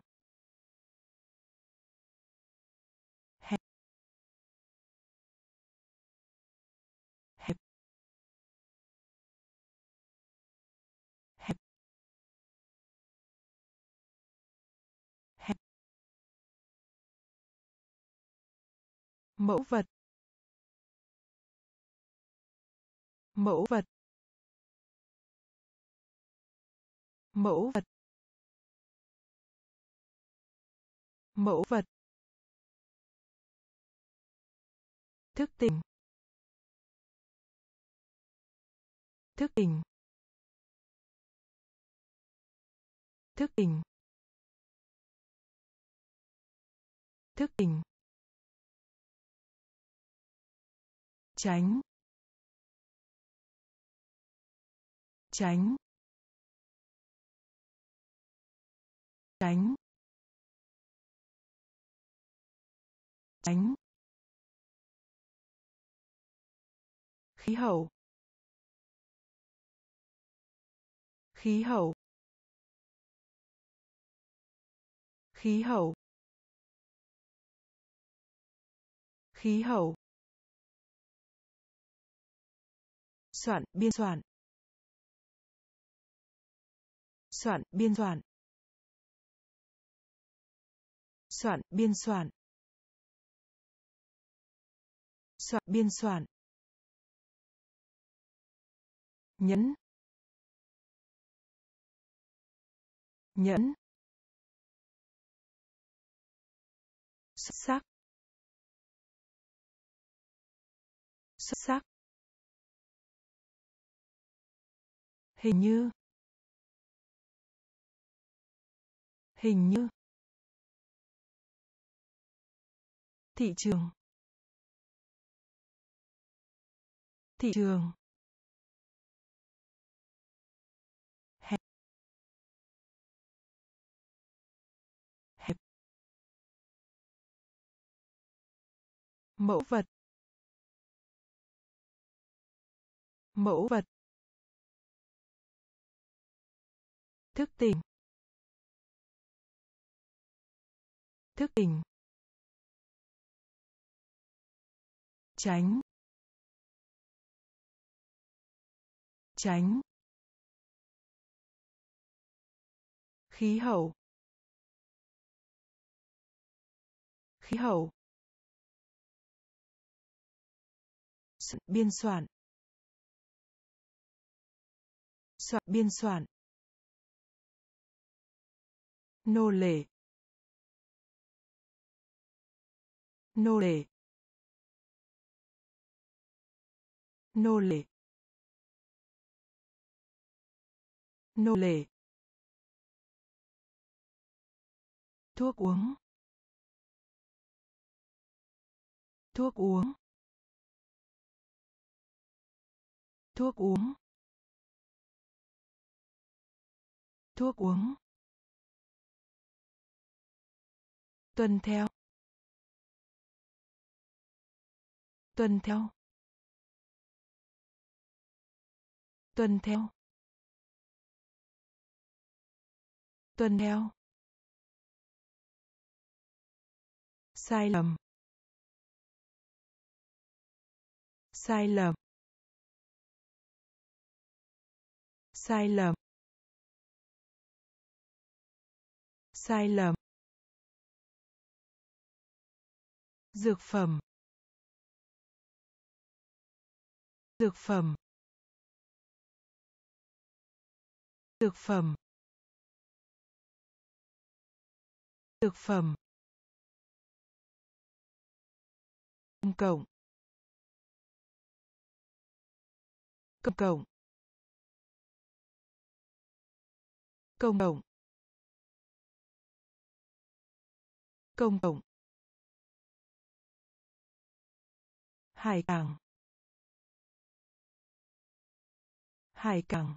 Mẫu vật. Mẫu vật. Mẫu vật. Mẫu vật. Thức tỉnh. Thức tỉnh. Thức tỉnh. Thức tỉnh. Tránh. Tránh. Tránh. Tránh. Khí hậu. Khí hậu. Khí hậu. Khí hậu. Soạn, biên soạn. Soạn, biên soạn. Soạn, biên soạn. Soạn, biên soạn. Nhấn nhẫn. Xuất sắc. Xuất sắc. Hình như. Hình như. Thị trường. Thị trường. Hẹp hẹp mẫu vật. Mẫu vật. Thức tỉnh. Thức tỉnh. Tránh. Tránh. Khí hậu. Khí hậu. Biên soạn. Soạn biên soạn nô lệ. Nô lệ. Nô lệ. Nô lệ. Thuốc uống. Thuốc uống. Thuốc uống. Thuốc uống. Tuân theo. Tuân theo. Tuân theo. Tuân theo. Sai lầm. Sai lầm. Sai lầm. Sai lầm. Dược phẩm. Dược phẩm. Dược phẩm. Dược phẩm. Công cộng. Công cộng. Công cộng. Công cộng. Hải cảng. Hải cảng.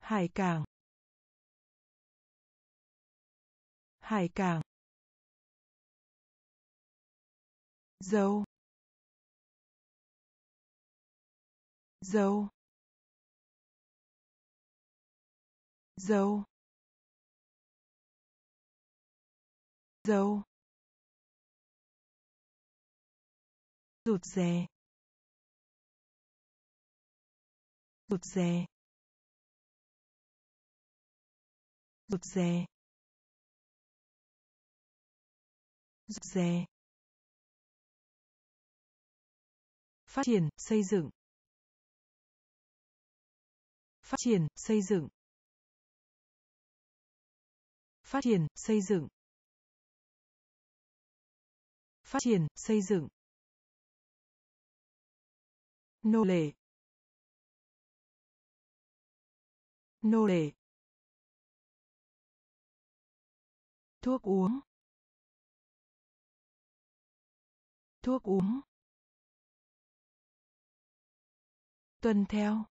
Hải cảng. Hải cảng. Dâu dâu dâu dâu rụt rè. Rụt rè. Rụt rè. Rụt rè. Phát triển, xây dựng. Phát triển, xây dựng. Phát triển, xây dựng. Phát triển, xây dựng nô lệ. Nô lệ. Thuốc uống. Thuốc uống. Tuân theo.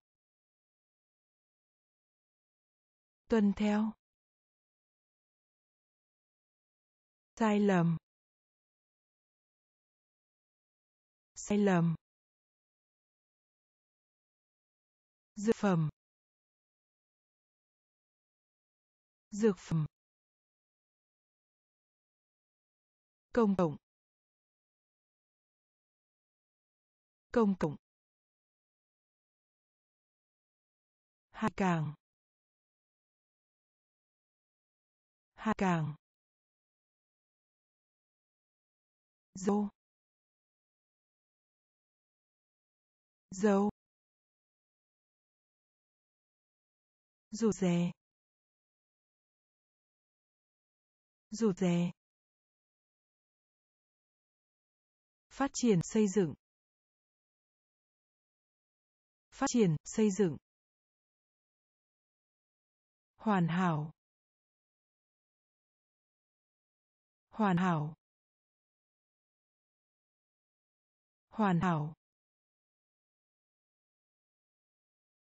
Tuân theo. Sai lầm. Sai lầm. Dược phẩm. Dược phẩm. Công cộng. Công cộng. Hai cảng hai cảng dâu dâu. Rụt rè. Rụt rè. Phát triển, xây dựng. Phát triển, xây dựng. Hoàn hảo. Hoàn hảo. Hoàn hảo.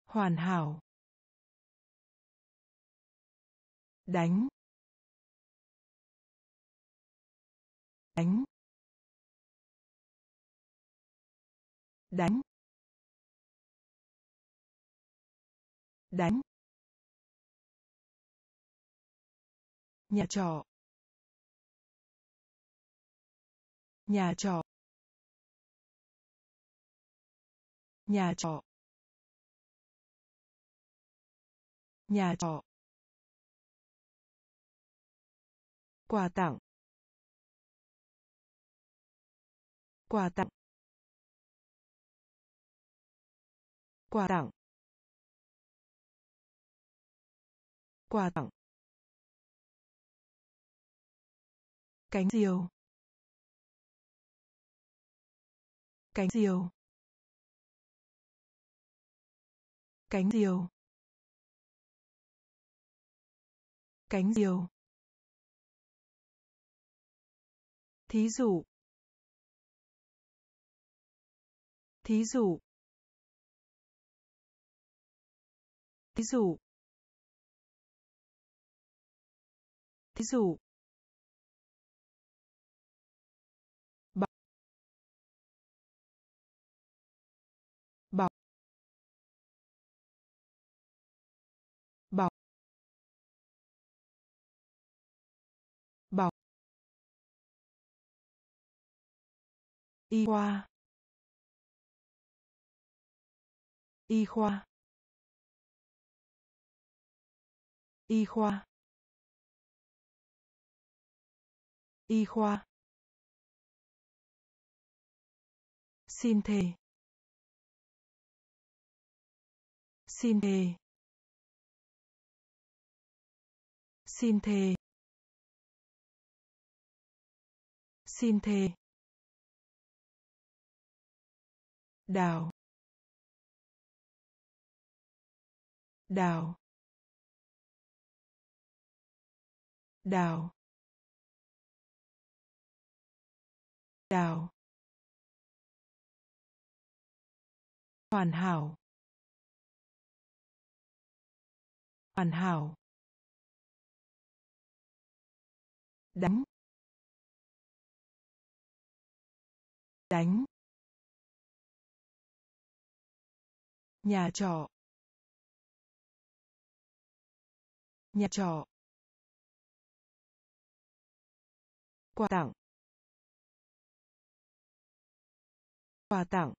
Hoàn hảo. Đánh đánh đánh đánh. Nhà trọ. Nhà trọ. Nhà trọ. Nhà trọ. Quà tặng. Quà tặng. Quà tặng. Quà tặng. Cánh diều. Cánh diều. Cánh diều. Cánh diều. Thí dụ. Thí dụ. Thí dụ. Thí dụ. Y khoa. Y khoa. Y khoa. Y khoa. Xin thề. Xin thề. Xin thề. Xin thề. Đào. Đào. Đào. Đào. Hoàn hảo. Hoàn hảo. Đánh. Đánh. Nhà trọ. Nhà trọ. Quà tặng. Quà tặng.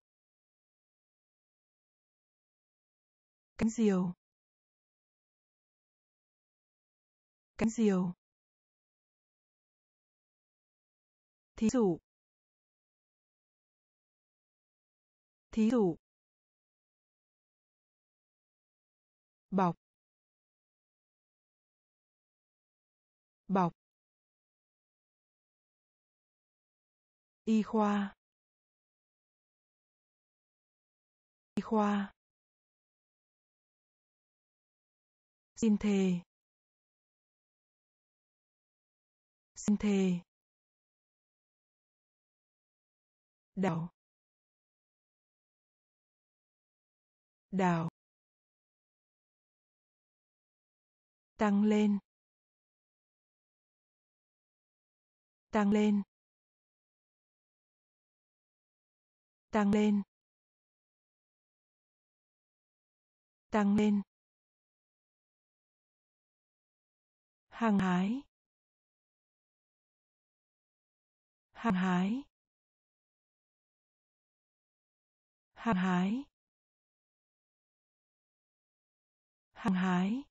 Cánh diều. Cánh diều. Thí dụ. Thí dụ. Bọc. Bọc. Y khoa. Y khoa. Xin thề. Xin thề. Đào đào tăng lên. Tăng lên. Tăng lên. Tăng lên. Hàng hái. Hàng hái. Hàng hái. Hàng hái.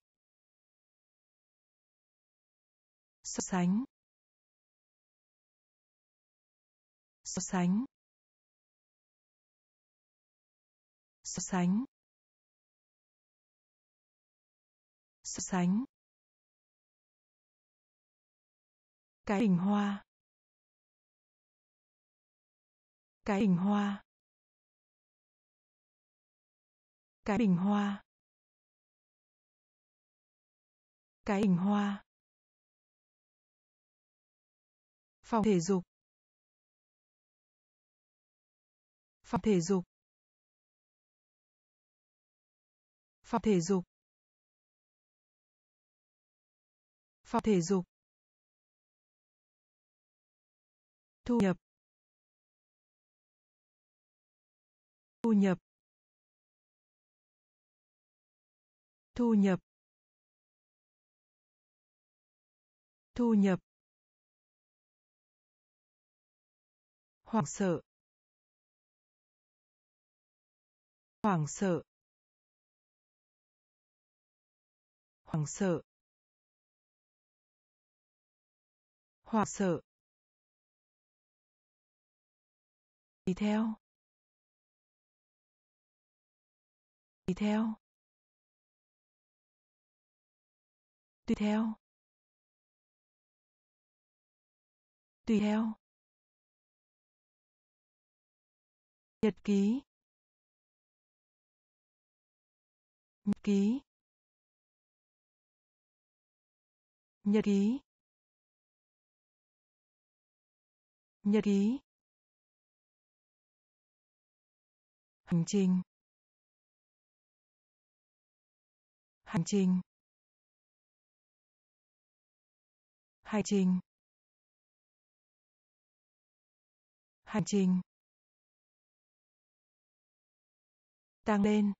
So sánh. So sánh. So sánh. So sánh. Cái bình hoa. Cái bình hoa. Cái bình hoa. Cái bình hoa. Phòng thể dục. Phòng thể dục. Phòng thể dục. Phòng thể dục. Thu nhập. Thu nhập. Thu nhập. Thu nhập. Hoảng sợ. Hoảng sợ. Hoảng sợ. Hoảng sợ. Đi theo. Đi theo. Tùy theo. Tùy theo. Nhật ký. Nhật ký. Nhật ký. Nhật ký. Hành trình. Hành trình. Hành trình. Hành trình. Tăng lên.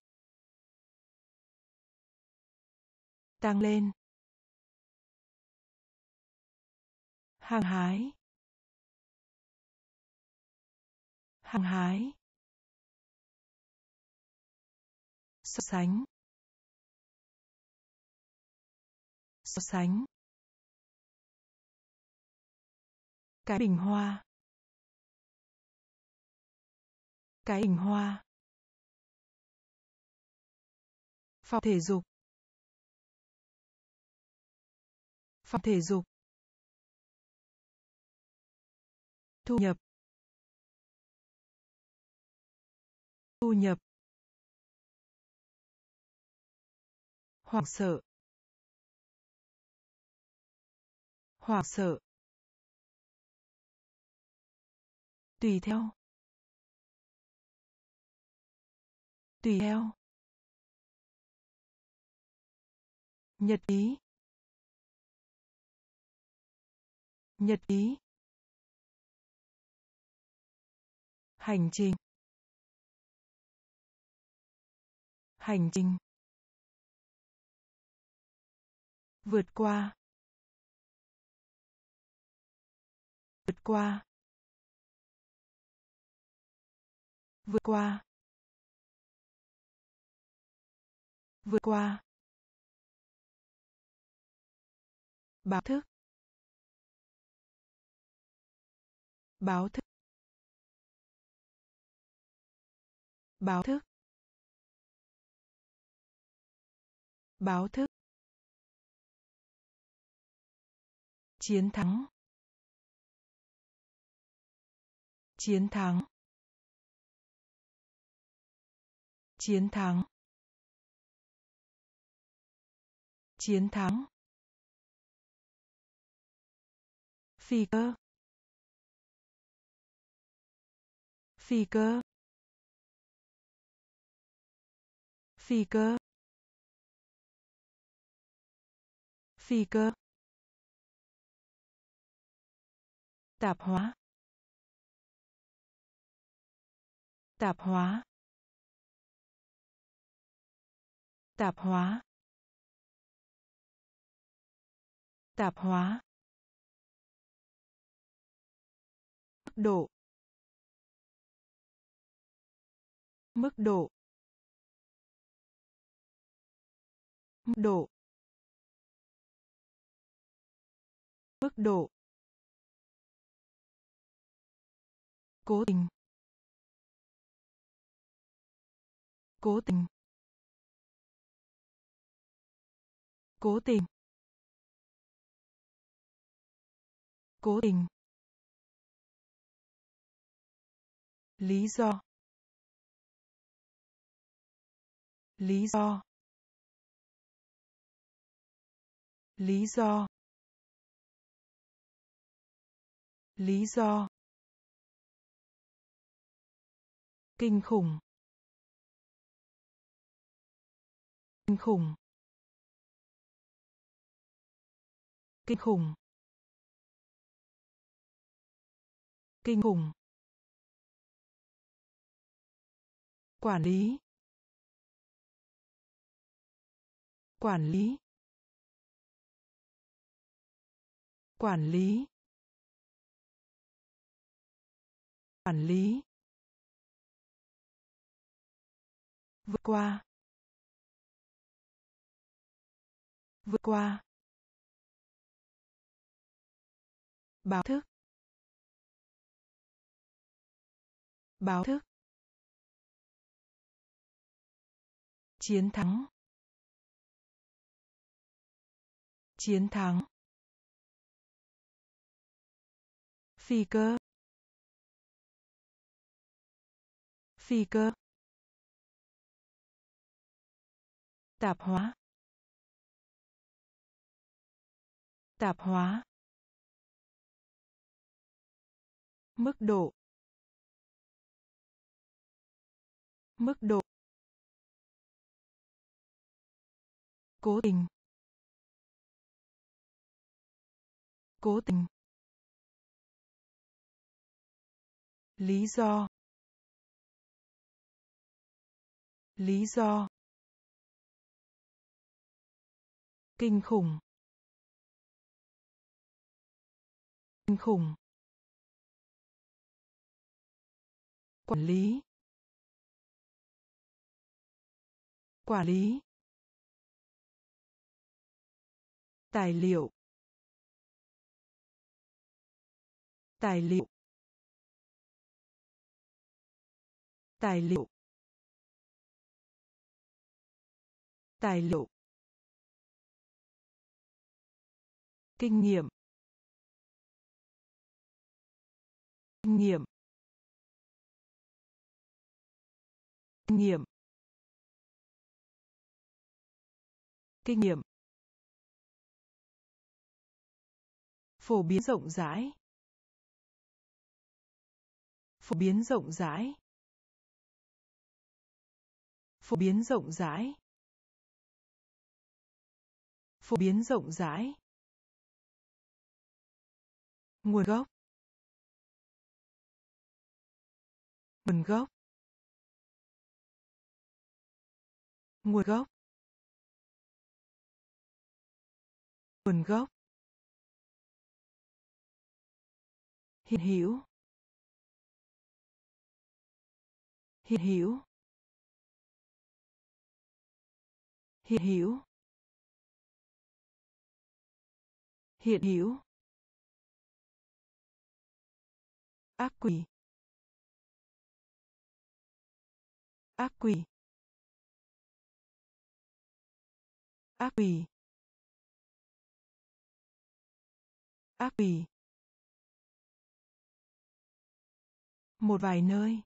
Tăng lên. Hàng hái. Hàng hái. So sánh. So sánh. Cái bình hoa. Cái bình hoa. Phòng thể dục. Phòng thể dục. Thu nhập. Thu nhập. Hoảng sợ. Hoảng sợ. Tùy theo. Tùy theo. Nhật ký. Nhật ký. Hành trình. Hành trình. Vượt qua. Vượt qua. Vượt qua. Vượt qua. Báo thức. Báo thức. Báo thức. Báo thức. Chiến thắng. Chiến thắng. Chiến thắng. Chiến thắng. Phi cơ. Phi cơ. Phi cơ. Phi cơ. Tạp hóa. Tạp hóa. Tạp hóa. Tạp hóa. Độ. Mức độ. Mức độ. Mức độ. Cố tình. Cố tình. Cố tình. Cố tình. Lý do. Lý do. Lý do. Lý do. Kinh khủng. Kinh khủng. Kinh khủng. Kinh khủng. Quản lý. Quản lý. Quản lý. Quản lý. Vượt qua. Vượt qua. Báo thức. Báo thức. Chiến thắng. Chiến thắng. Phi cơ. Phi cơ. Tạp hóa. Tạp hóa. Mức độ. Mức độ. Cố tình. Cố tình. Lý do. Lý do. Kinh khủng. Kinh khủng. Quản lý. Quản lý. Tài liệu. Tài liệu. Tài liệu. Tài liệu. Kinh nghiệm. Kinh nghiệm. Kinh nghiệm. Kinh nghiệm. Phổ biến rộng rãi. Phổ biến rộng rãi. Phổ biến rộng rãi. Phổ biến rộng rãi. Nguồn gốc. Nguồn gốc. Nguồn gốc. Nguồn gốc. Hiện hữu hiện hữu hiện hữu hiện hữu ác quỷ. Ác quỷ. Ác quỷ. Ác quỷ. Một vài nơi.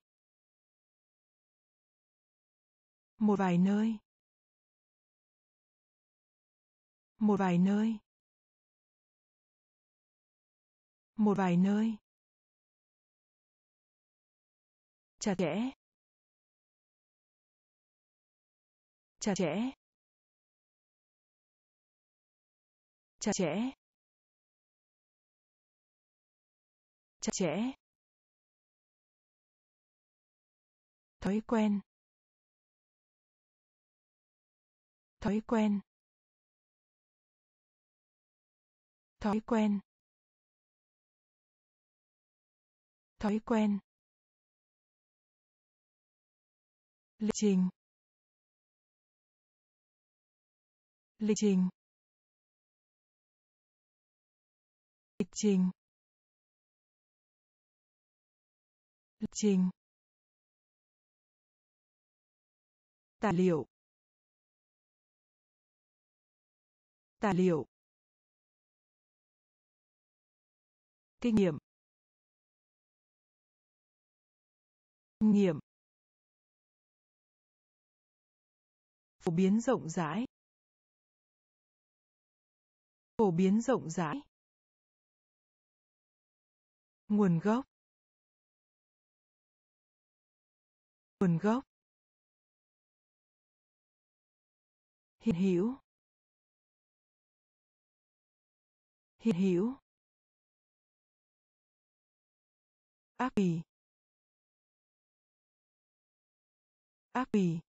Một vài nơi. Một vài nơi. Một vài nơi. Chặt chẽ. Chặt chẽ. Chặt chẽ. Chặt chẽ. Thói quen. Thói quen. Thói quen. Thói quen. Lịch trình. Lịch trình. Lịch trình. Lịch trình. Tài liệu. Tài liệu. Kinh nghiệm. Kinh nghiệm. Phổ biến rộng rãi. Phổ biến rộng rãi. Nguồn gốc. Nguồn gốc. Hiện hữu hiện hữu ác quỷ. Ác quỷ.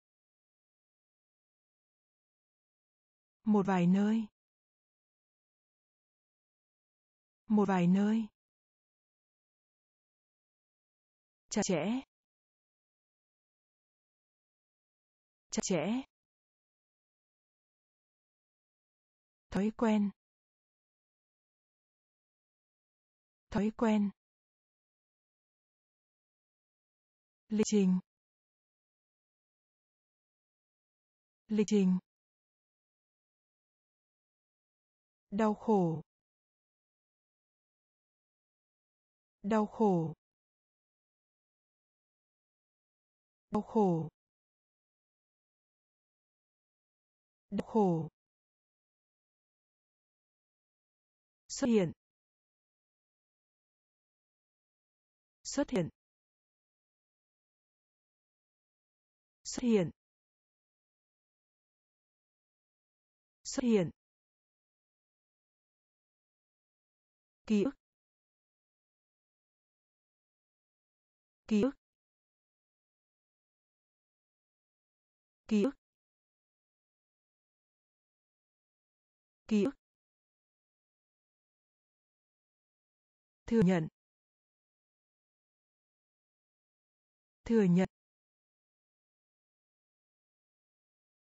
Một vài nơi. Một vài nơi. Chặt chẽ. Chặt chẽ. Thói quen. Thói quen. Lịch trình. Lịch trình. Đau khổ. Đau khổ. Đau khổ. Đau khổ. Xuất hiện. Xuất hiện. Xuất hiện. Xuất hiện. Ký ức. Ký ức. Ký ức. Ký ức. Thừa nhận. Thừa nhận.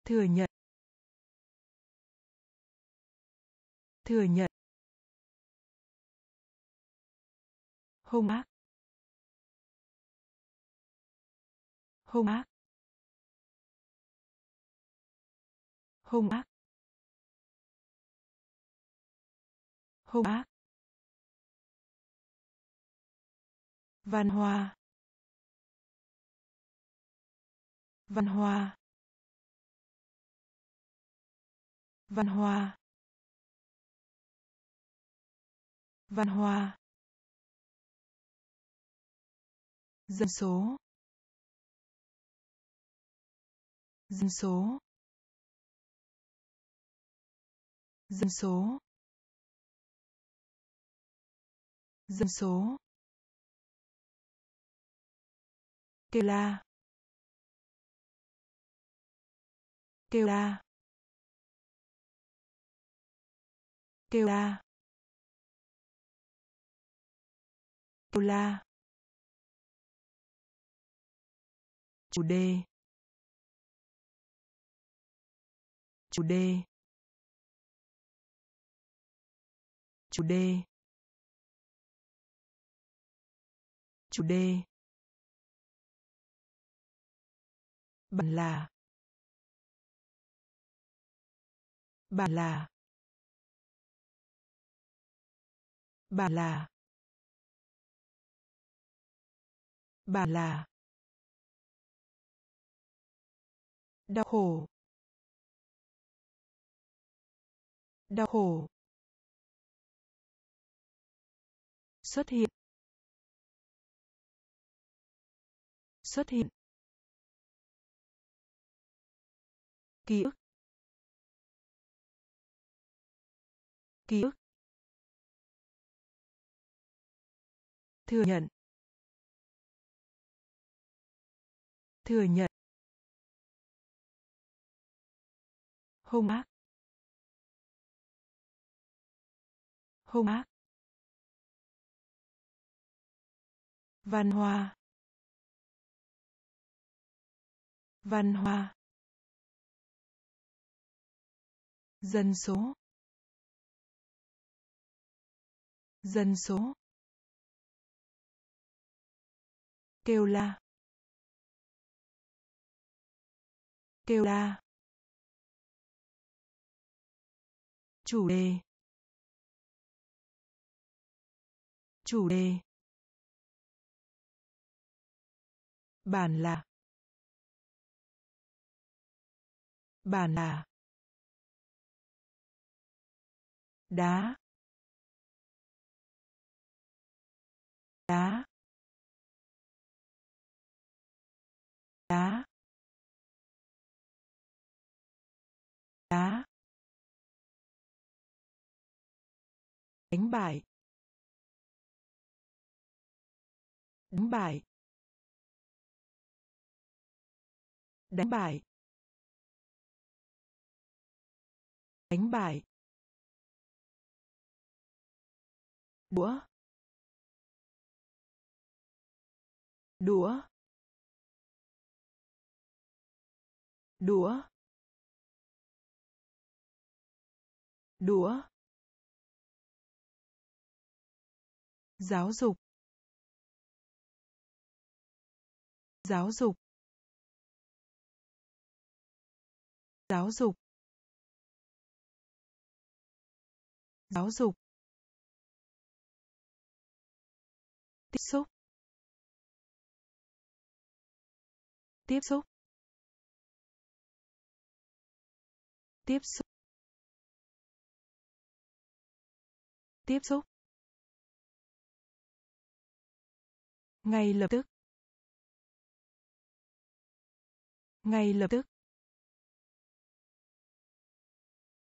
Thừa nhận. Thừa nhận. Hung ác. Hung ác. Hung ác. Hung ác. Văn hoa. Văn hoa. Văn hoa. Văn hoa. Dân số. Dân số. Dân số. Dân số. Kêu la kêu la kêu la kêu la chủ đề. Chủ đề. Chủ đề. Chủ đề. Bản là. Bản là. Bản là. Bản là. Đau khổ. Đau khổ. Xuất hiện. Xuất hiện. Ký ức. Ký ức. Thừa nhận. Thừa nhận. Hung ác. Hung ác. Văn hoa. Văn hoa. Dân số. Dân số. Kêu la. Kêu la. Chủ đề. Chủ đề. Bản là. Bản là. Đá. Đá. Đá. Đá. Đánh bại. Đánh bại. Đánh bại. Đánh bại. Đũa. Đũa. Đũa. Đũa. Giáo dục. Giáo dục. Giáo dục. Giáo dục. Tiếp xúc. Tiếp xúc. Tiếp xúc. Ngay lập tức. Ngay lập tức.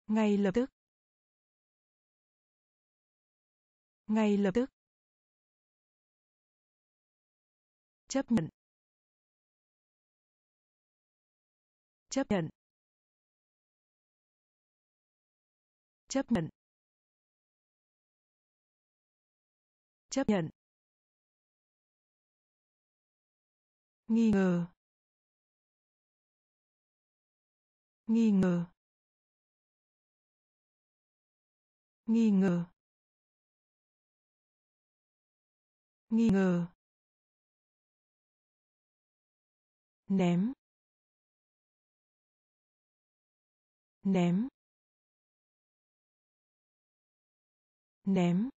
Ngay lập tức. Ngay lập tức. Chấp nhận. Chấp nhận. Chấp nhận. Chấp nhận. Nghi ngờ. Nghi ngờ. Nghi ngờ. Nghi ngờ. Ném. Ném. Ném.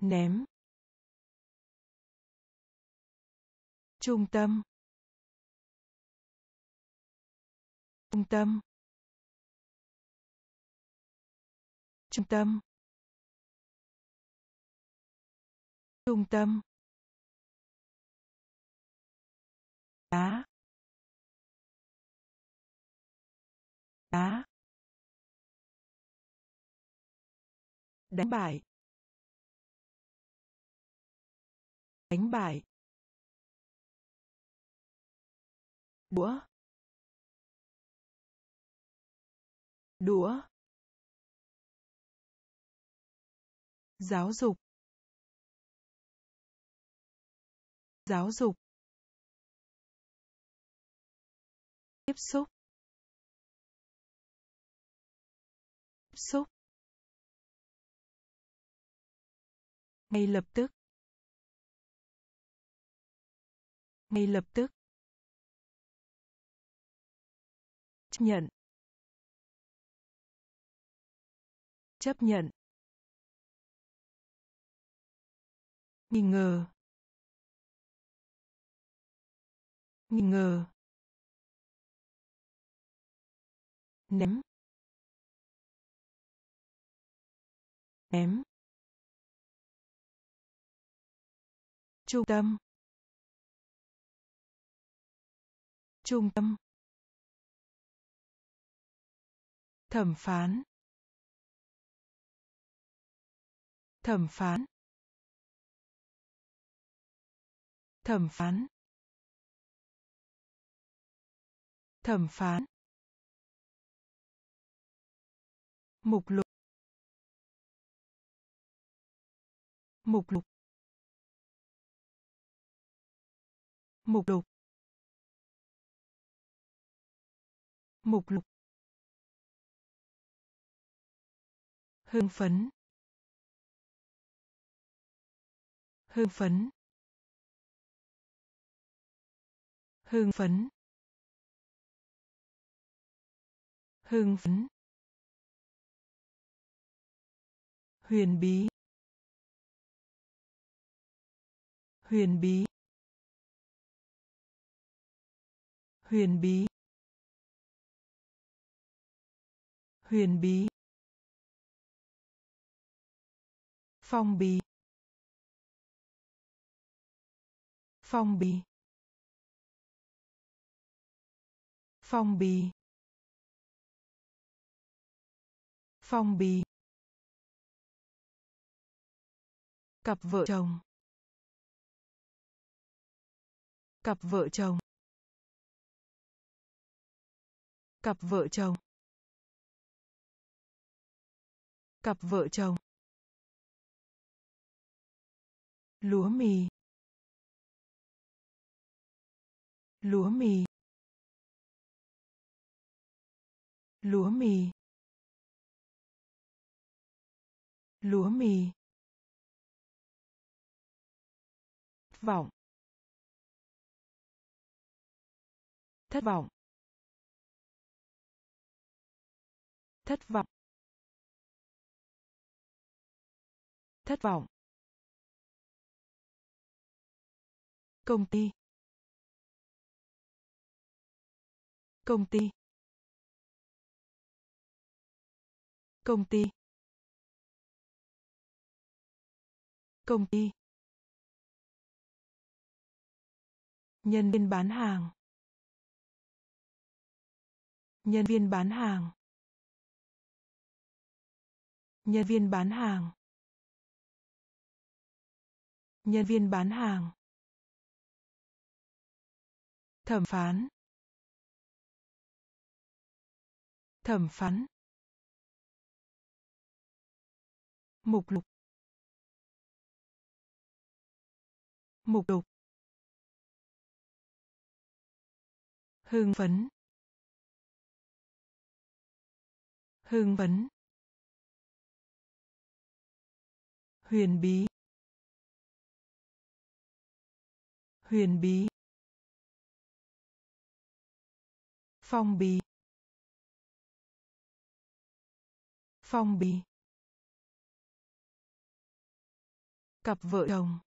Ném. Trung tâm. Trung tâm. Trung tâm. Trung tâm. Đá. Đá. Đánh bại. Đánh bại. Đũa. Đũa. Giáo dục. Giáo dục. Tiếp xúc. Xúc. Ngay lập tức. Ngay lập tức. Chấp nhận. Chấp nhận. Nghi ngờ. Nghi ngờ. Ném. Ém, trung tâm. Trung tâm. Thẩm phán. Thẩm phán. Thẩm phán. Thẩm phán. Mục lục. Mục lục. Mục lục. Mục lục. Hưng phấn. Hưng phấn. Hưng phấn. Hưng phấn. Huyền bí. Huyền bí. Huyền bí. Huyền bí. Phong bì phong bì phong bì phong bì cặp vợ chồng. Cặp vợ chồng. Cặp vợ chồng. Cặp vợ chồng. Lúa mì. Lúa mì. Lúa mì. Lúa mì. Vọng. Thất vọng. Thất vọng. Thất vọng. Công ty. Công ty. Công ty. Công ty. Nhân viên bán hàng nhân viên bán hàng. Nhân viên bán hàng. Nhân viên bán hàng. Thẩm phán. Thẩm phán. Mục lục. Mục lục. Hưng phấn. Hưng phấn huyền bí. Huyền bí. Phong bì phong bì cặp vợ chồng.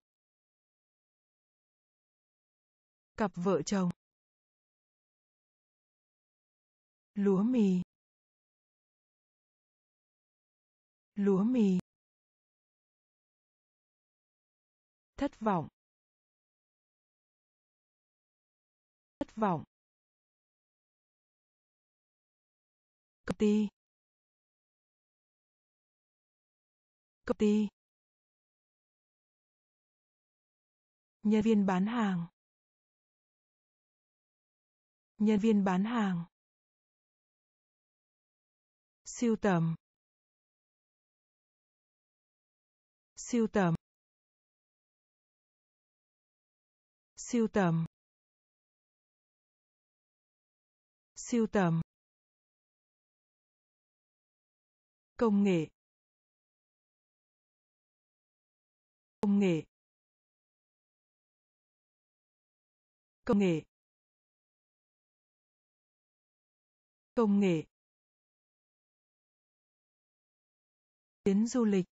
Cặp vợ chồng. Lúa mì. Lúa mì. Thất vọng. Thất vọng. Công ty công ty nhân viên bán hàng. Nhân viên bán hàng. Siêu tầm. Siêu tầm. Siêu tầm. Siêu tầm. Công nghệ. Công nghệ. Công nghệ. Công nghệ. Chuyến du lịch.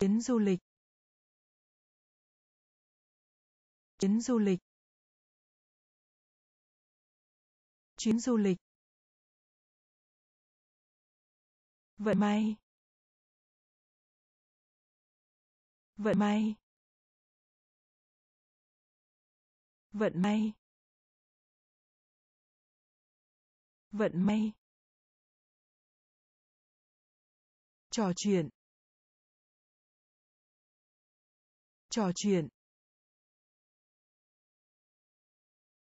Chuyến du lịch. Chuyến du lịch. Chuyến du lịch. Vận may. Vận may. Vận may. Vận may. Trò chuyện. Trò chuyện.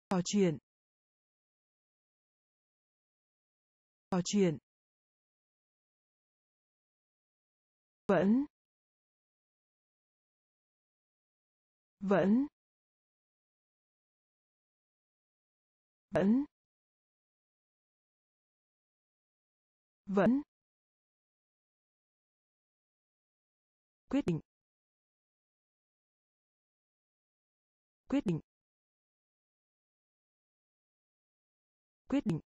Trò chuyện. Trò chuyện. Vẫn. Vẫn. Vẫn. Vẫn. Quyết định. Quyết định. Quyết định.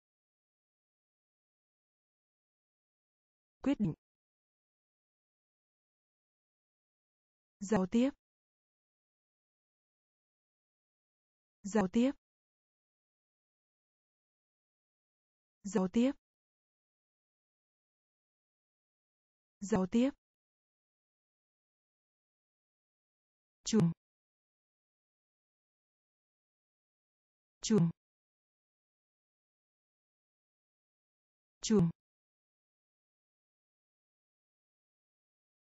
Quyết định. Giao tiếp. Giao tiếp. Giao tiếp. Giao tiếp. Chùm. Chùm chùm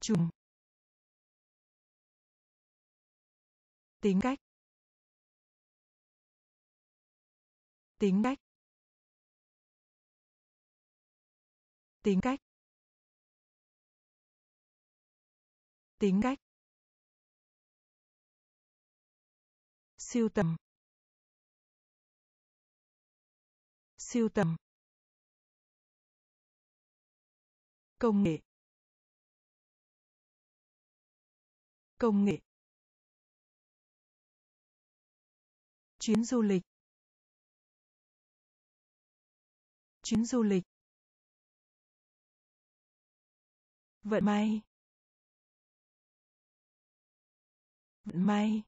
chùm tính cách. Tính cách. Tính cách. Tính cách. Siêu tầm. Siêu tầm. Công nghệ. Công nghệ. Chuyến du lịch. Chuyến du lịch. Vận may. Vận may.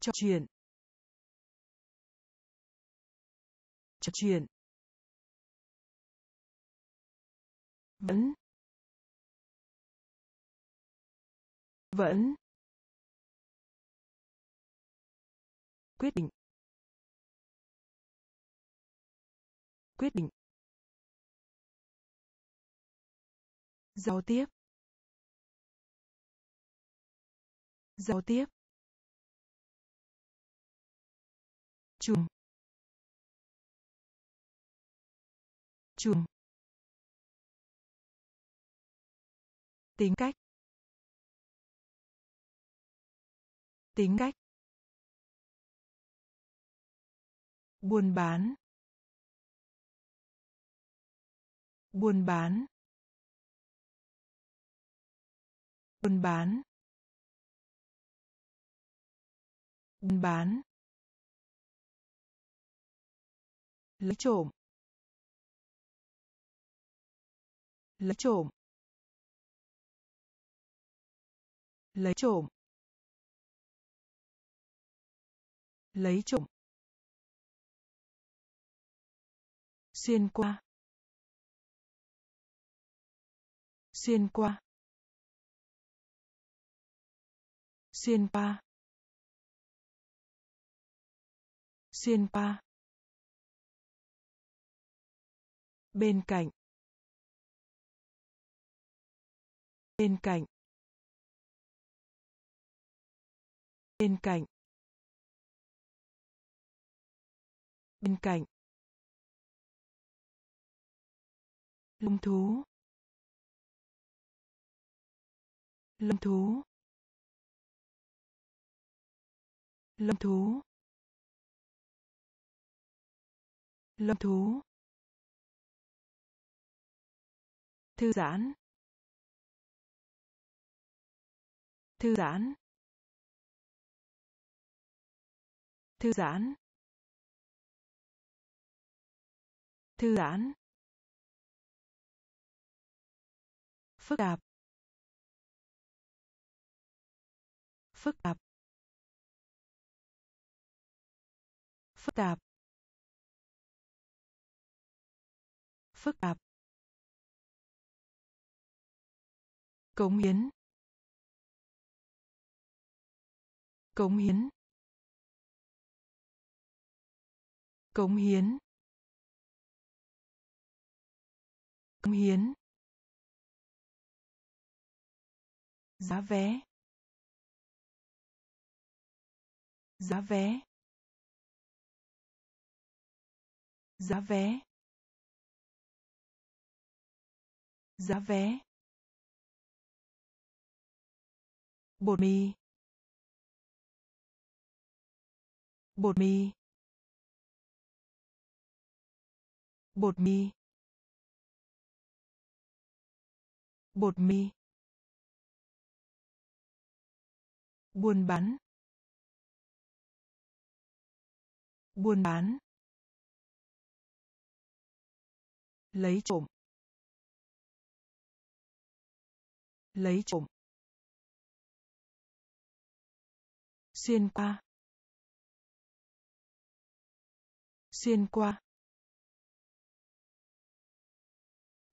Trò chuyện. Trò chuyện vẫn. Vẫn. Quyết định. Quyết định. Giao tiếp. Giao tiếp. Chùm. Trường. Tính cách. Tính cách. Buôn bán. Buôn bán. Buôn bán. Buôn bán. Lấy trộm. Lấy trộm. Lấy trộm. Lấy trộm. Xuyên qua. Xuyên qua. Xuyên qua. Xuyên qua. Bên cạnh. Bên cạnh. Bên cạnh. Bên cạnh. Lông thú. Lông thú. Lông thú. Lông thú. Thư giãn. Thư giãn. Thư giãn. Thư giãn. Phức tạp. Phức tạp. Phức tạp. Phức tạp. Cống hiến. Cống hiến. Cống hiến. Cống hiến. Giá vé. Giá vé. Giá vé. Giá vé. Bột mì. Bột mì. Bột mì. Bột mì. Buôn bán. Buôn bán. Lấy trộm. Lấy trộm. Xuyên qua. Xuyên qua.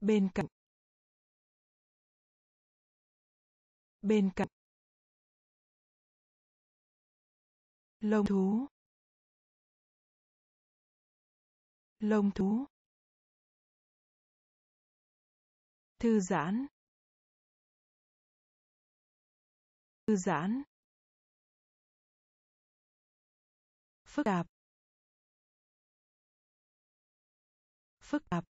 Bên cạnh. Bên cạnh. Lông thú. Lông thú. Thư giãn. Thư giãn. Phức tạp. Phức tạp.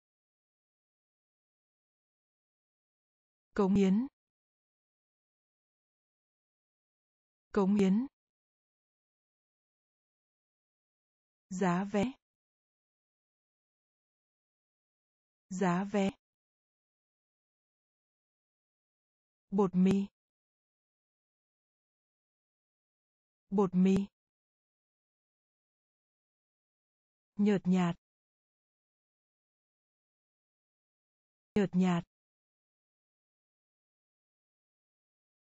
Cống hiến. Cống hiến. Giá vé. Giá vé. Bột mì. Bột mì. Nhợt nhạt. Nhợt nhạt.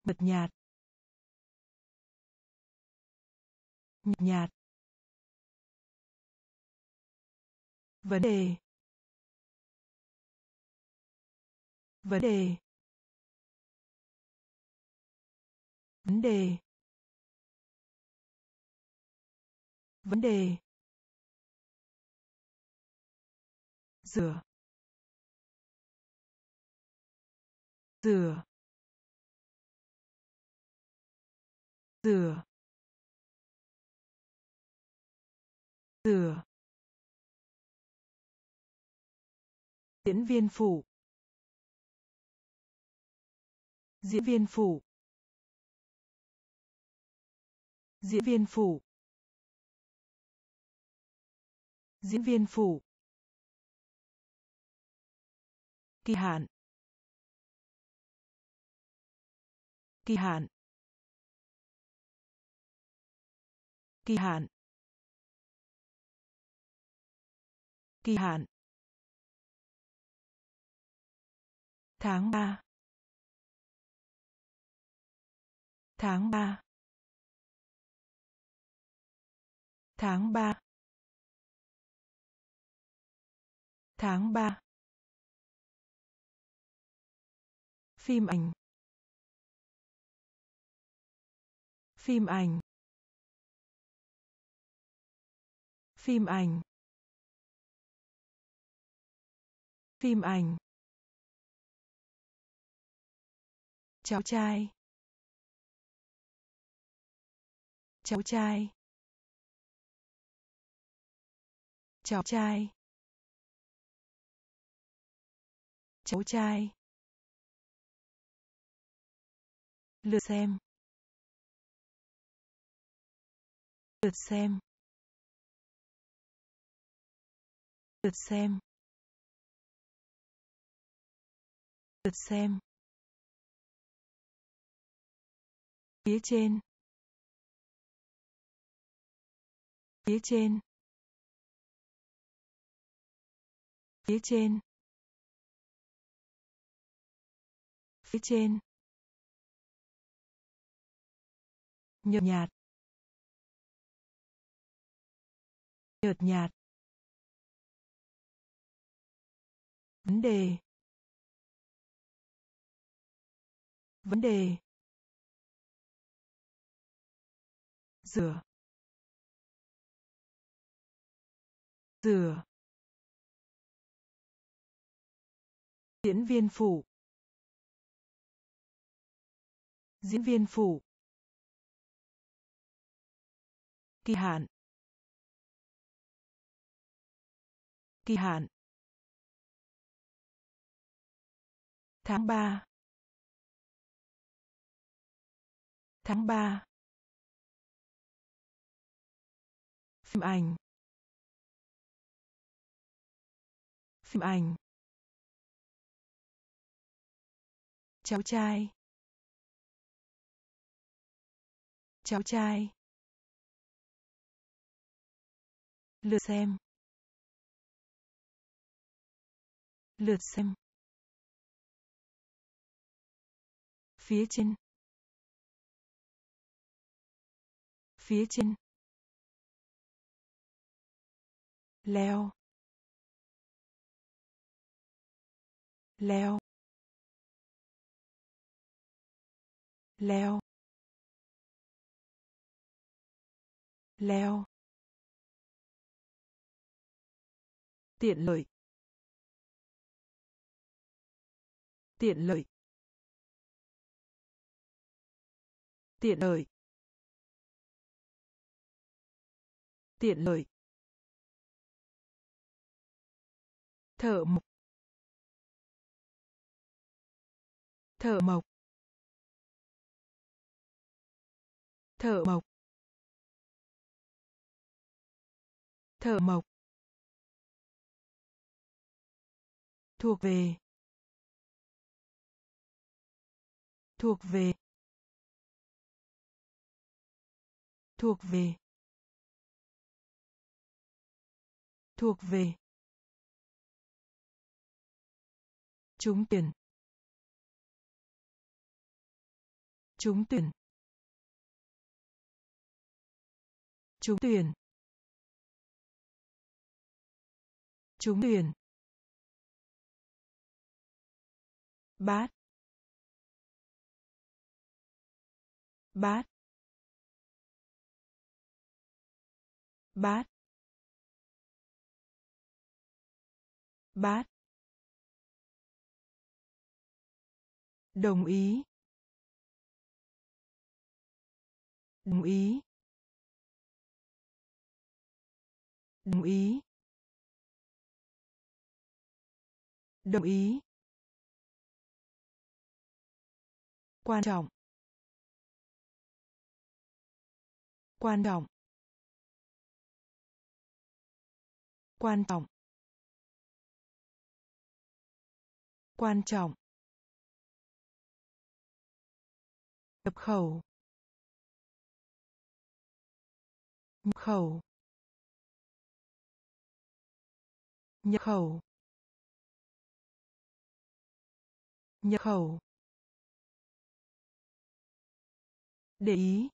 Nhợt nhạt. Nhợt nhạt. Vấn đề. Vấn đề. Vấn đề. Vấn đề. Rửa. Rửa rửa rửa diễn viên phụ. Diễn viên phụ. Diễn viên phụ. Diễn viên phụ. Kỳ hạn. Kỳ hạn. Kỳ hạn. Kỳ hạn. Tháng ba. Tháng ba. Tháng ba. Tháng ba. Phim ảnh. Phim ảnh. Phim ảnh. Phim ảnh. Cháu trai. Cháu trai. Cháu trai. Cháu trai. Lượt xem. Lượt xem. Lượt xem. Lượt xem. Phía trên. Phía trên. Phía trên. Phía trên. Nhợt nhạt. Nhợt nhạt. Vấn đề. Vấn đề. Rửa. Rửa. Diễn viên phụ. Diễn viên phụ. Kỳ hạn. Kỳ hạn. Tháng ba. Tháng ba. Phim ảnh. Phim ảnh. Cháu trai. Cháu trai. Lượt xem. Lượt xem. Phía trên. Phía trên. Leo. Leo. Leo. Leo. Tiện lợi. Tiện lợi. Tiện lợi. Tiện lợi. Thợ mộc. Thợ mộc. Thợ mộc. Thợ mộc. Thuộc về. Thuộc về. Thuộc về. Thuộc về. Trúng tuyển. Trúng tuyển. Trúng tuyển. Trúng tuyển. Bát. Bát. Bát. Bát. Đồng ý. Đồng ý. Đồng ý. Đồng ý. Quan trọng. Quan trọng. Quan trọng. Quan trọng. Nhập khẩu. Nhập khẩu. Nhập khẩu. Nhập khẩu. Để ý.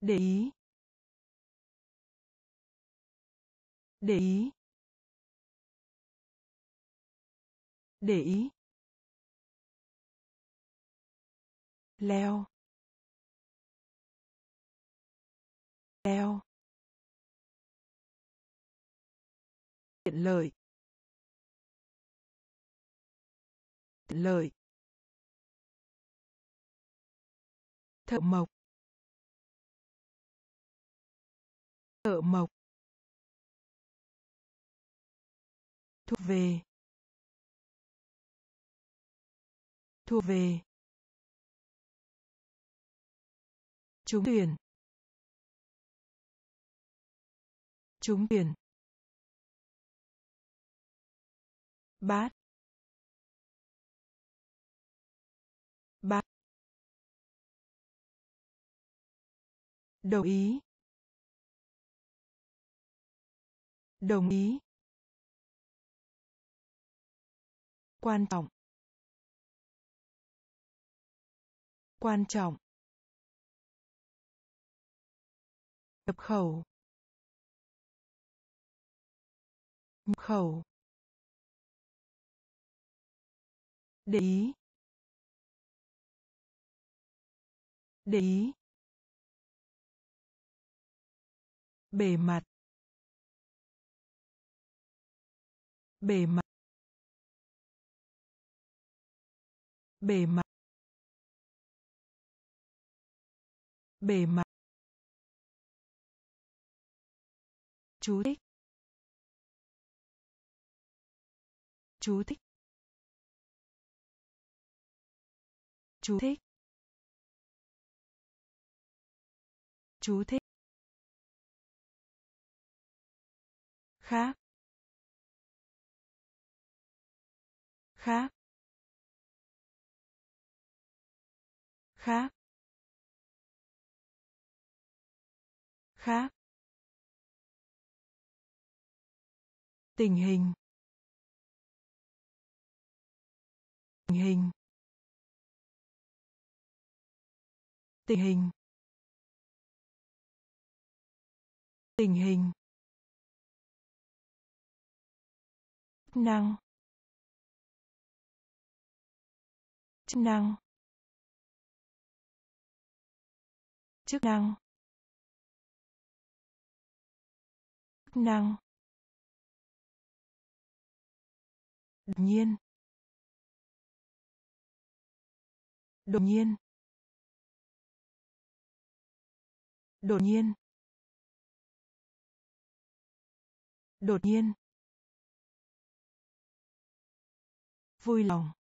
Để ý. Để ý. Để ý. Leo. Leo. Tiện lợi. Tiện lợi. Thợ mộc. Thợ mộc. Thuộc về. Thuộc về. Trúng tuyển. Trúng tuyển. Bát. Bát. Đồng ý. Đồng ý. Quan trọng. Quan trọng. Nhập khẩu. Nhập khẩu. Để ý. Để ý. Bề mặt. Bề mặt. Bề mặt. Bề mặt. Chú thích. Chú thích. Chú thích. Chú thích. Khác. Khác khác khác. Tình hình. Tình hình. Tình hình. Tình hình. Năng. Chức năng. Chức năng. Chức năng. Đột nhiên. Đột nhiên. Đột nhiên. Đột nhiên. Vui lòng.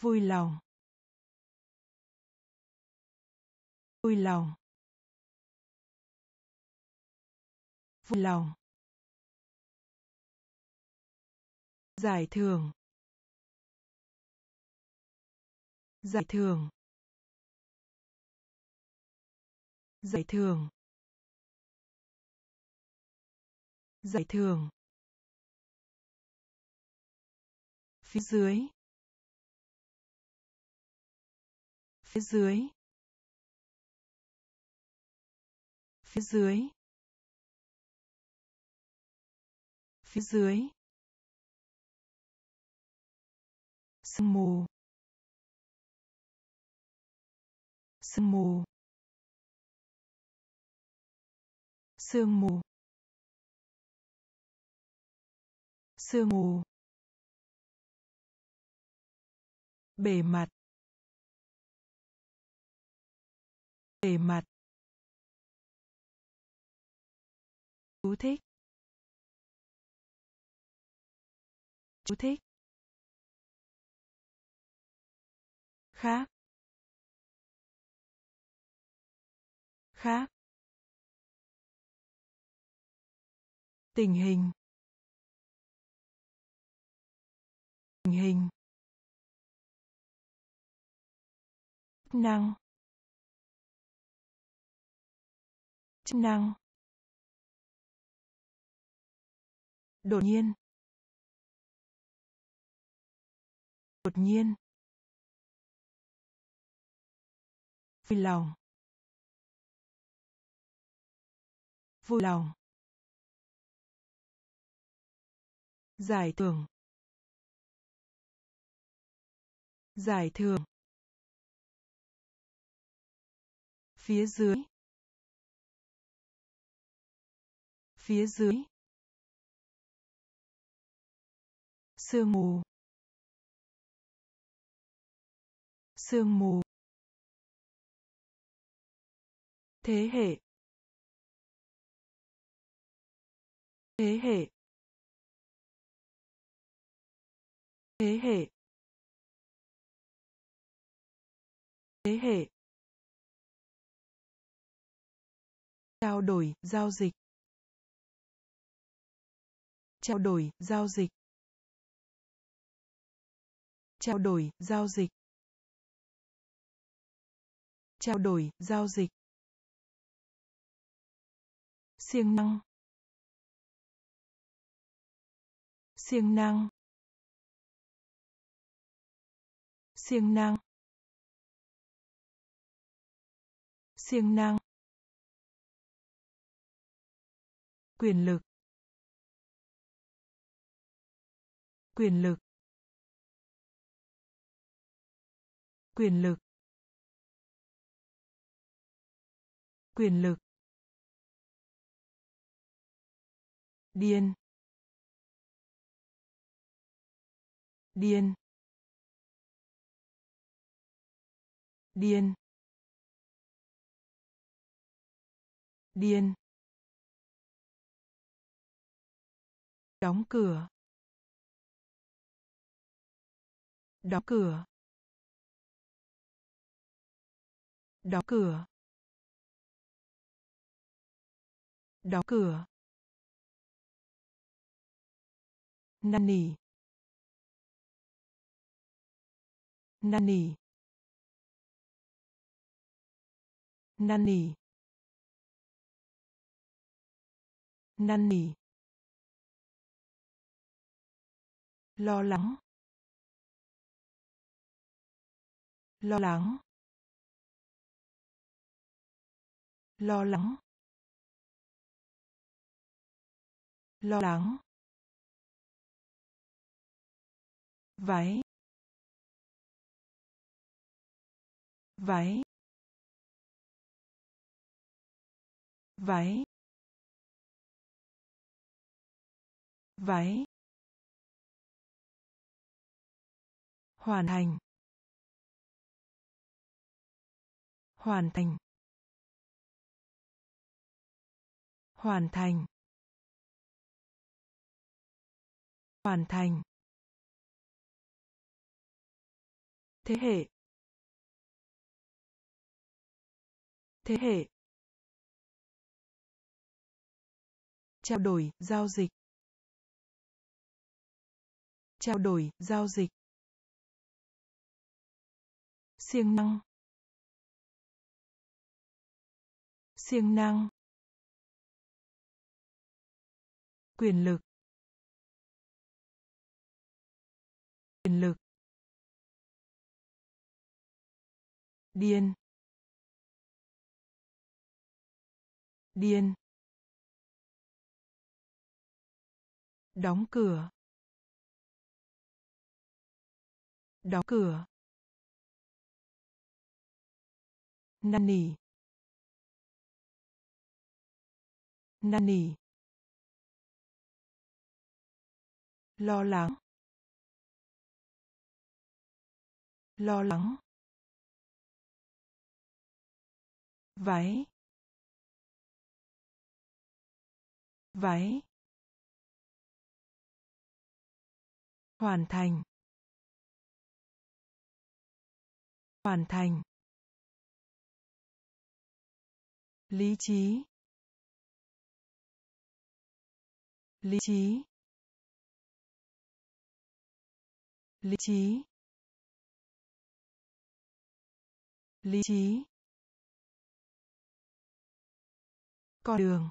Vui lòng. Vui lòng. Vui lòng. Giải thưởng. Giải thưởng. Giải thưởng. Giải thưởng. Phía dưới. Phía dưới. Phía dưới. Phía dưới. Sương mù. Sương mù. Sương mù. Sương mù. Bề mặt. Bề mặt. Chú thích. Chú thích. Khác. Khác. Tình hình. Tình hình. Chức năng. Chức năng. Đột nhiên. Đột nhiên. Vui lòng. Vui lòng. Giải thưởng. Giải thưởng. Phía dưới. Phía dưới. Sương mù. Sương mù. Thế hệ. Thế hệ. Thế hệ. Thế hệ. Trao đổi, giao dịch trao đổi, giao dịch. Trao đổi, giao dịch. Trao đổi, giao dịch. Siêng năng. Siêng năng. Siêng năng. Siêng năng. Quyền lực. Quyền lực. Quyền lực. Quyền lực. Điên. Điên. Điên. Điên. Đóng cửa. Đóng cửa. Đóng cửa. Đóng cửa. Năn nỉ. Năn nỉ. Năn nỉ. Năn nỉ. Lo lắng. Lo lắng lo lắng lo lắng váy váy váy váy. Hoàn thành. Hoàn thành. Hoàn thành. Hoàn thành. Thế hệ. Thế hệ. Trao đổi, giao dịch. Trao đổi, giao dịch. Siêng năng. Siêng năng quyền lực quyền lực điên điên đóng cửa đóng cửa năn nỉ năn nỉ. Lo lắng. Lo lắng. Váy. Váy. Hoàn thành. Hoàn thành. Lý trí. Lý trí. Lý trí. Lý trí. Con đường.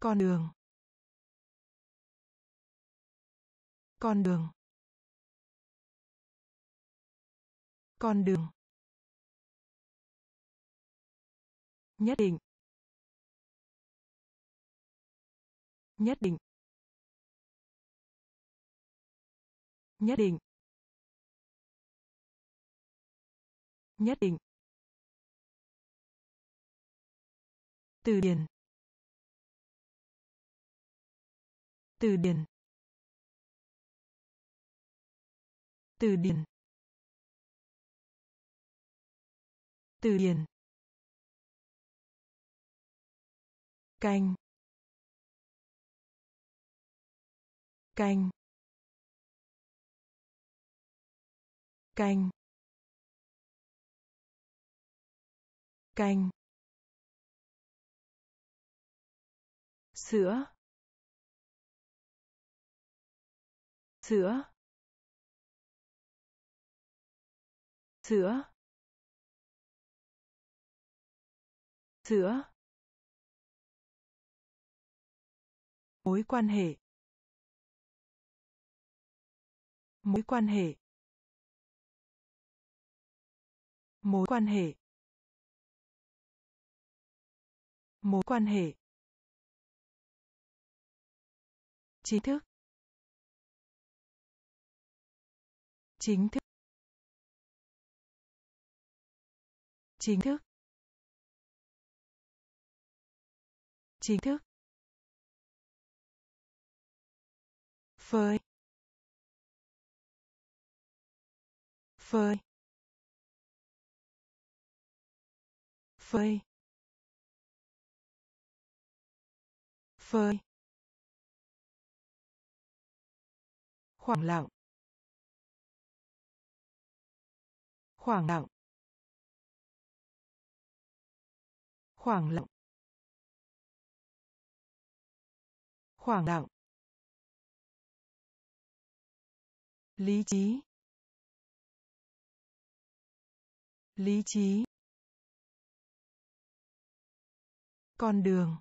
Con đường. Con đường. Con đường. Nhất định. Nhất định. Nhất định. Nhất định. Từ điển. Từ điển. Từ điển. Từ điển. Canh. Canh. Canh. Canh. Sữa. Sữa. Sữa. Sữa. Mối quan hệ. Mối quan hệ. Mối quan hệ. Mối quan hệ. Chính thức. Chính thức. Chính thức. Chính thức. Phơi. Phơi. Phơi. Phơi. Khoảng lặng. Khoảng lặng. Khoảng lặng. Khoảng lặng. Lý trí. Lý trí. Con đường.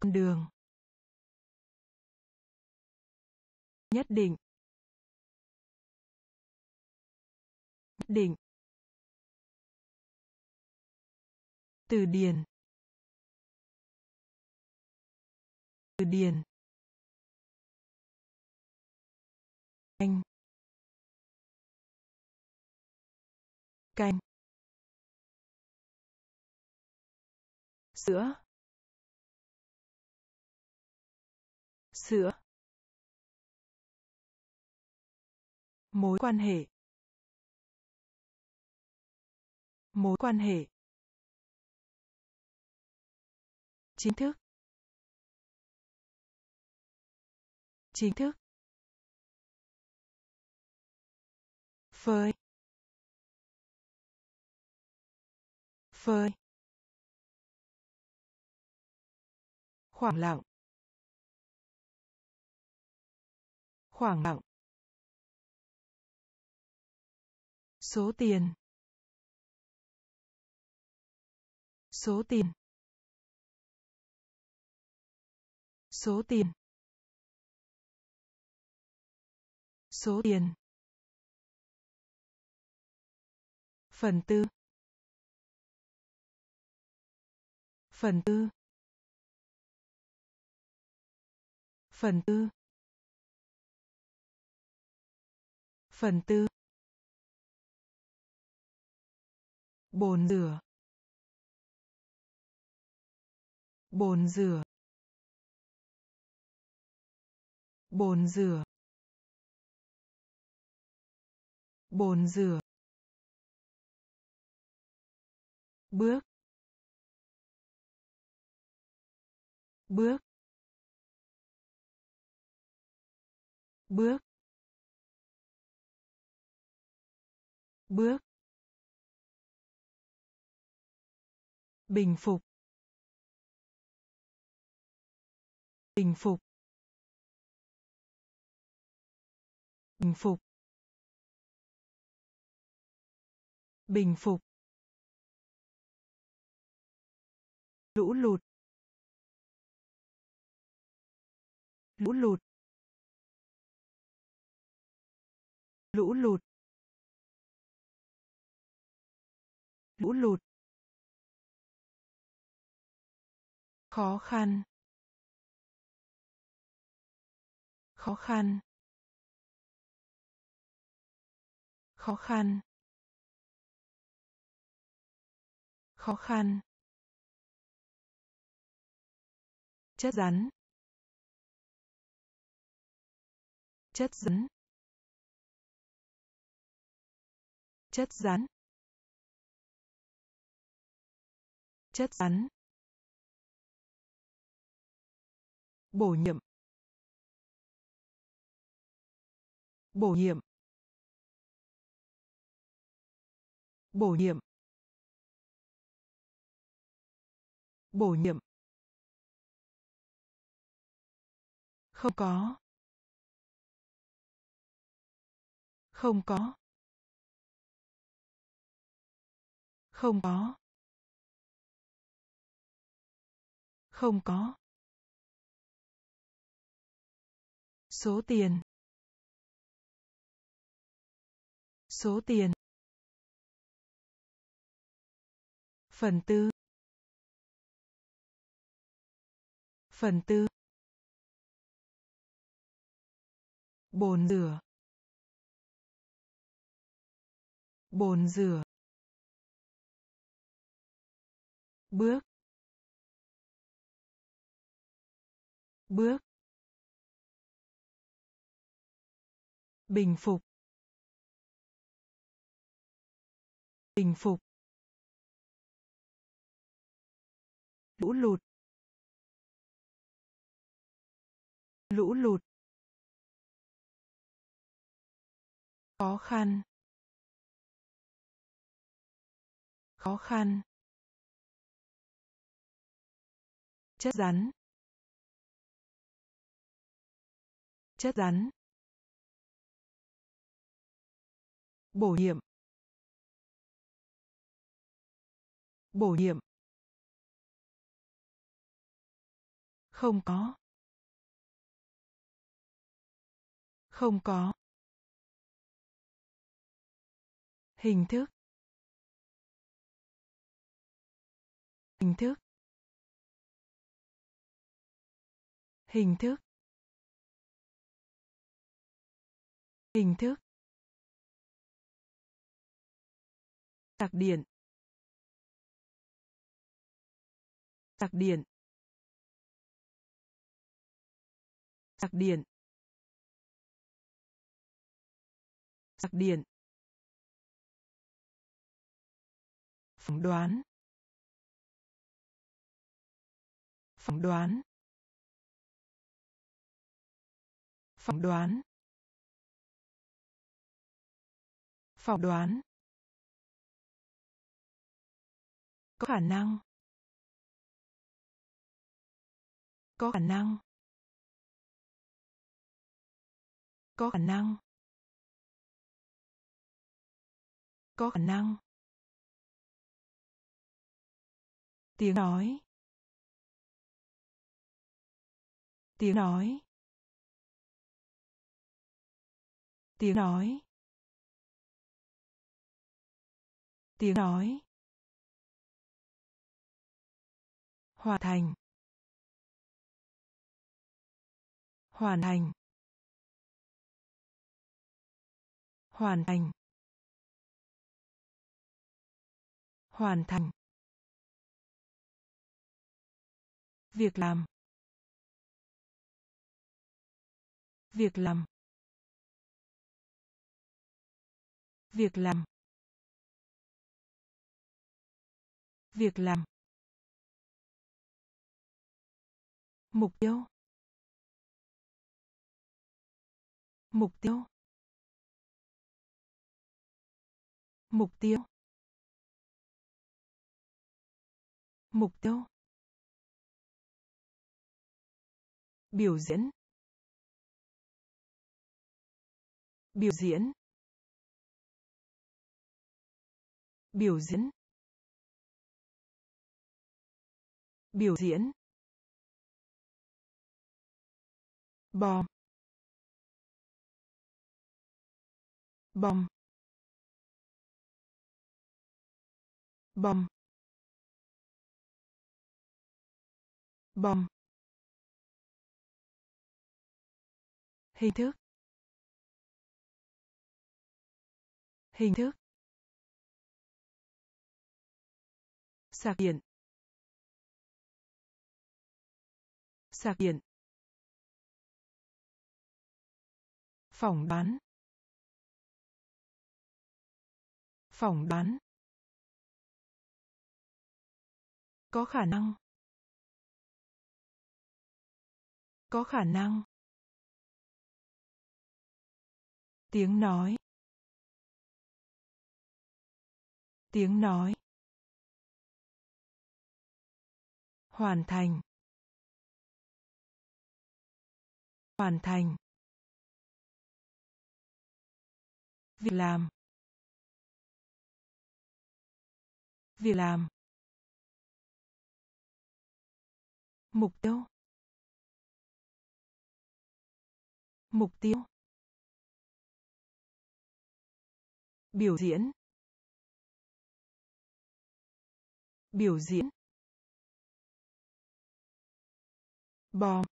Con đường. Nhất định. Nhất định. Từ điển. Từ điển. Anh sữa. Sữa. Mối quan hệ. Mối quan hệ. Chính thức. Chính thức. Phơi. Phơi. Khoảng lặng. Khoảng lặng. Số tiền. Số tiền. Số tiền. Số tiền. Phần tư. Phần tư. Phần tư. Phần tư. Bồn rửa. Bồn rửa. Bồn rửa. Bồn rửa. Bước. Bước. Bước. Bước. Bình phục. Bình phục. Bình phục. Bình phục. Lũ lụt. Lũ lụt. Lũ lụt. Lũ lụt. Khó khăn. Khó khăn. Khó khăn. Khó khăn. Chất rắn. Chất rắn. Chất rắn. Chất rắn. Bổ nhiệm. Bổ nhiệm. Bổ nhiệm. Bổ nhiệm. Không có. Không có. Không có. Không có. Số tiền. Số tiền. Phần tư. Phần tư. Bồn rửa. Bồn rửa. Bước. Bước. Bình phục. Bình phục. Lũ lụt. Lũ lụt. Khó khăn. Khó khăn. Chất rắn. Chất rắn. Bổ nhiệm. Bổ nhiệm. Không có. Không có. Hình thức. Hình thức. Hình thức. Hình thức. Sạc điện. Sạc điện. Sạc điện. Sạc điện. Phỏng đoán. Phỏng đoán. Phỏng đoán. Phỏng đoán. Có khả năng. Có khả năng. Có khả năng. Có khả năng. Tiếng nói. Tiếng nói. Tiếng nói. Tiếng nói. Hoàn thành. Hoàn thành. Hoàn thành. Hoàn thành. Việc làm. Việc làm. Việc làm. Việc làm. Mục tiêu. Mục tiêu. Mục tiêu. Mục tiêu. Biểu diễn. Biểu diễn. Biểu diễn. Biểu diễn. Bom. Bom. Bom. Bom. Hình thức. Hình thức. Sạc điện. Sạc điện. Phỏng đoán phỏng đoán có khả năng. Có khả năng. Tiếng nói. Tiếng nói. Hoàn thành. Hoàn thành. Việc làm. Việc làm. Mục tiêu. Mục tiêu. Biểu diễn. Biểu diễn. Bom.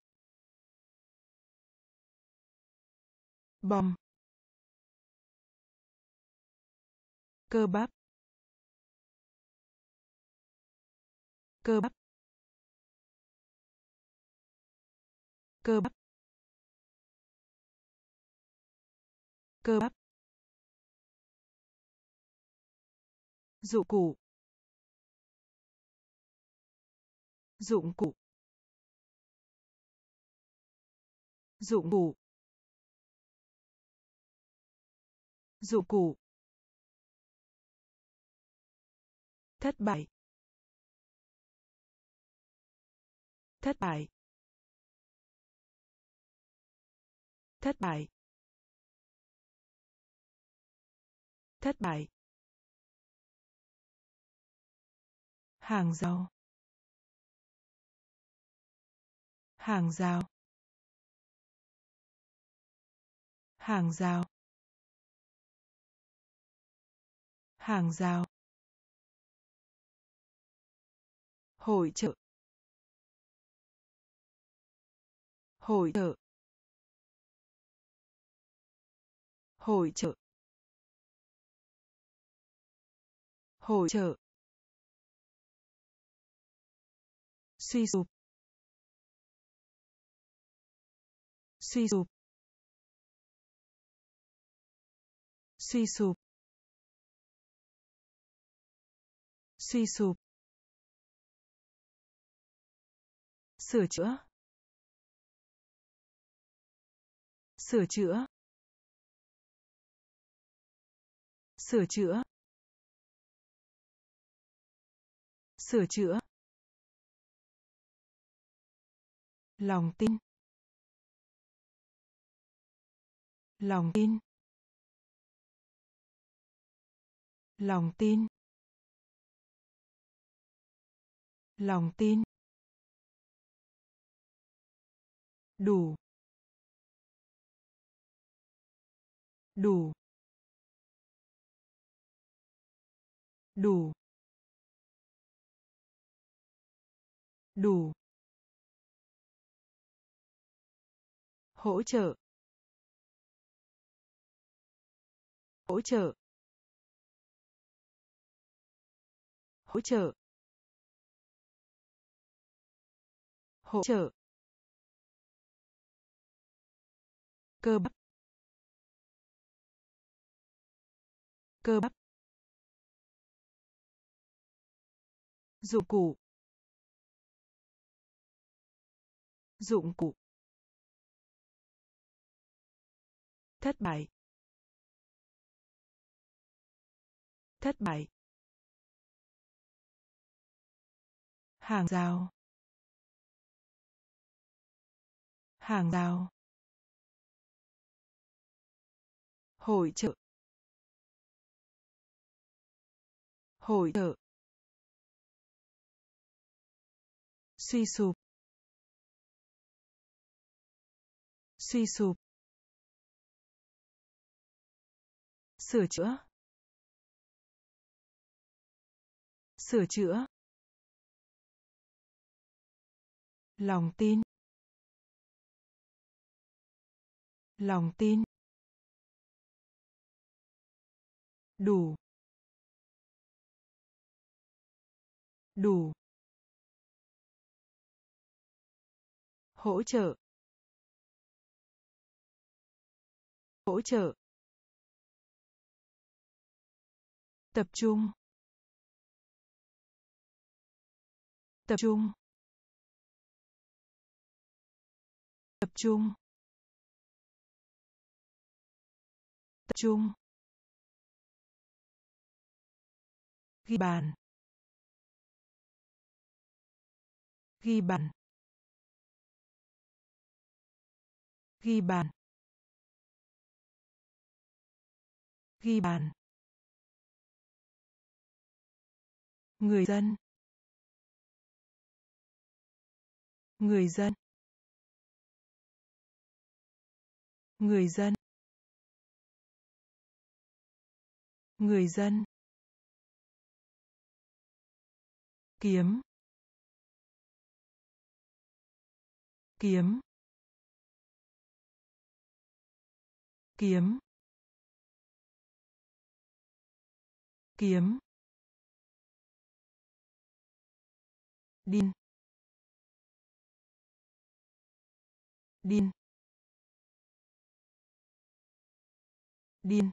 Bom. Cơ bắp. Cơ bắp. Cơ bắp. Cơ bắp. Dụng cụ. Dụng cụ. Dụng cụ. Dụng cụ. Thất bại. Thất bại. Thất bại. Thất bại. Hàng rào. Hàng rào. Hàng rào. Hàng rào. Hội trợ hội trợ hội trợ hội trợ suy sụp. Suy sụp. Suy sụp. Suy sụp. Sửa chữa. Sửa chữa. Sửa chữa. Sửa chữa. Lòng tin. Lòng tin. Lòng tin. Lòng tin. Đủ. Đủ. Đủ. Đủ. Hỗ trợ. Hỗ trợ. Hỗ trợ. Hỗ trợ. Cơ bắp. Cơ bắp. Dụng cụ. Dụng cụ. Thất bại. Thất bại. Hàng rào. Hàng rào. Hội trợ hội trợ suy sụp. Suy sụp. Sửa chữa. Sửa chữa. Lòng tin. Lòng tin. Đủ. Đủ. Hỗ trợ. Hỗ trợ. Tập trung. Tập trung. Tập trung. Tập trung. Ghi bàn. Ghi bàn. Ghi bàn. Ghi bàn. Người dân. Người dân. Người dân. Người dân. Kiếm. Kiếm. Kiếm. Kiếm. Din din điên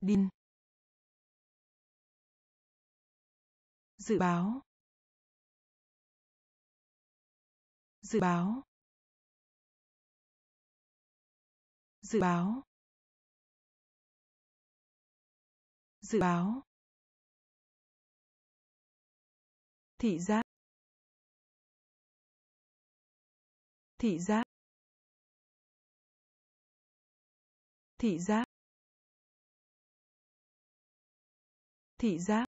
điên dự báo. Dự báo. Dự báo. Dự báo. Thị giác. Thị giác. Thị giác. Thị giác.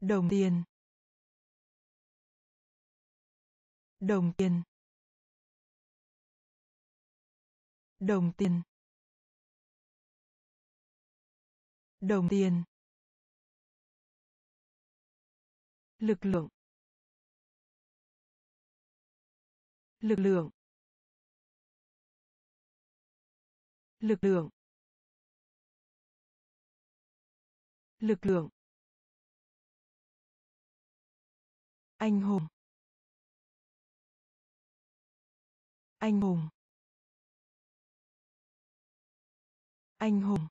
Đồng tiền. Đồng tiền. Đồng tiền. Đồng tiền. Lực lượng. Lực lượng. Lực lượng. Lực lượng. Anh hùng. Anh hùng. Anh hùng.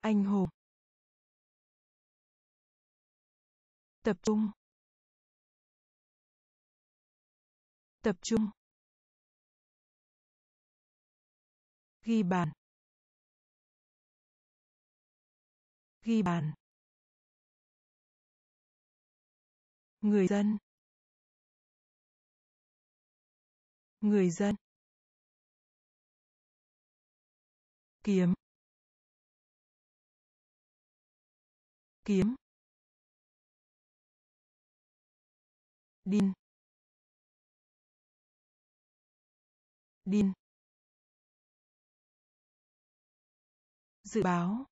Anh hùng. Tập trung. Tập trung. Ghi bàn. Ghi bàn. Người dân. Người dân. Kiếm. Kiếm. Đin đin dự báo.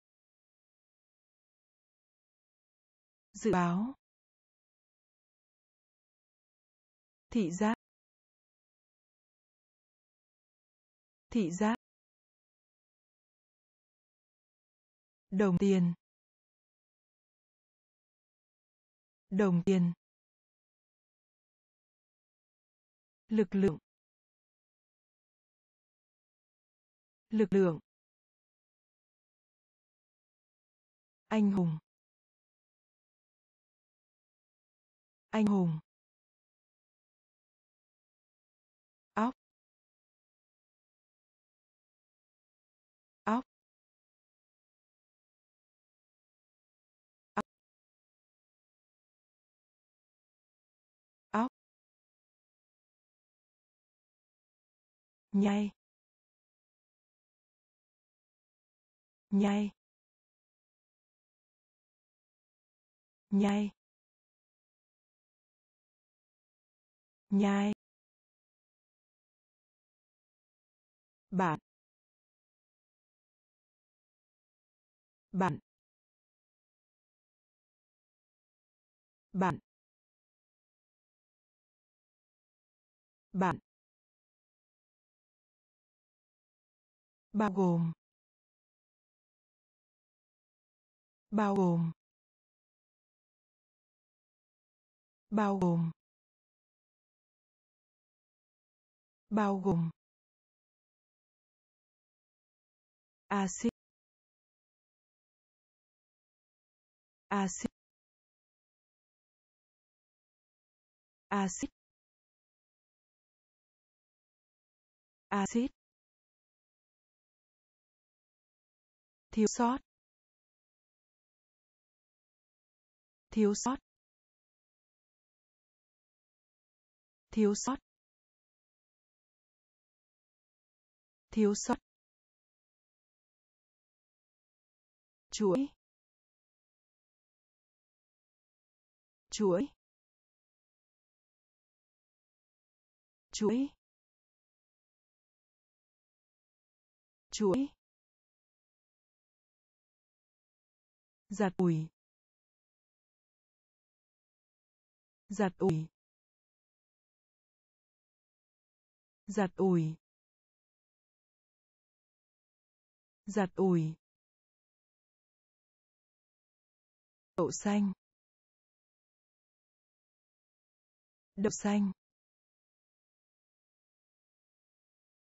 Dự báo. Thị giác. Thị giác. Đồng tiền. Đồng tiền. Lực lượng. Lực lượng. Anh hùng. Anh hùng. Óc. Óc. Óc. Óc. Nhai. Nhai. Nhai. Nhai. Bạn. Bạn. Bạn. Bạn. Bao gồm. Bao gồm. Bao gồm bao gồm axit axit axit axit thiếu sót. Thiếu sót. Thiếu sót. Thiếu sót. Chuỗi. Chuỗi. Chuỗi. Chuỗi. Giặt ủi. Giặt ủi. Giặt ủi. Giặt ủi. Đậu xanh. Đậu xanh.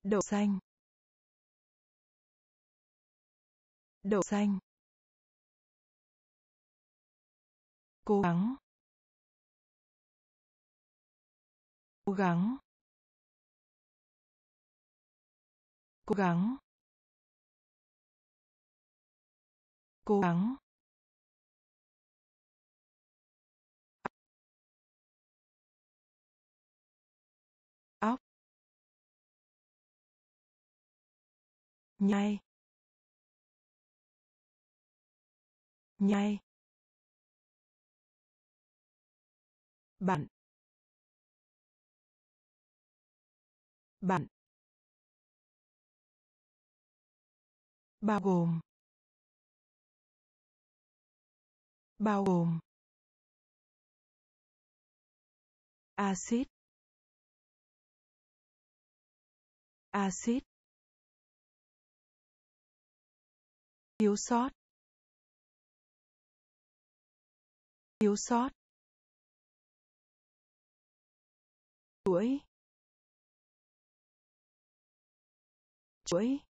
Đậu xanh. Đậu xanh. Cố gắng. Cố gắng. Cố gắng. Cố gắng. Óc. Nhai. Nhai. Bạn. Bạn. Bao gồm bao gồm axit axit thiếu sót thiếu sót chuỗi chuỗi.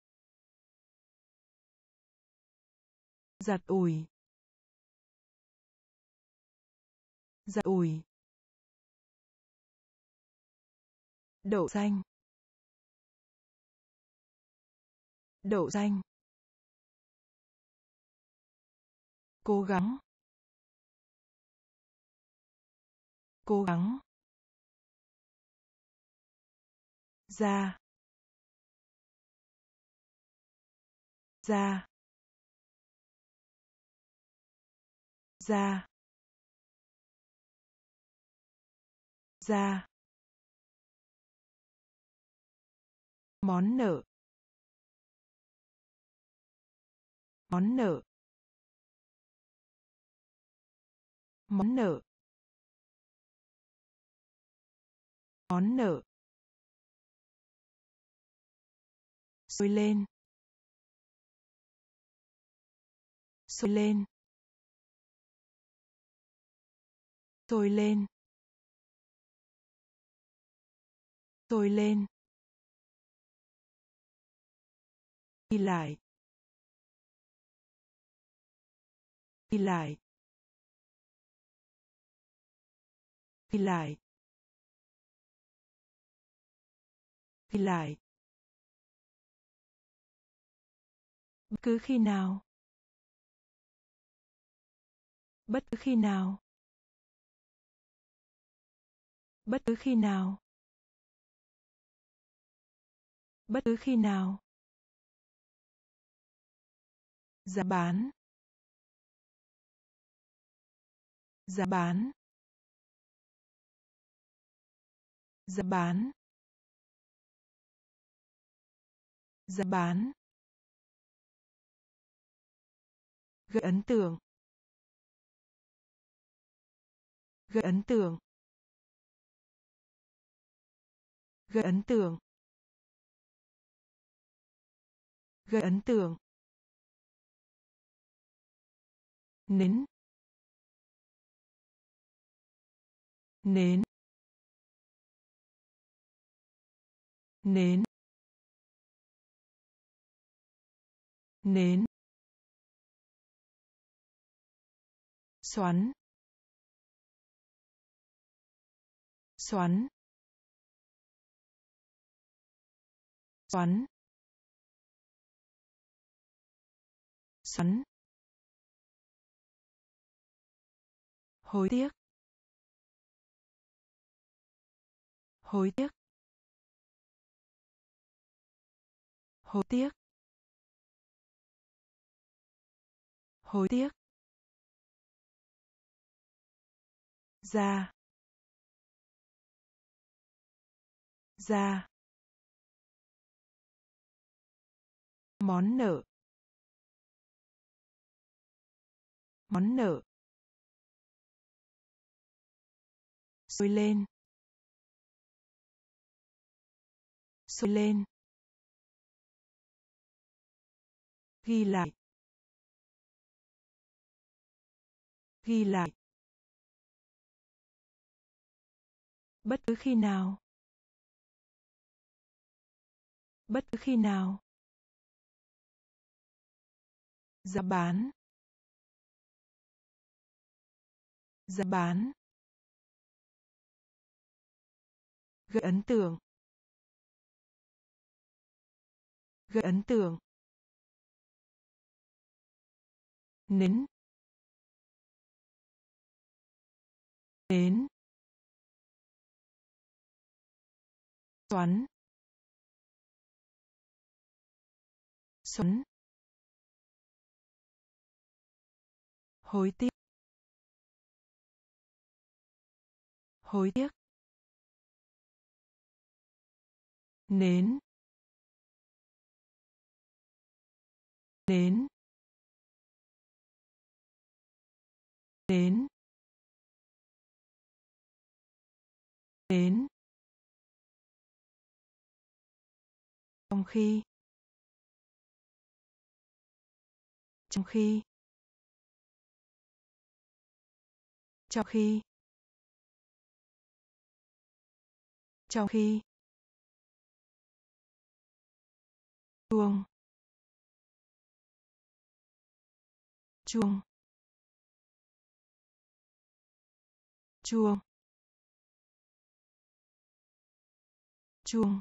Giặt ủi. Giặt ủi. Đậu xanh. Đậu xanh. Cố gắng. Cố gắng. Ra. Ra. Ra. Ra. Món nợ. Món nợ. Món nợ. Món nợ. Sôi lên. Sôi lên. Tôi lên. Tôi lên. Đi lại. Đi lại. Đi lại. Đi lại. Bất cứ khi nào. Bất cứ khi nào bất cứ khi nào. Bất cứ khi nào. Giá bán. Giá bán. Giá bán. Giá bán. Gây ấn tượng. Gây ấn tượng. Gây ấn tượng. Gây ấn tượng. Nến nến nến nến xoắn. Xoắn. Xoắn xoắn hối tiếc hối tiếc hối tiếc hối tiếc. Ra. Ra. Món nợ. Món nợ. Sôi lên. Sôi lên. Ghi lại. Ghi lại. Bất cứ khi nào. Bất cứ khi nào giá bán. Giá bán. Gây ấn tượng. Gây ấn tượng. Nến. Nến. Xoắn. Xoắn. Hối tiếc. Hối tiếc. Nến. Nến. Nến. Nến. Trong khi. Trong khi. Trong khi. Trong khi. Chuông. Chuông. Chuông. Chuông.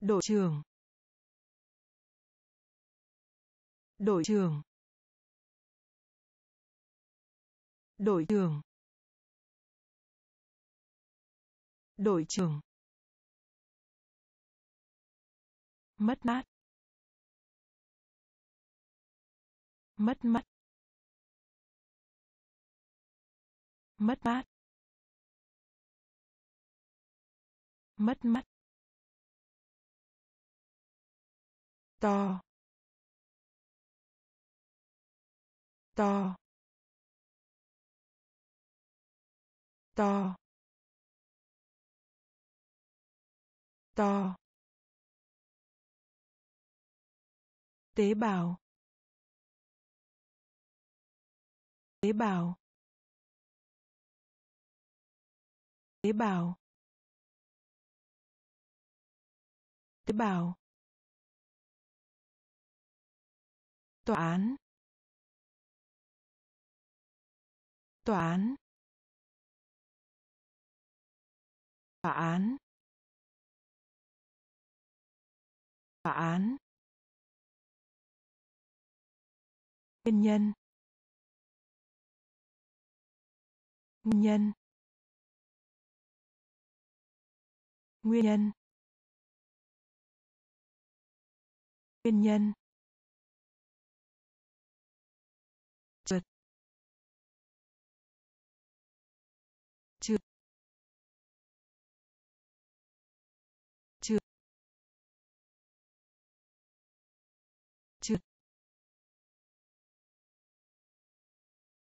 Đội trưởng. Đội trưởng. Đội trưởng. Đội trưởng. Mất mát. Mất mát. Mất mát. Mất mát. To. To. To to tế bào tế bào tế bào tế bào. Tòa án. Tòa án. Tòa án. Tòa án. Nguyên nhân. Nguyên nhân. Nguyên nhân. Nguyên nhân.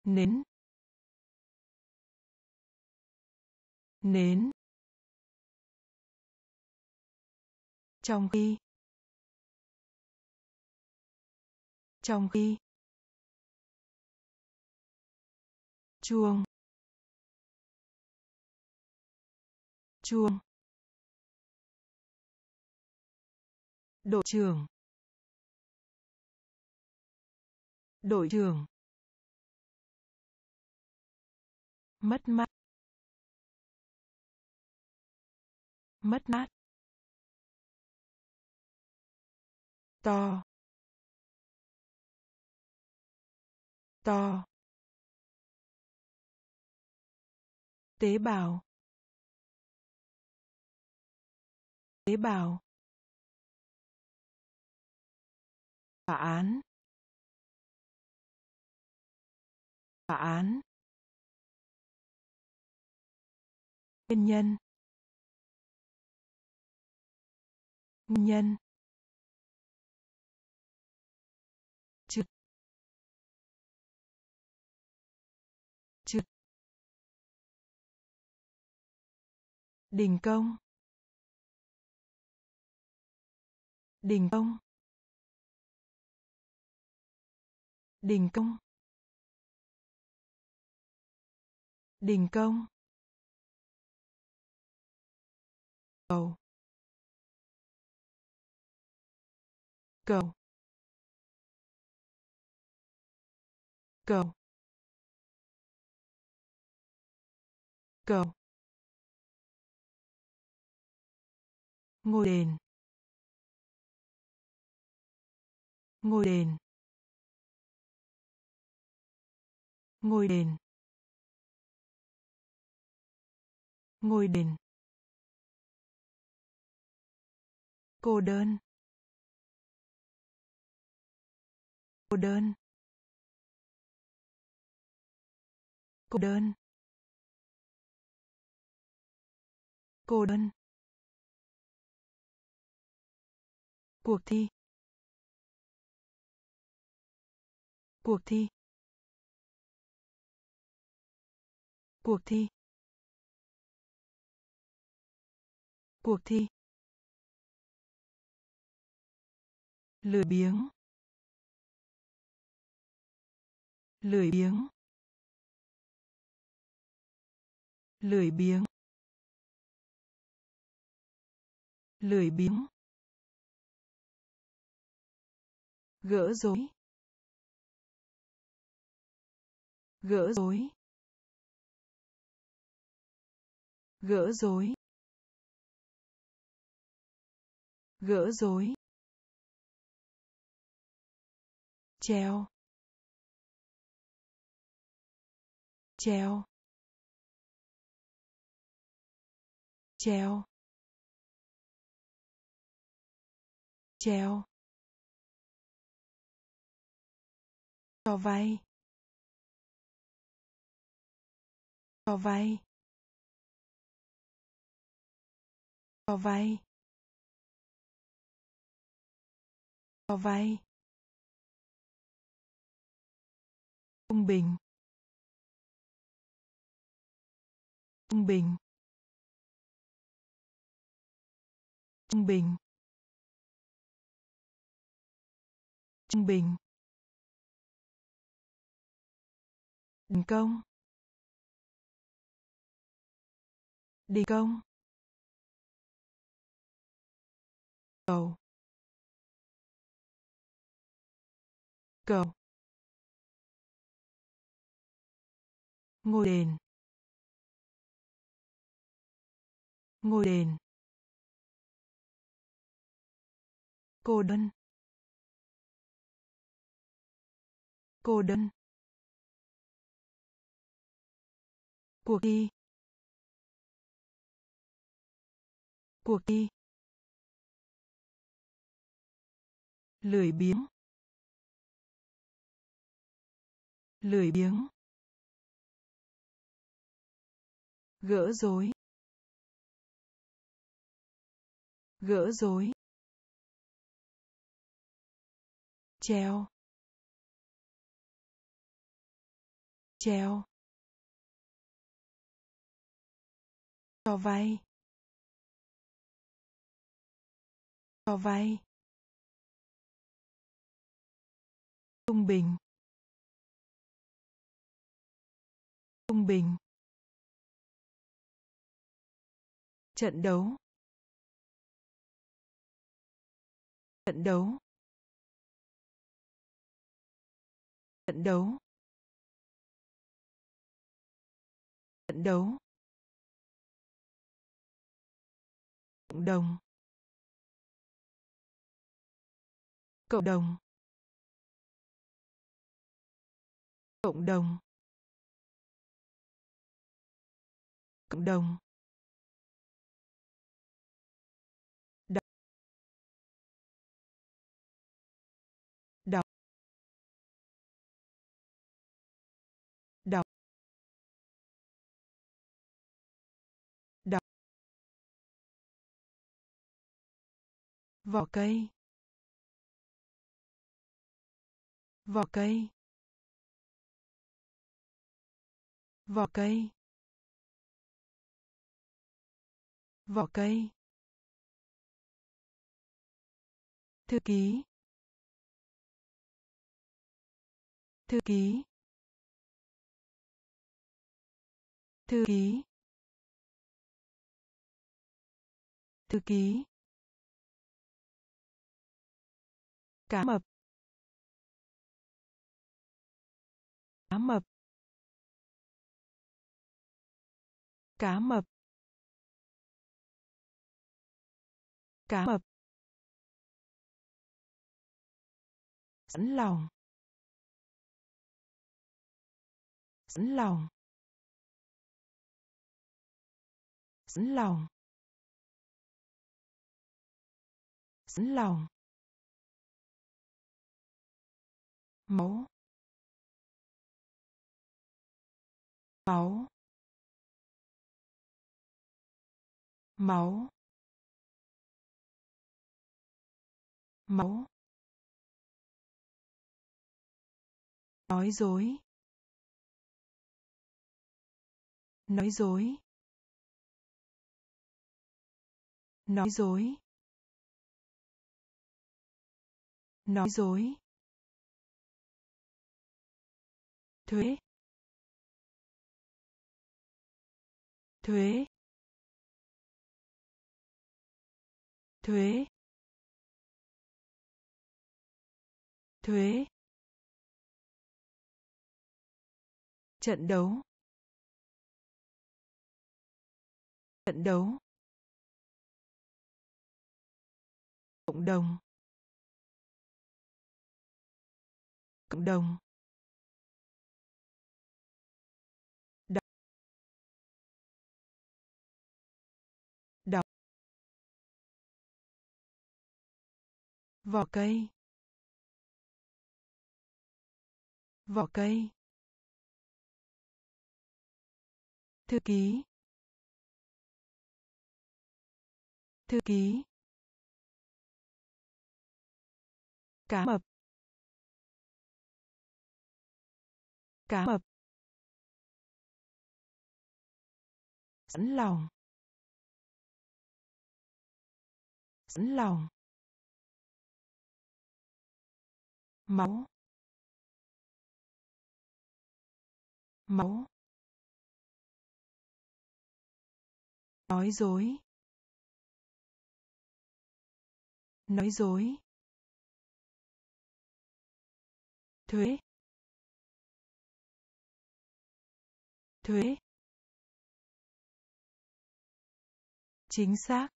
Nến. Nến. Trong khi. Trong khi. Chuông. Chuông. Đội trưởng. Đội trưởng. Mất mát mất mát to to tế bào tế bào tòa án tòa án nguyên nhân. Nguyên nhân. Trực. Trực. Đình công. Đình công. Đình công. Đình công. Cầu. Cầu. Cầu. Cầu. Ngôi đền. Ngôi đền. Ngôi đền. Ngôi đền. Cô đơn. Cô đơn. Cô đơn. Cô đơn. Cuộc thi. Cuộc thi. Cuộc thi. Cuộc thi. Lười biếng. Lười biếng. Lười biếng. Lười biếng. Gỡ rối. Gỡ rối. Gỡ rối. Gỡ rối. Treo treo treo treo cho vay. Cho vay. Cho vay. Cho vay. Trung bình. Trung bình. Trung bình. Trung bình. Đình công. Đình công. Cầu. Cầu. Ngôi đền. Ngôi đền. Cô đơn. Cô đơn. Cuộc thi. Cuộc thi. Lười biếng. Lười biếng. Gỡ rối. Gỡ rối. Treo. Treo. Cho vay. Cho vay. Trung bình. Trung bình. Trận đấu. Trận đấu. Trận đấu. Trận đấu. Cộng đồng. Cộng đồng. Cộng đồng. Cộng đồng. Vỏ cây. Vỏ cây. Vỏ cây. Vỏ cây. Thư ký. Thư ký. Thư ký. Thư ký. Cá mập. Cá mập. Cá mập. Cá mập. Sẵn lòng. Sẵn lòng. Sẵn lòng. Sẵn lòng. Máu máu máu máu nói dối. Nói dối. Nói dối. Nói dối. Thuế thuế thuế thuế trận đấu trận đấu cộng đồng cộng đồng vỏ cây. Vỏ cây. Thư ký. Thư ký. Cá mập. Cá mập. Sẵn lòng. Sẵn lòng. Máu máu. Nói dối nói dối. Thuế thuế. Chính xác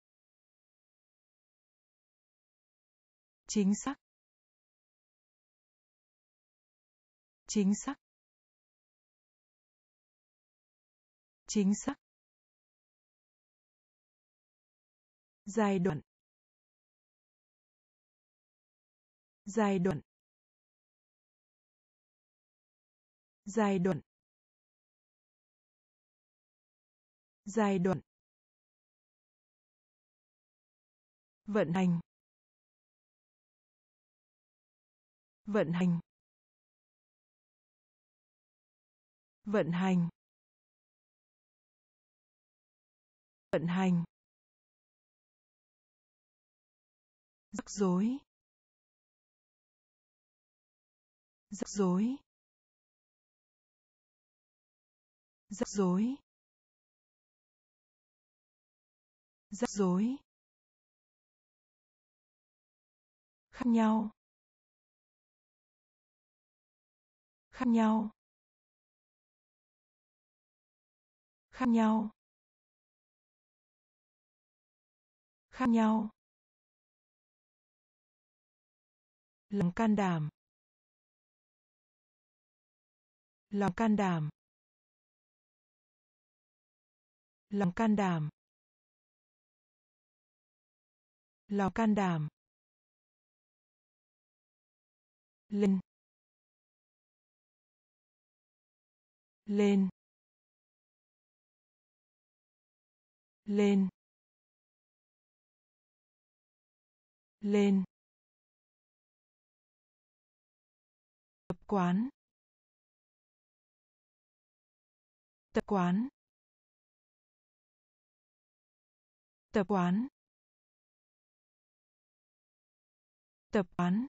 chính xác. Chính xác. Chính xác. Giai đoạn. Giai đoạn. Giai đoạn. Giai đoạn. Vận hành. Vận hành. Vận hành vận hành, rắc rối rắc rối rắc rối rắc rối, khác nhau khác nhau. Khác nhau. Khác nhau. Lòng can đảm. Lòng can đảm. Lòng can đảm. Lòng can đảm. Lên. Lên. Lên lên tập quán tập quán tập quán tập quán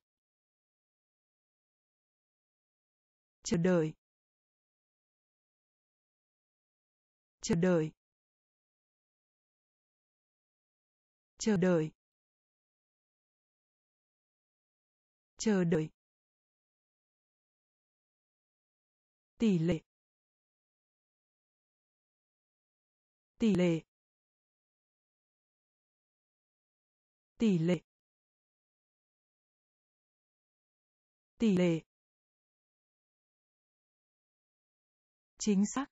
chờ đợi chờ đợi. Chờ đợi. Chờ đợi. Tỷ lệ. Tỷ lệ. Tỷ lệ. Tỷ lệ. Chính xác.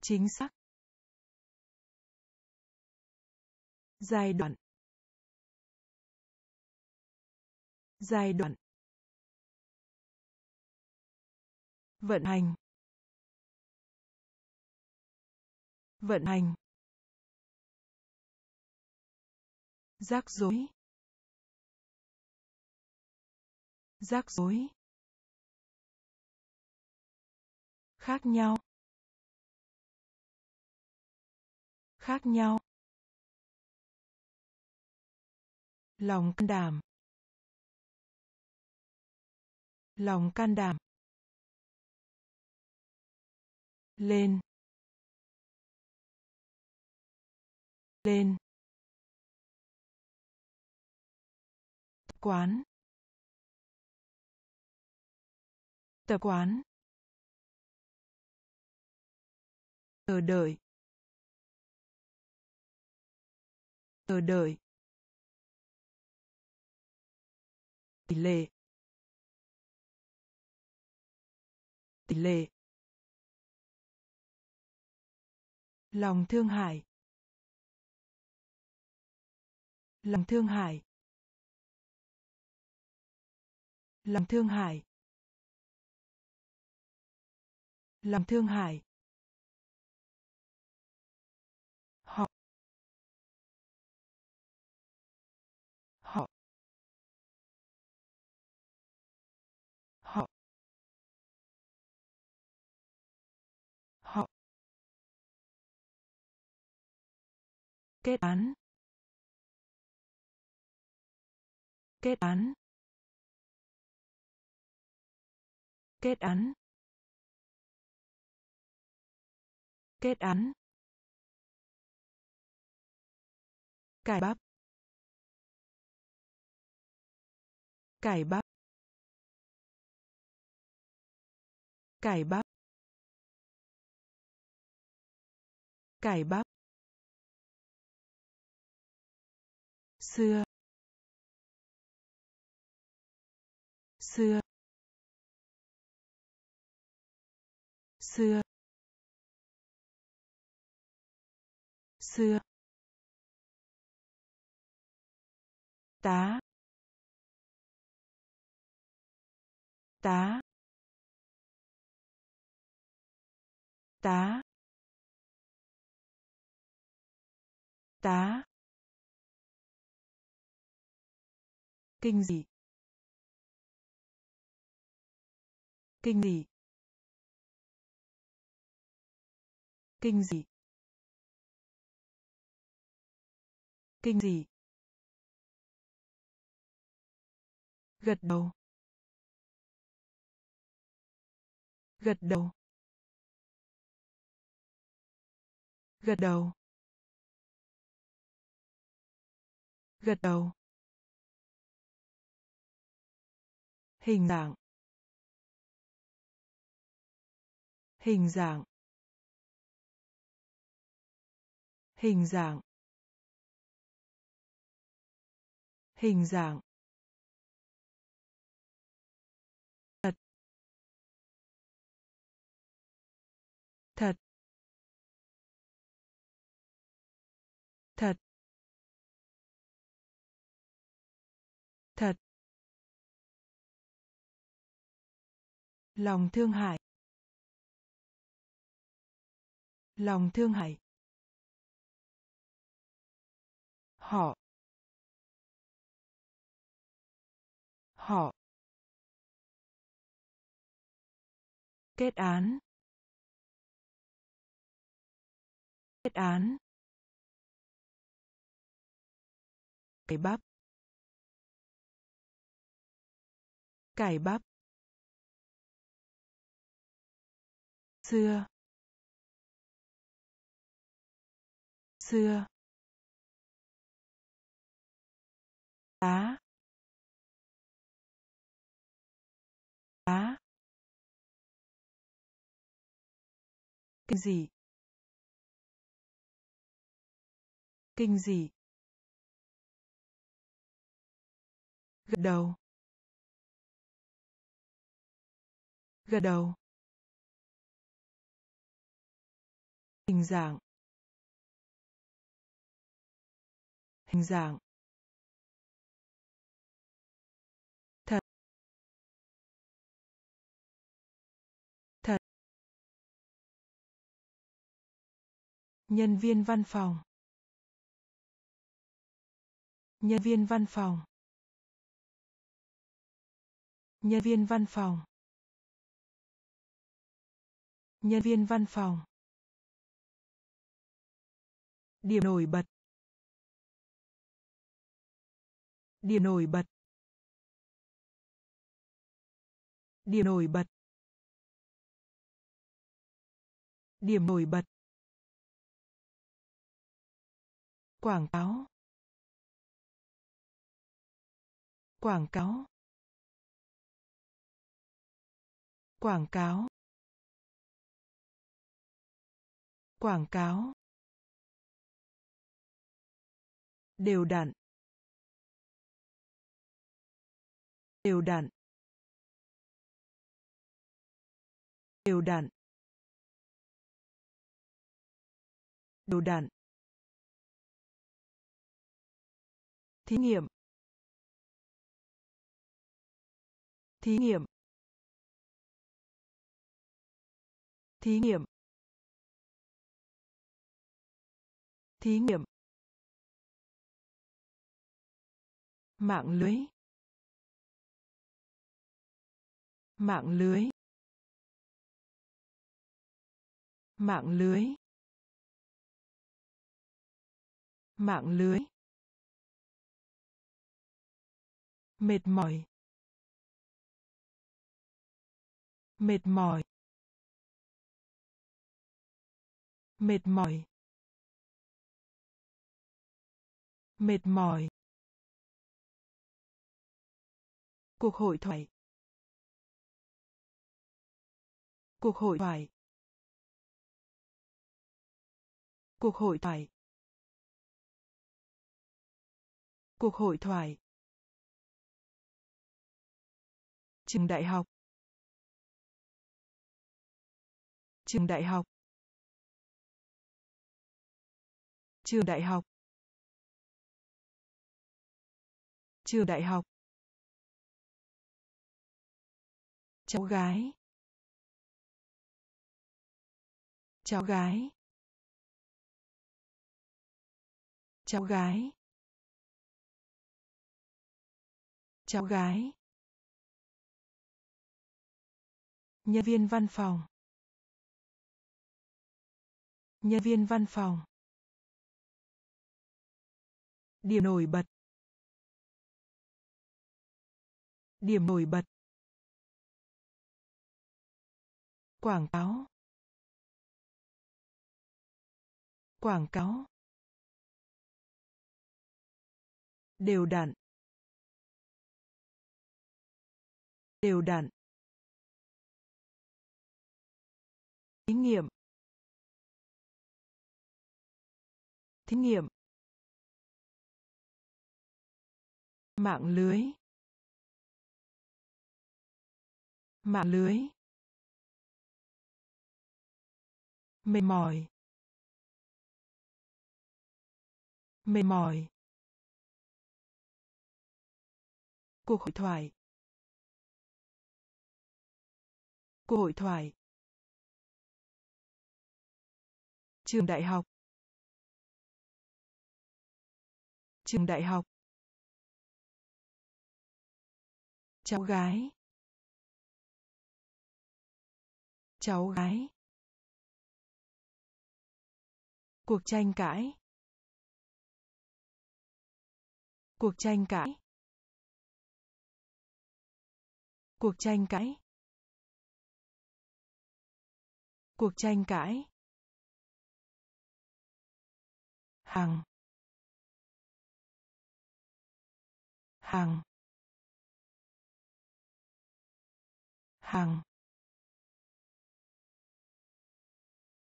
Chính xác. Giai đoạn. Giai đoạn. Vận hành. Vận hành. Rắc rối. Rắc rối. Khác nhau. Khác nhau. Lòng can đảm. Lòng can đảm. Lên. Lên. Tập quán. Tập quán. Chờ đợi. Chờ đợi. Tỷ lệ. Tỷ lệ. Lòng thương hại. Lòng thương hại. Lòng thương hại. Lòng thương hại. Kết án. Kết án. Kết án. Kết án. Cải bắp. Cải bắp. Cải bắp. Cải bắp. Xưa. Xưa. Xưa. Xưa. Tá. Tá. Tá. Tá. Kinh dị kinh dị kinh dị kinh dị gật đầu. Gật đầu. Gật đầu. Gật đầu. Hình dạng. Hình dạng. Hình dạng. Hình dạng. Thật. Thật. Thật. Thật. Lòng thương hại. Lòng thương hại. Họ. Họ. Kết án. Kết án. Cải bắp. Cải bắp. Xưa. Xưa. Á. Á. Kinh dị. Kinh dị. Gật đầu. Gật đầu. Hình dạng. Hình dạng. Thật. Thật. Nhân viên văn phòng. Nhân viên văn phòng. Nhân viên văn phòng. Nhân viên văn phòng điểm nổi bật. Điểm nổi bật. Điểm nổi bật. Điểm nổi bật. Quảng cáo. Quảng cáo. Quảng cáo. Quảng cáo. Đều đặn. Đều đặn. Đều đặn. Đều đặn. Thí nghiệm. Thí nghiệm. Thí nghiệm. Thí nghiệm. Mạng lưới. Mạng lưới. Mạng lưới. Mạng lưới. Mệt mỏi. Mệt mỏi. Mệt mỏi. Mệt mỏi. Cuộc hội thoại. Cuộc hội thoại. Cuộc hội thoại. Cuộc hội thoại. Trường đại học. Trường đại học. Trường đại học. Trường đại học. Cháu gái. Cháu gái. Cháu gái. Cháu gái. Nhân viên văn phòng. Nhân viên văn phòng. Điểm nổi bật. Điểm nổi bật. Quảng cáo. Quảng cáo. Đều đặn. Đều đặn. Thí nghiệm. Thí nghiệm. Mạng lưới. Mạng lưới. Mệt mỏi. Mệt mỏi. Cuộc hội thoại. Cuộc hội thoại. Trường đại học. Trường đại học. Cháu gái. Cháu gái. Cuộc tranh cãi. Cuộc tranh cãi. Cuộc tranh cãi. Cuộc tranh cãi. Hàng hàng hàng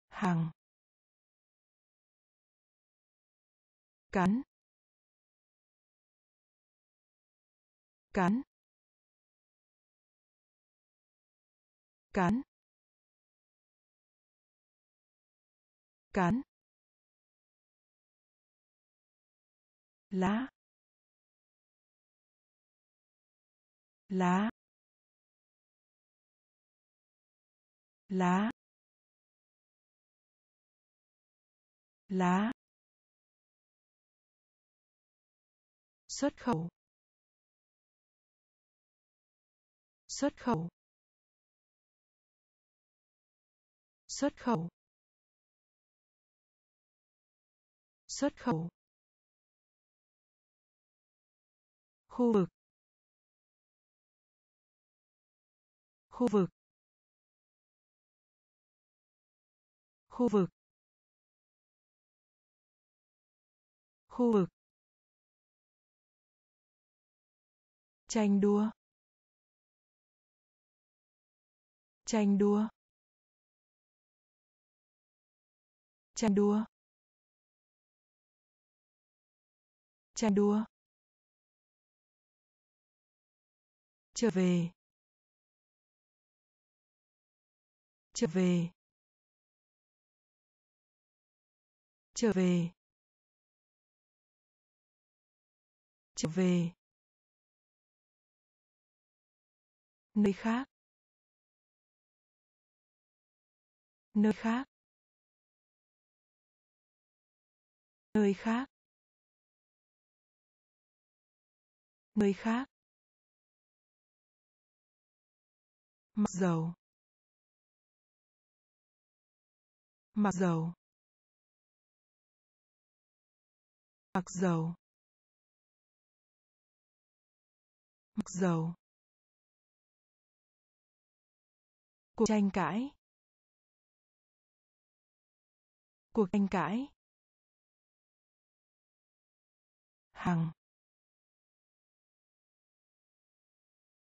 hàng cắn. Cắn. Cắn. Cắn. Lá. Lá. Lá. Lá. Xuất khẩu. Xuất khẩu. Xuất khẩu. Xuất khẩu. Khu vực. Khu vực. Khu vực. Khu vực. Tranh đua. Tranh đua. Tranh đua. Tranh đua. Trở về. Trở về. Trở về. Trở về. Nơi khác. Nơi khác. Nơi khác. Nơi khác. Mặc dầu. Mặc dầu. Mặc dầu. Mặc dầu. Cuộc tranh cãi. Cuộc tranh cãi. Hàng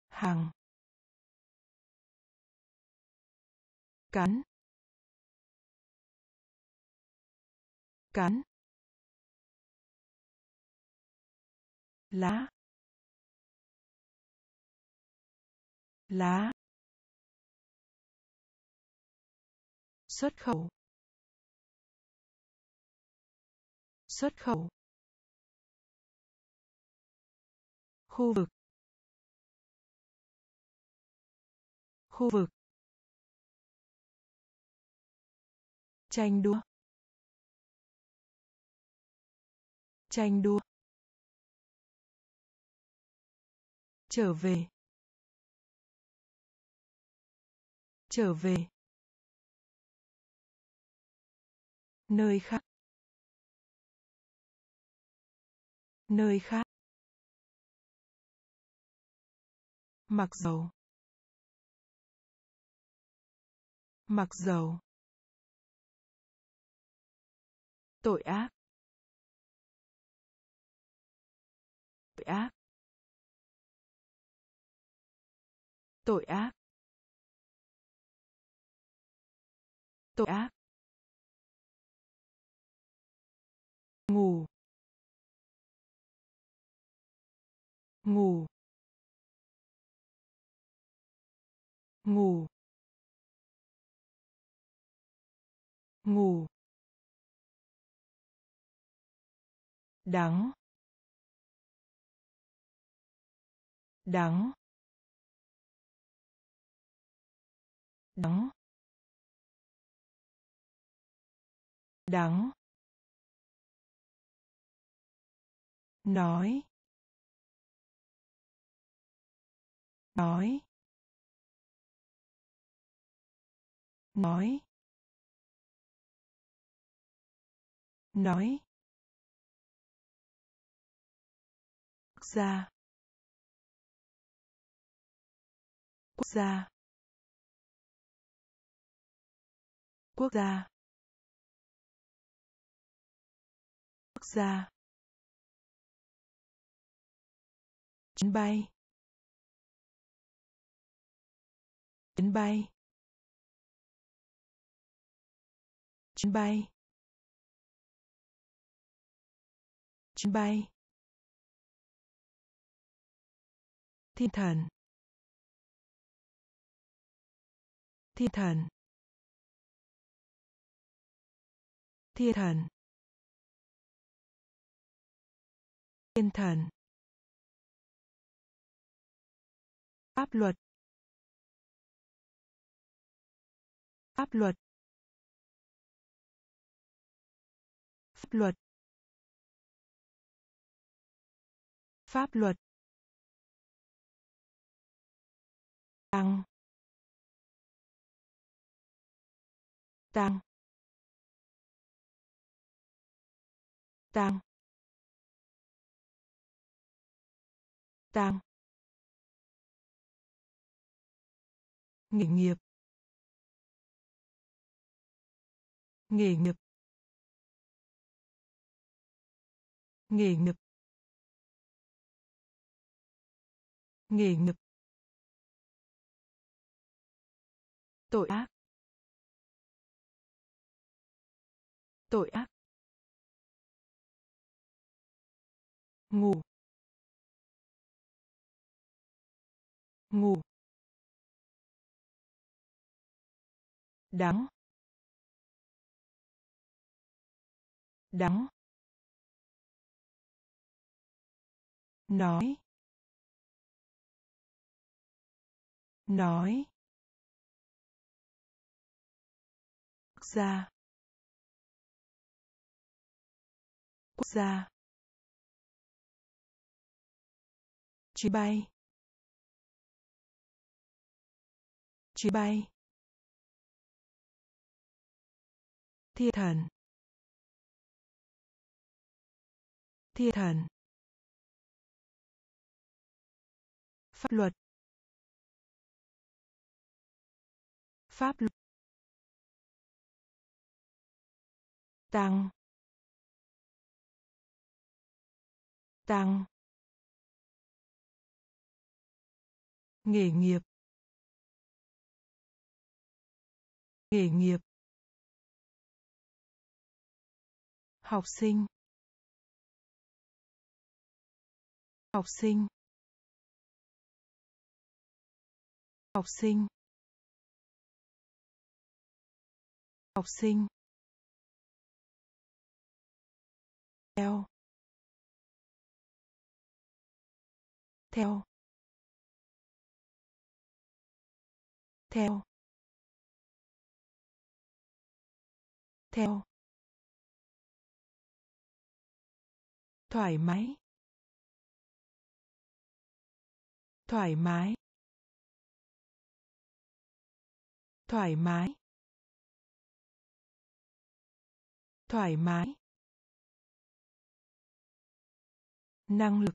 hàng cắn. Cắn. Lá. Lá. Xuất khẩu. Xuất khẩu. Khu vực. Khu vực. Tranh đua. Tranh đua. Trở về. Trở về. Nơi khác. Nơi khác. Mặc dầu. Mặc dầu. Tội ác. Tội ác. Tội ác. Tội ác. Ngủ. Ngủ. Ngủ. Ngủ. Đắng. Đắng. Đắng. Đắng. Nói. Nói. Nói. Nói. Quốc gia. Quốc gia. Quốc gia. Quốc gia. Chuyến bay. Chuyến bay. Chuyến bay. Chuyến bay. Thiên thần. Thiên thần. Thiên thần. Thiên thần. Pháp luật. Pháp luật. Pháp luật. Pháp luật. Tăng. Tăng. Tăng. Tăng. Nghề nghiệp. Nghề nghiệp. Nghề nghiệp. Nghề nghiệp. Tội ác. Tội ác. Ngủ. Ngủ. Đắng đắng nói. Nói. Quốc gia. Quốc gia. Chuyến bay. Chuyến bay. Thiên thần. Thiên thần. Pháp luật. Pháp luật. Tăng. Tăng. Nghề nghiệp. Nghề nghiệp. Học sinh. Học sinh. Học sinh. Học sinh. Theo. Theo. Theo. Theo. Thoải mái. Thoải mái. Thoải mái. Thoải mái. Năng lực.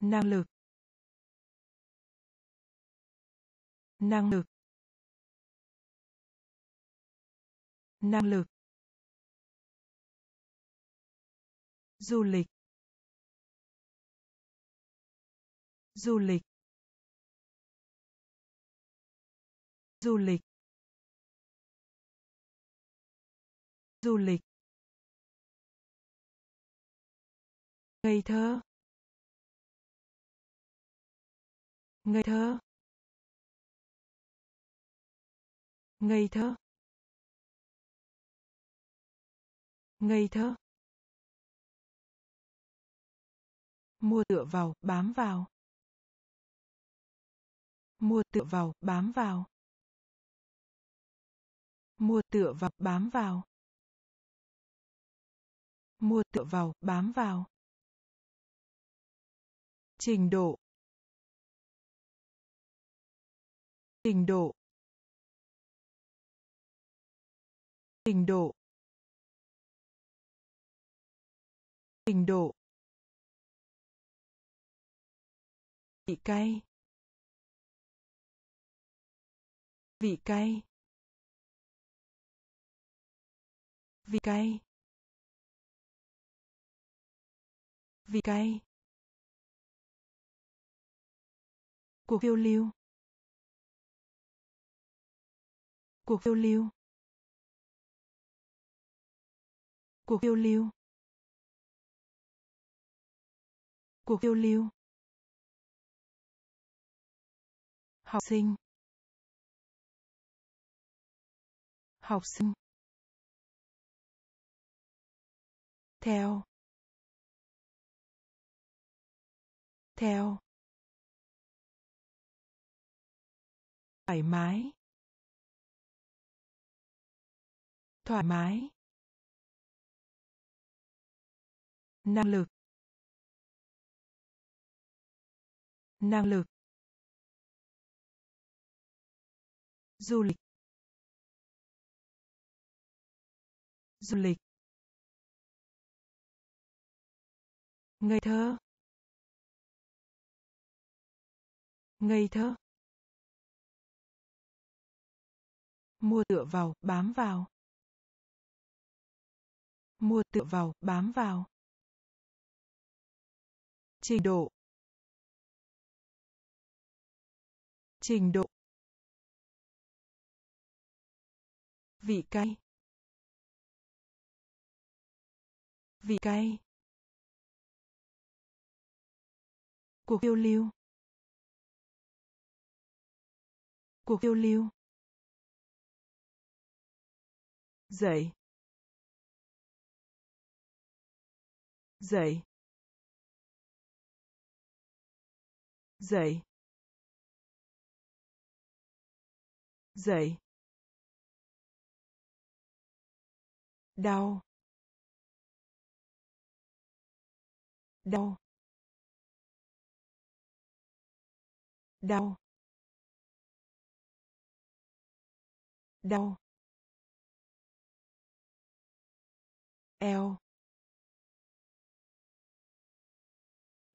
Năng lực. Năng lực. Năng lực. Du lịch. Du lịch. Du lịch. Du lịch. Ngây thơ. Ngây thơ. Ngây thơ. Ngây thơ. Mua tựa vào, bám vào. Mua tựa vào, bám vào. Mua tựa vào, bám vào. Mua tựa vào, bám vào. Trình độ. Trình độ. Trình độ. Trình độ. Vị cay. Vị cay. Vị cay. Vị cay. Cuộc phiêu lưu. Cuộc phiêu lưu. Cuộc phiêu lưu. Cuộc phiêu lưu. Học sinh. Học sinh. Theo. Theo. Thoải mái. Thoải mái. Năng lực. Năng lực. Du lịch. Du lịch. Ngây thơ. Ngây thơ. Mua tựa vào, bám vào. Mua tựa vào, bám vào. Trình độ. Trình độ. Vị cay vị cay cuộc phiêu lưu. Cuộc phiêu lưu. Dậy. Dậy. Dậy. Dậy. Đau. Đau. Đau. Đau. Eo.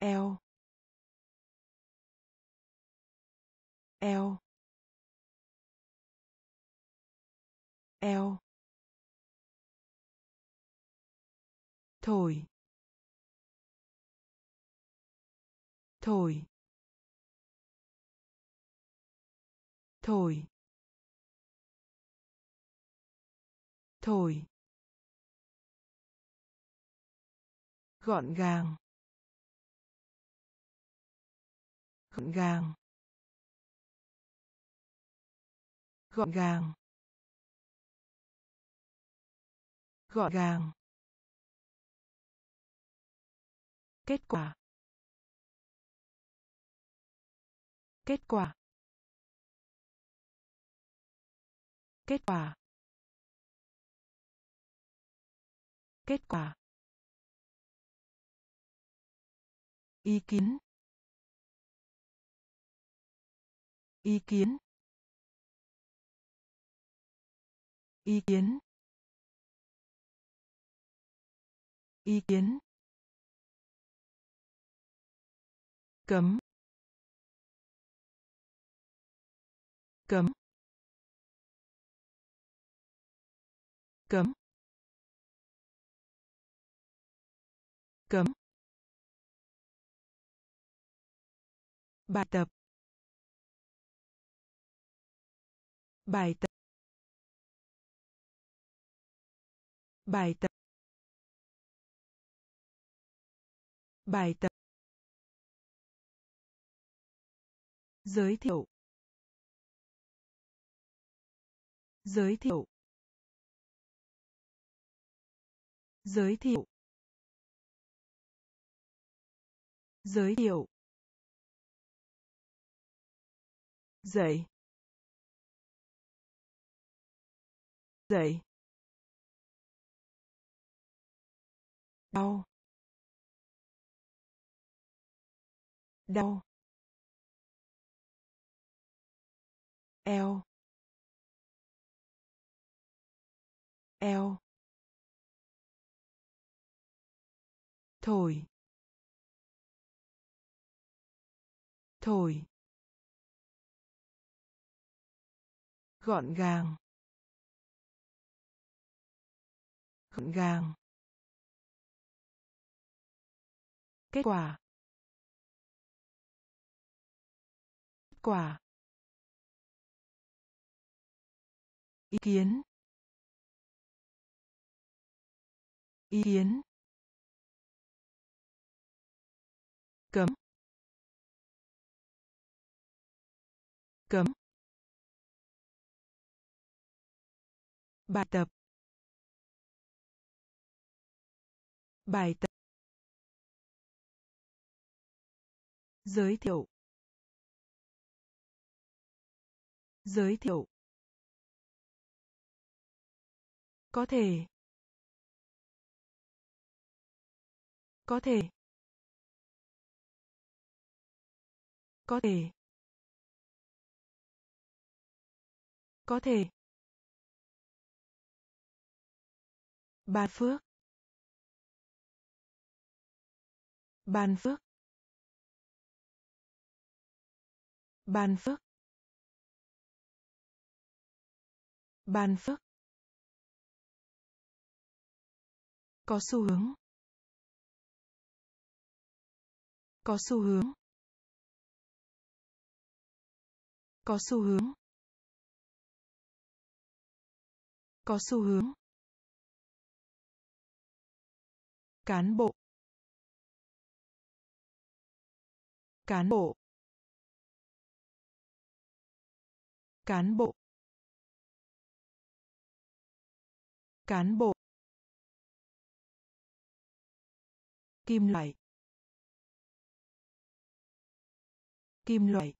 Eo. Eo. Eo. Thổi. Thổi. Thổi. Thổi. Gọn gàng. Gọn gàng. Gọn gàng. Gọn gàng. Kết quả. Kết quả. Kết quả. Kết quả. Ý kiến. Ý kiến. Ý kiến. Ý kiến. Cấm. Cấm. Cấm. Cấm. Bài tập. Bài tập. Bài tập. Bài tập. Giới thiệu. Giới thiệu. Giới thiệu. Giới thiệu. Dậy dậy đau. Đau. Eo eo thổi thổi gọn gàng. Gọn gàng. Kết quả. Quả. Ý kiến. Ý kiến. Cấm. Cấm. Bài tập. Bài tập. Giới thiệu. Giới thiệu. Có thể. Có thể. Có thể. Có thể. Ban phước. Ban phước. Ban phước. Ban phước. Có xu hướng. Có xu hướng. Có xu hướng. Có xu hướng. Cán bộ. Cán bộ. Cán bộ. Cán bộ. Kim loại. Kim loại.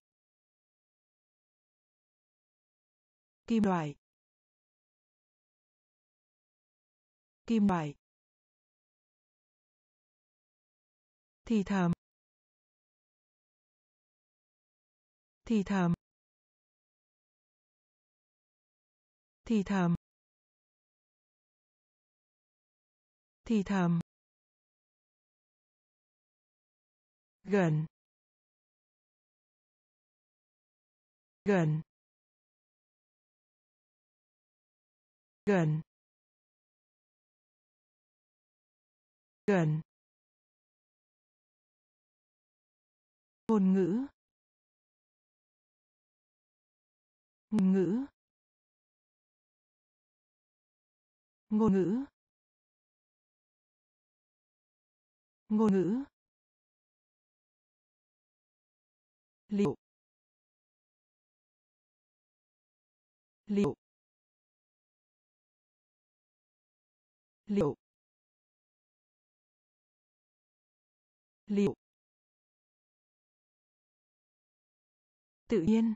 Kim loại. Kim loại. Thì thầm. Thì thầm. Thì thầm. Thì thầm. Gần gần gần gần. Ngôn ngữ. Ngôn ngữ. Ngôn ngữ. Ngôn ngữ. Liệu. Liệu. Liệu. Liệu. Tự nhiên.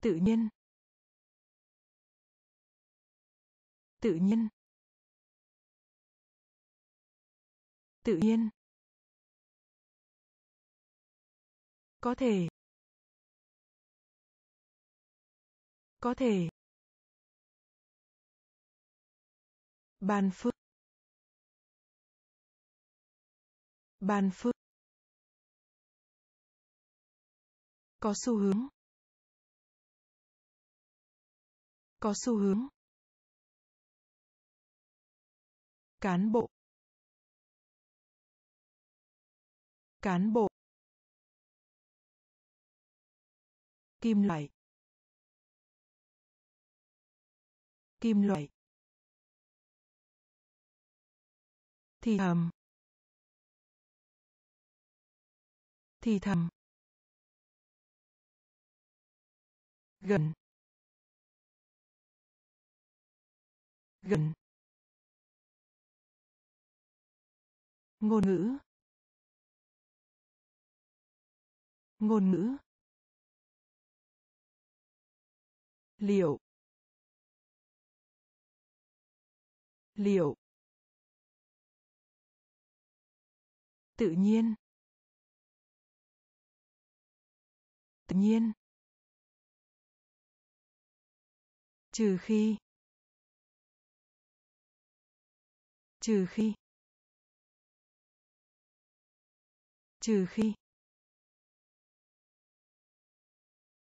Tự nhiên. Tự nhiên. Tự nhiên. Có thể. Có thể. Bàn phước. Bàn phước. Có xu hướng. Có xu hướng. Cán bộ. Cán bộ. Kim loại. Kim loại. Thì thầm. Thì thầm. Gần. Gần. Ngôn ngữ. Ngôn ngữ. Liệu. Liệu. Tự nhiên. Tự nhiên. Trừ khi. Trừ khi. Trừ khi.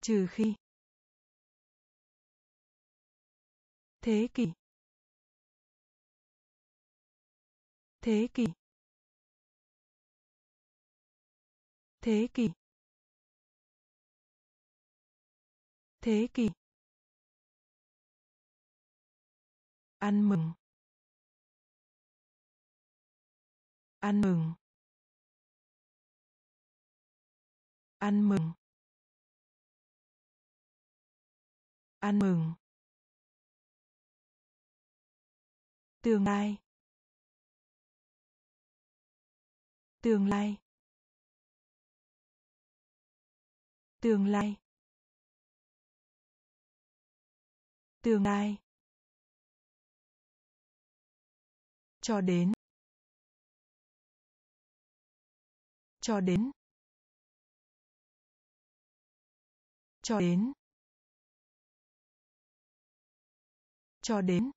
Trừ khi. Thế kỷ. Thế kỷ. Thế kỷ. Thế kỷ. Ăn mừng. Ăn mừng. Ăn mừng. Ăn mừng. Tương lai. Tương lai. Tương lai. Tương lai. Cho đến. Cho đến. Cho đến. Cho đến.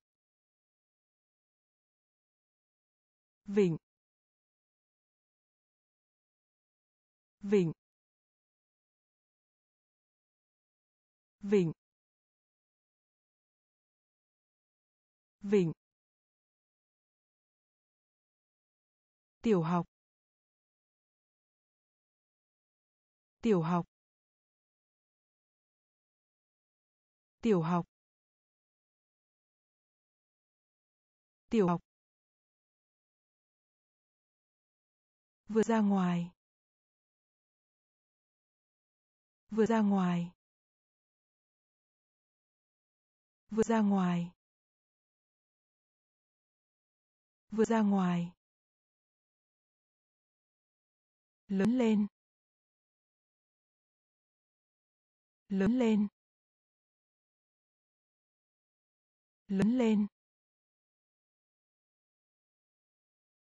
Vịnh. Vịnh. Vịnh. Vịnh. Tiểu học. Tiểu học. Tiểu học. Tiểu học. Vừa ra ngoài. Vừa ra ngoài. Vừa ra ngoài. Vừa ra ngoài. Lớn lên. Lớn lên. Lớn lên.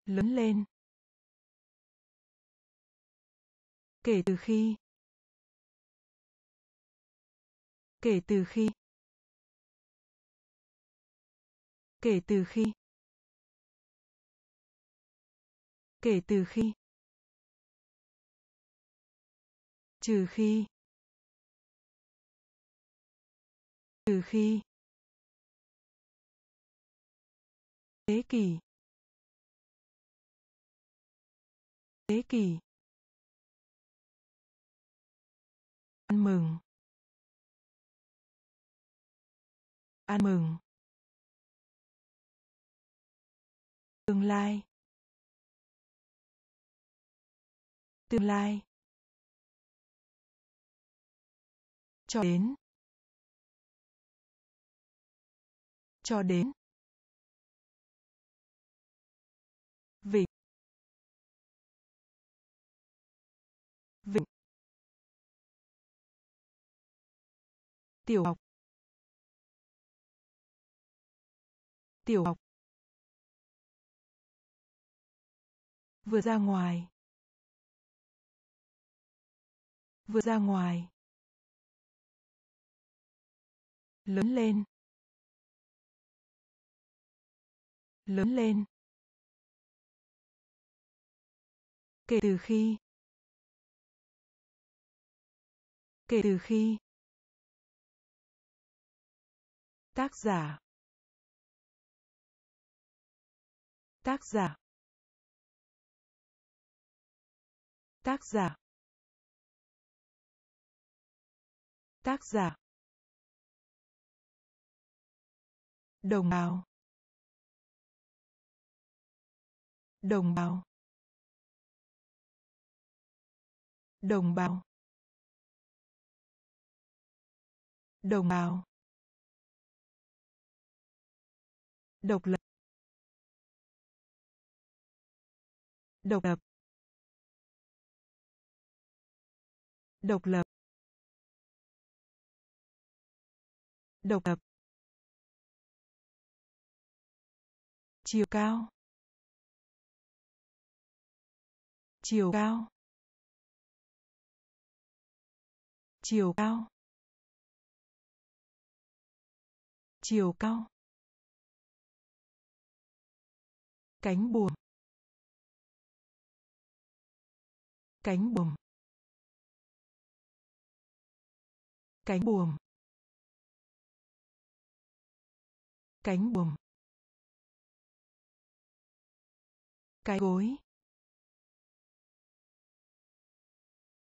Lớn lên. Kể từ khi. Kể từ khi. Kể từ khi. Kể từ khi. Trừ khi. Trừ khi. Thế kỷ. Thế kỷ. Ăn mừng. Ăn mừng. Tương lai. Tương lai. Cho đến. Cho đến. Vịnh. Vịnh. Tiểu học. Tiểu học. Vừa ra ngoài. Vừa ra ngoài. Lớn lên. Lớn lên. Kể từ khi. Kể từ khi. Tác giả. Tác giả. Tác giả. Tác giả. Đồng bào. Đồng bào. Đồng bào. Đồng bào. Độc lập. Độc lập. Độc lập. Độc lập. Chiều cao. Chiều cao. Chiều cao. Chiều cao. Cánh buồm. Cánh buồm. Cánh buồm. Cánh buồm. Cái gối.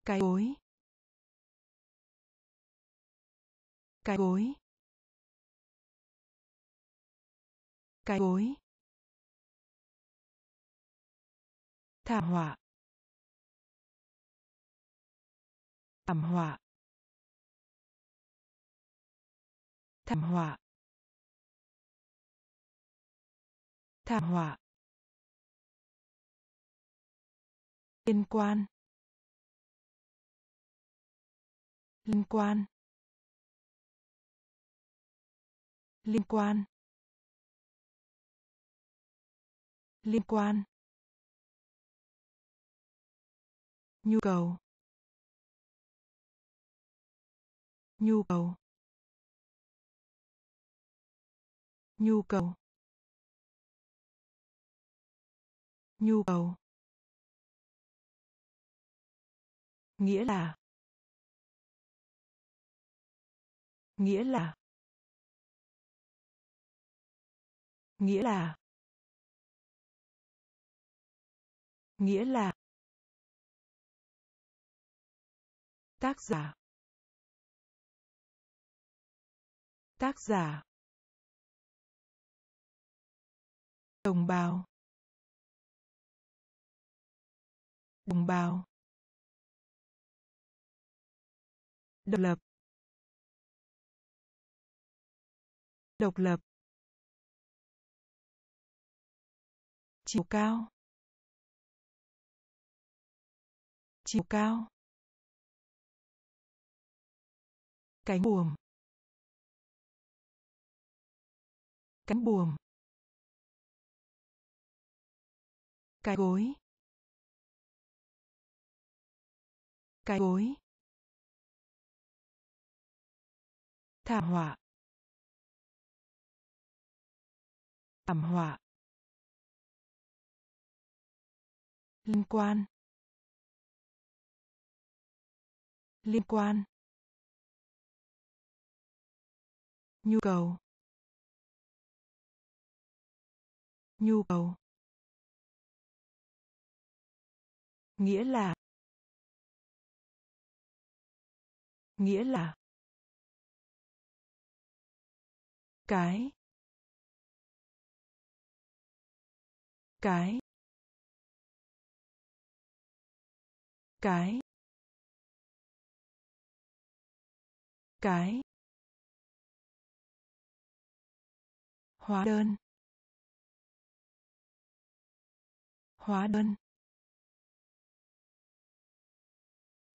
Cái gối. Cái gối. Cái gối. Thảm họa. Thảm họa. Thảm họa. Thảm họa. Liên quan. Liên quan. Liên quan. Liên quan. Nhu cầu. Nhu cầu. Nhu cầu. Nhu cầu. Nghĩa là. Nghĩa là. Nghĩa là. Nghĩa là. Tác giả. Tác giả. Đồng bào. Đồng bào. Độc lập. Độc lập. Chiều cao. Chiều cao. Cánh buồm. Cánh buồm. Cái gối. Cái gối. Thảm họa. Thảm họa. Liên quan. Liên quan. Nhu cầu. Nhu cầu. Nghĩa là. Nghĩa là. Cái. Cái. Cái. Cái. Hóa đơn. Hóa đơn.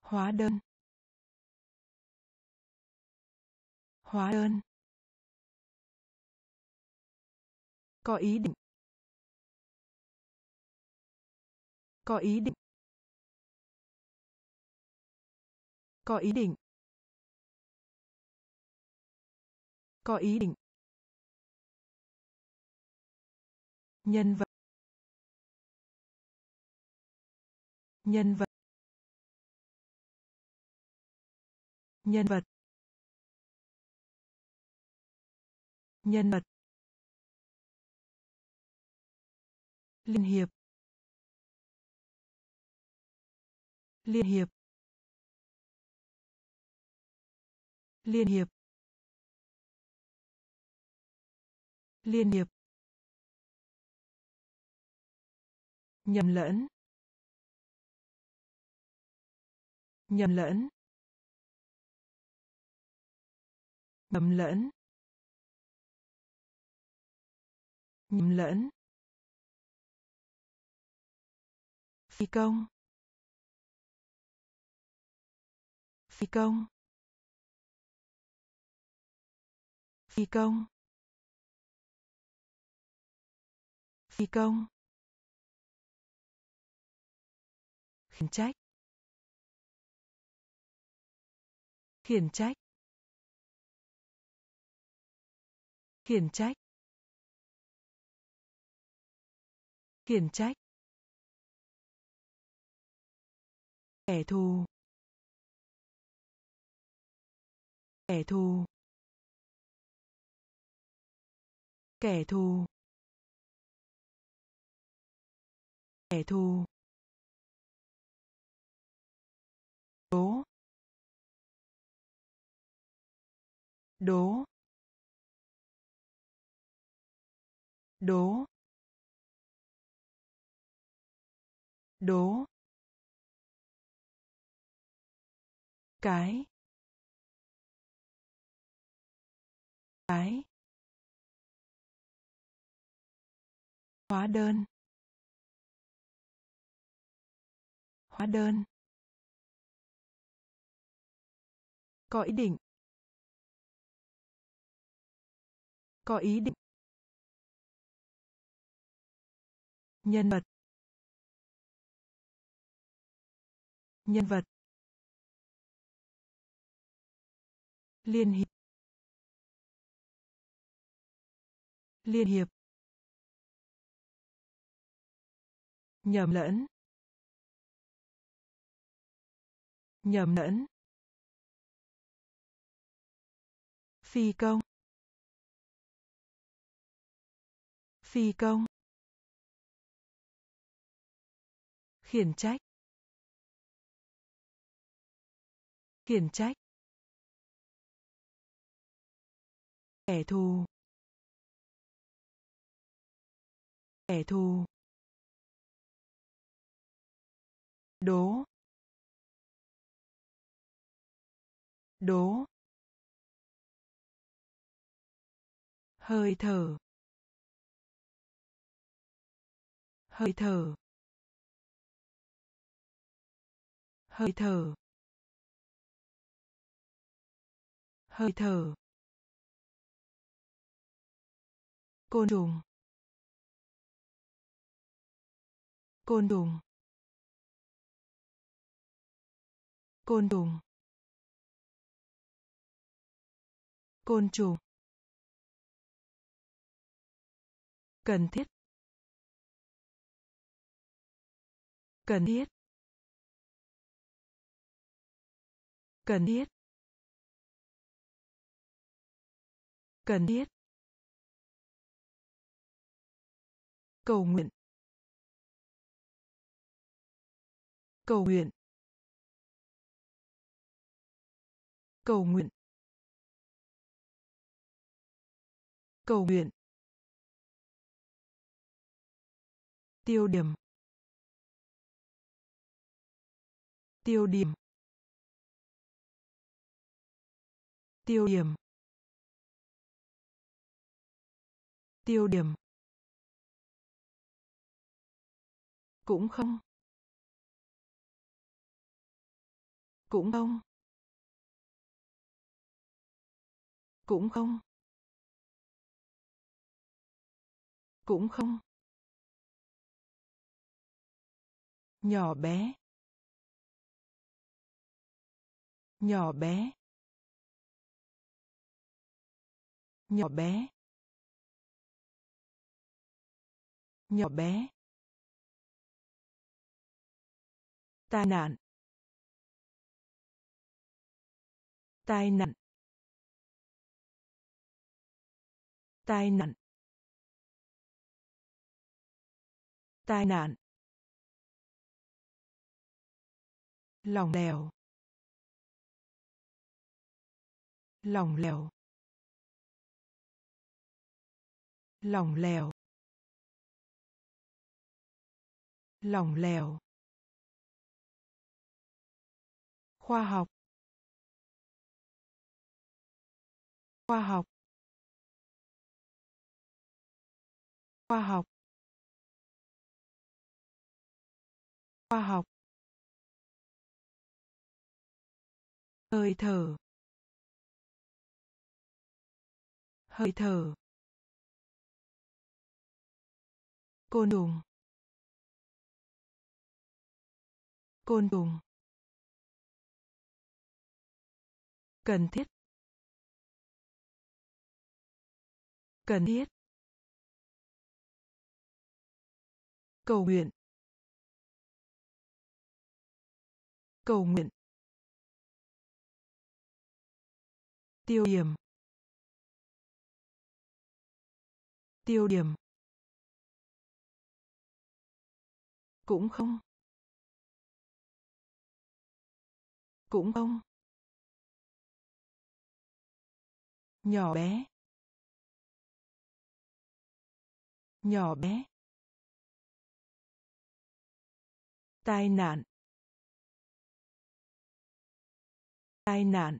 Hóa đơn. Hóa đơn. Có ý định. Có ý định. Có ý định. Có ý định. Nhân vật. Nhân vật. Nhân vật. Nhân vật. Liên hiệp. Liên hiệp. Liên hiệp. Liên hiệp. Nhầm lẫn. Nhầm lẫn. Nhầm lẫn. Nhầm lẫn. Phi công. Phi công. Phi công. Phi công. Khiển trách. Khiển trách. Khiển trách. Khiển trách. Kẻ thù. Kẻ thù. Kẻ thù. Kẻ thù. Đố. Đố. Đố. Đố. Cái. Cái. Hóa đơn. Hóa đơn. Có ý định. Có ý định. Nhân vật. Nhân vật. Liên hiệp. Liên hiệp. Nhầm lẫn. Nhầm lẫn. Phi công. Phi công. Khiển trách. Khiển trách. Kẻ thù. Kẻ thù. Đố. Đố. Hơi thở. Hơi thở. Hơi thở. Hơi thở. Côn trùng. Côn trùng. Côn trùng. Côn trùng. Cần thiết. Cần thiết. Cần thiết. Cần thiết. Cầu nguyện. Cầu nguyện. Cầu nguyện. Cầu nguyện. Tiêu điểm. Tiêu điểm. Tiêu điểm. Tiêu điểm. Cũng không. Cũng không. Cũng không. Cũng không. Nhỏ bé. Nhỏ bé. Nhỏ bé. Nhỏ bé. Tai nạn. Tai nạn. Tai nạn. Tai nạn. Lỏng lẻo. Lỏng lẻo. Lỏng lẻo. Lỏng lẻo. Khoa học. Khoa học. Khoa học. Khoa học. Hơi thở. Hơi thở. Côn trùng côn trùng cần thiết. Cần thiết. Cầu nguyện. Cầu nguyện. Tiêu điểm. Tiêu điểm. Cũng không. Cũng không. Nhỏ bé. Nhỏ bé. Tai nạn. Tai nạn.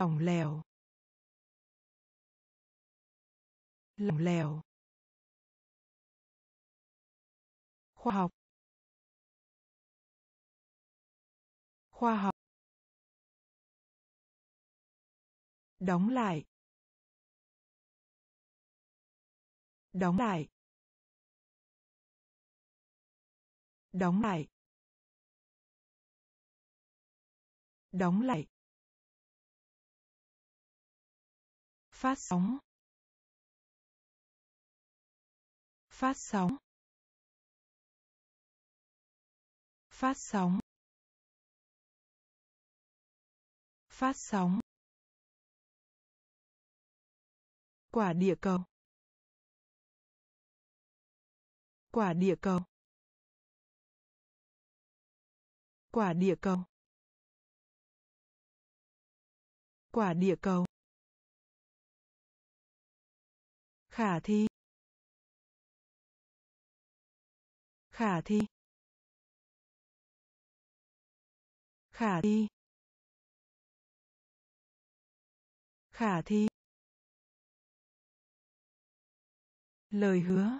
Lỏng lẻo lỏng lẻo khoa học. Khoa học. Đóng lại. Đóng lại. Đóng lại. Đóng lại. Phát sóng. Phát sóng. Phát sóng. Phát sóng. Quả địa cầu. Quả địa cầu. Quả địa cầu. Quả địa cầu. Khả thi. Khả thi. Khả thi. Khả thi. Lời hứa.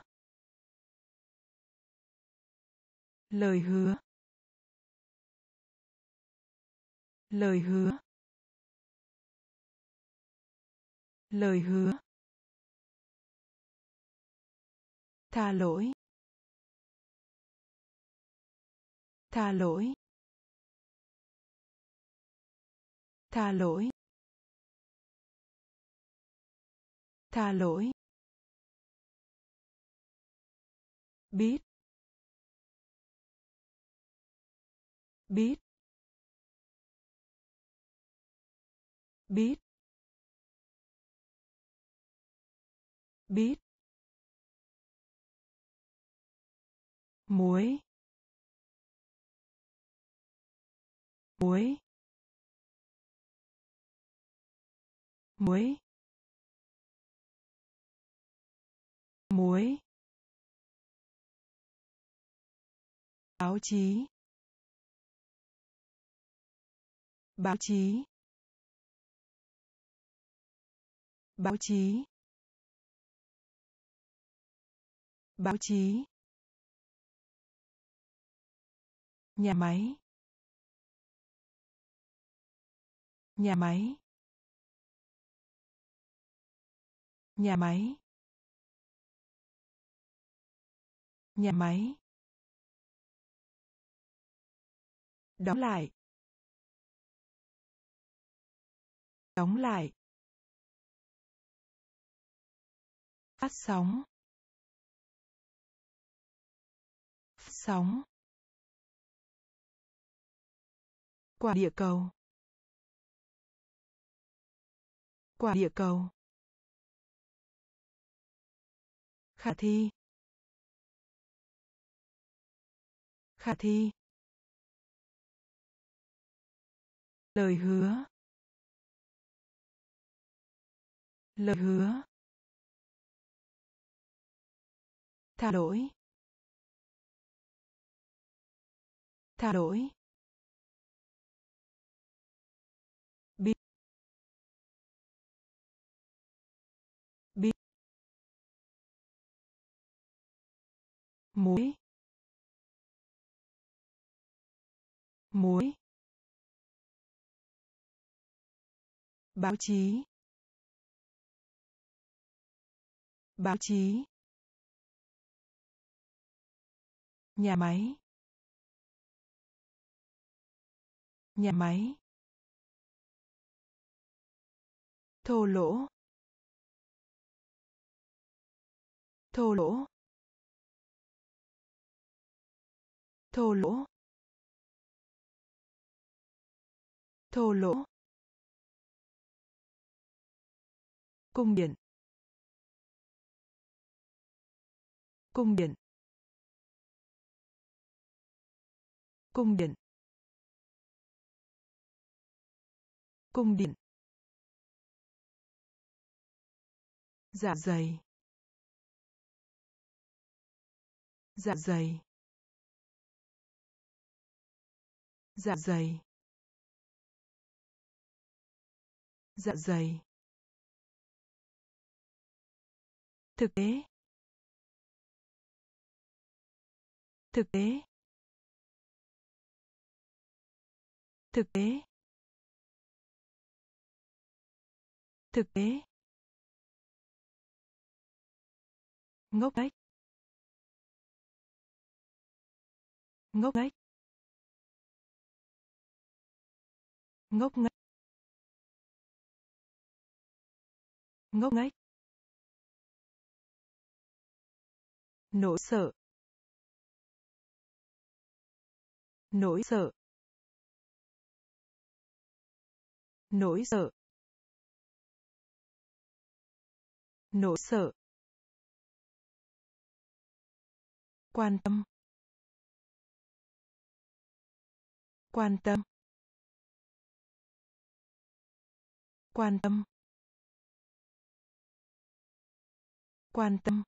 Lời hứa. Lời hứa. Lời hứa. Tha lỗi. Tha lỗi. Tha lỗi. Tha lỗi. Biết. Biết. Biết. Biết. Muối. Muối. Muối. Muối. Báo chí. Báo chí. Báo chí. Báo chí. Nhà máy. Nhà máy. Nhà máy. Nhà máy. Đóng lại. Đóng lại. Phát sóng. Phát sóng. Quả địa cầu. Quả địa cầu. Khả thi. Khả thi. Lời hứa. Lời hứa. Tha lỗi. Tha lỗi. Muối muối báo chí báo chí nhà máy nhà máy thô lỗ thô lỗ thô lỗ. Thô lỗ. Cung điện. Cung điện. Cung điện. Cung điện. Dạ dày. Dạ dày. Dạ dày. Dạ dày. Thực tế. Thực tế. Thực tế. Thực tế. Ngốc nghếch. Ngốc nghếch. Ngốc nghếch. Ngốc nghếch. Nỗi sợ. Nỗi sợ. Nỗi sợ. Nỗi sợ. Quan tâm. Quan tâm. Quan tâm. Quan tâm.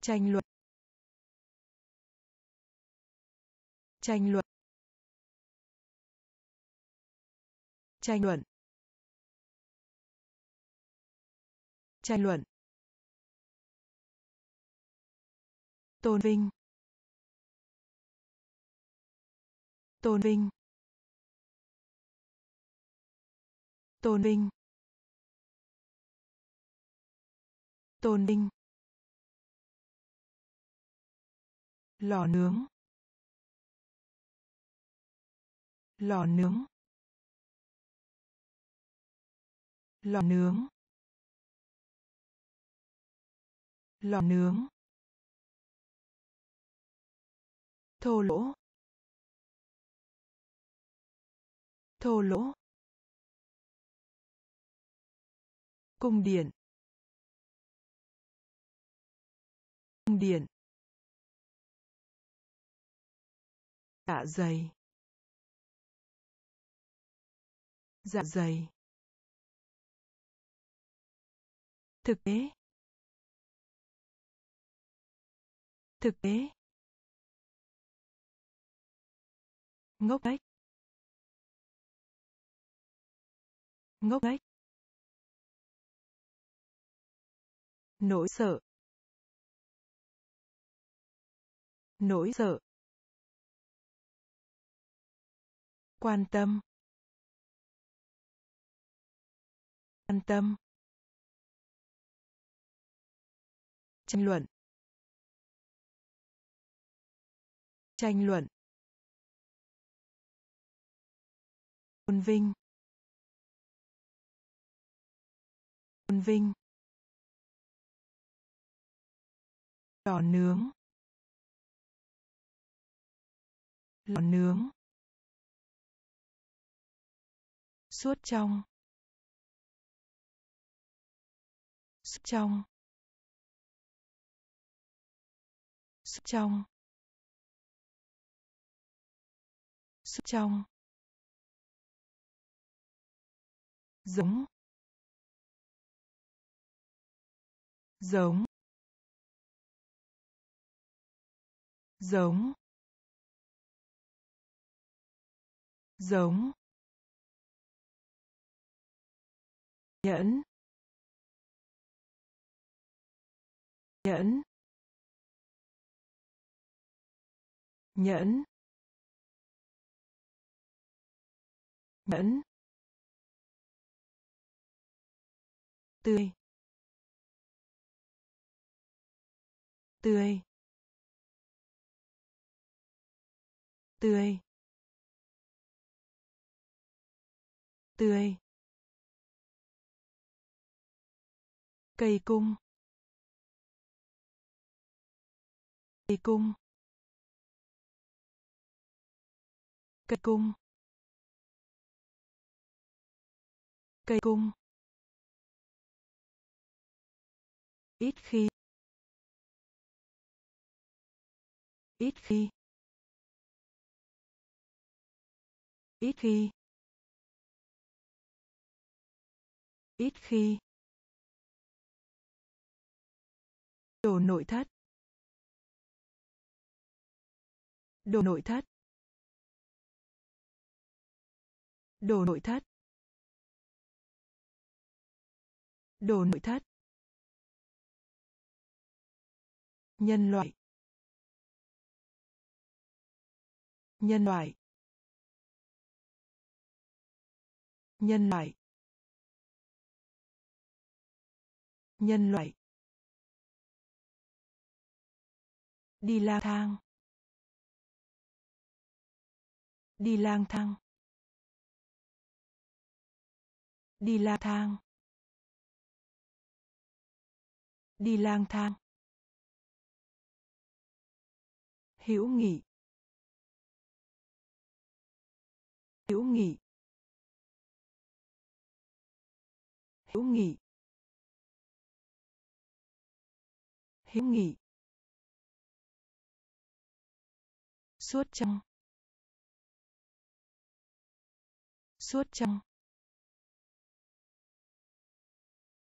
Tranh luận. Tranh luận. Tranh luận. Tranh luận. Tôn vinh. Tôn vinh. Tôn vinh. Tôn vinh. Lò nướng. Lò nướng. Lò nướng. Lò nướng. Thô lỗ. Thô lỗ. Cung điện. Cung điện. Dạ dày. Dạ dày. Thực tế. Thực tế. Ngốc đấy, ngốc đấy. Nỗi sợ. Nỗi sợ. Quan tâm. Quan tâm. Tranh luận. Tranh luận. Tôn vinh. Tôn vinh. Lò nướng. Lò nướng. Suốt trong. Suốt trong. Suốt trong. Suốt trong. Giống. Giống. Giống. Giống. Nhẫn. Nhẫn. Nhẫn. Nhẫn. Tươi. Tươi. Tươi. Tươi. Cây cung. Cây cung. Cây cung. Cây cung. Ít khi. Ít khi. Ít khi. Ít khi. Đồ nội thất. Đồ nội thất. Đồ nội thất. Đồ nội thất. Nhân loại. Nhân loại. Nhân loại. Nhân loại. Đi lang thang. Đi lang thang. Đi lang thang. Đi lang thang. Hữu nghị. Hữu nghị. Hữu nghị. Hữu nghị. Suốt trong. Suốt trong.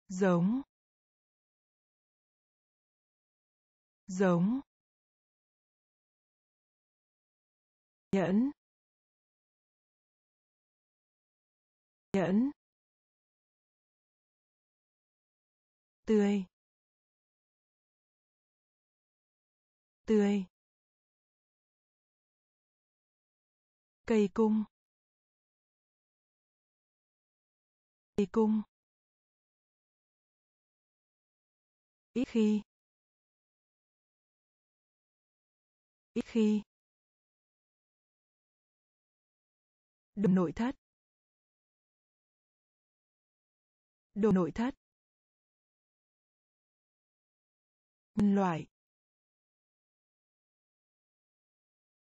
Giống. Giống. Nhẫn. Nhẫn. Tươi. Tươi. Cây cung. Cây cung. Ít khi. Ít khi. Đồ nội thất. Đồ nội thất. Nhân loại.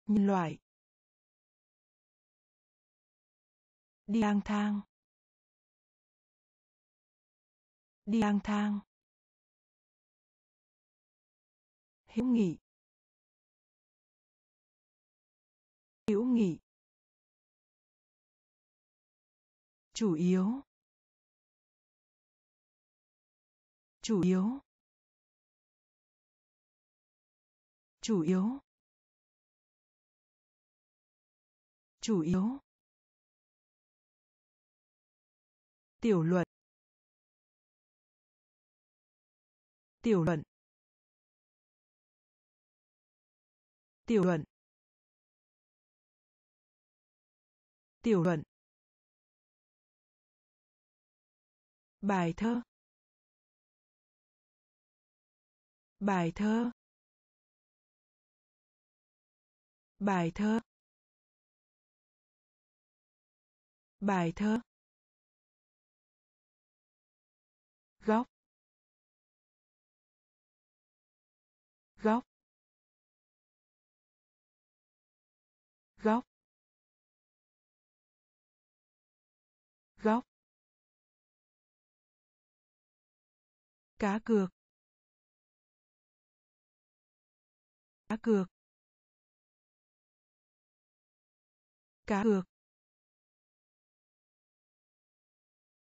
Nhân loại. Đi lang thang. Đi lang thang. Hữu nghị. Hữu nghị. Chủ yếu. Chủ yếu. Chủ yếu. Chủ yếu. Tiểu luận. Tiểu luận. Tiểu luận. Tiểu luận. Bài thơ. Bài thơ. Bài thơ. Bài thơ. Góc. Góc. Góc. Góc. Cá cược. Cá cược. Cá cược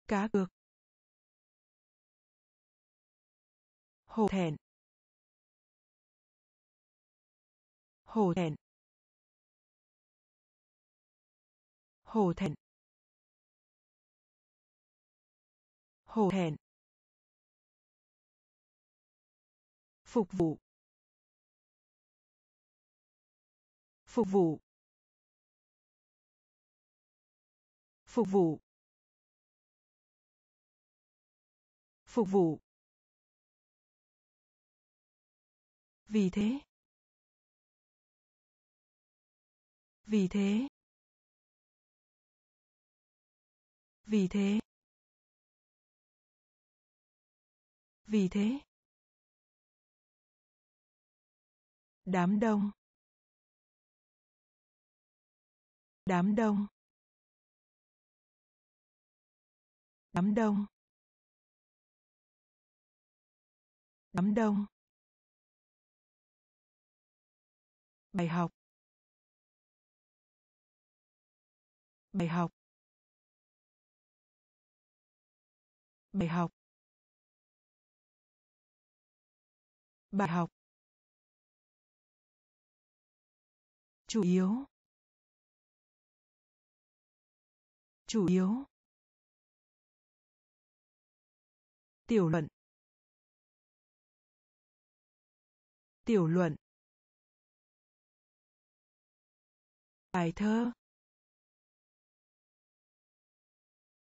cá cược hổ thẹn. Hổ thẹn. Hổ thẹn. Hổ thẹn. Phục vụ. Phục vụ. Phục vụ. Phục vụ. Vì thế. Vì thế. Vì thế. Vì thế. Đám đông. Đám đông. Đám đông. Đám đông. Bài học. Bài học. Bài học. Bài học. Chủ yếu. Chủ yếu. Tiểu luận. Tiểu luận. Bài thơ.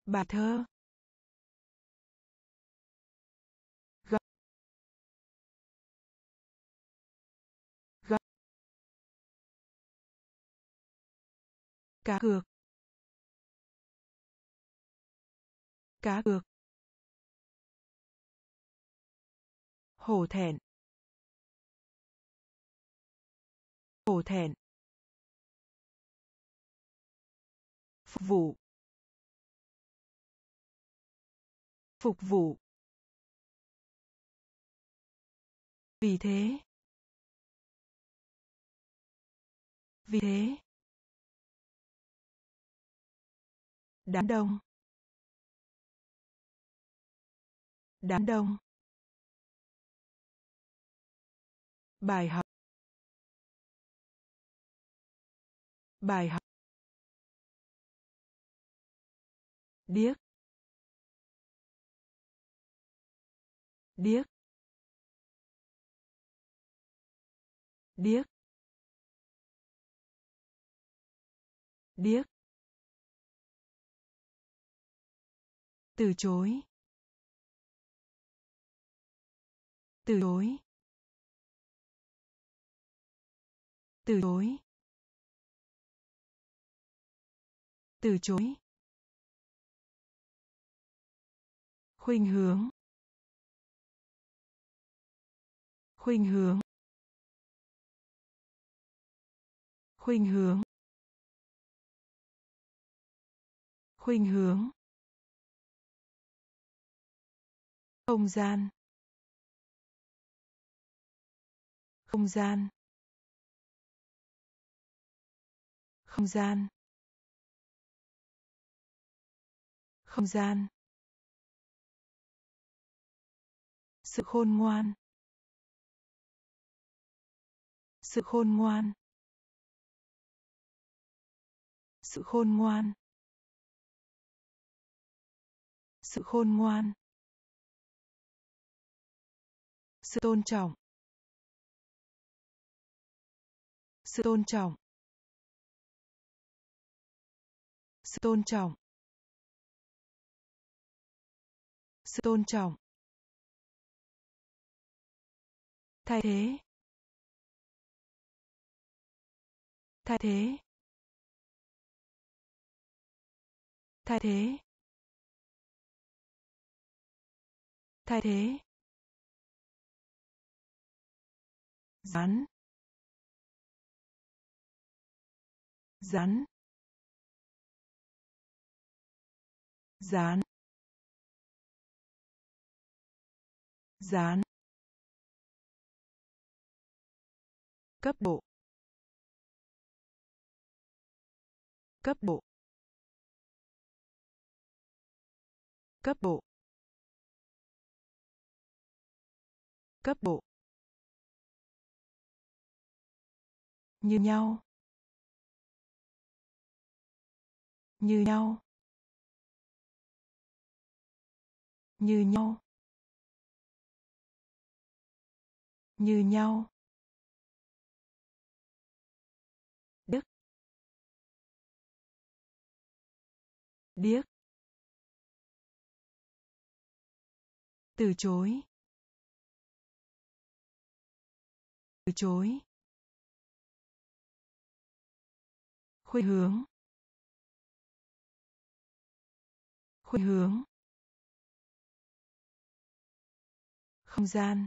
Bài thơ. Gấp gấp cá cược. Cá cược. Hổ thẹn. Hổ thẹn. Phục vụ. Phục vụ. Vì thế. Vì thế. Đám đông. Đám đông. Bài học. Bài học. Điếc. Điếc. Điếc. Điếc. Từ chối. Từ chối. Từ chối. Từ chối. Khuynh hướng. Khuynh hướng. Khuynh hướng. Khuynh hướng. Không gian. Không gian. Không gian. Không gian. Sự khôn ngoan. Sự khôn ngoan. Sự khôn ngoan. Sự khôn ngoan. Sự tôn trọng. Sự tôn trọng. Sự tôn trọng. Sự tôn trọng. Thay thế. Thay thế. Thay thế. Thay thế. Rắn. Rắn. Dán. Dán. Cấp độ. Cấp độ. Cấp độ. Cấp độ. Như nhau. Như nhau. Như nhau. Như nhau. Đức. Điếc. Từ chối. Từ chối. Khuynh hướng. Khuynh hướng. Không gian.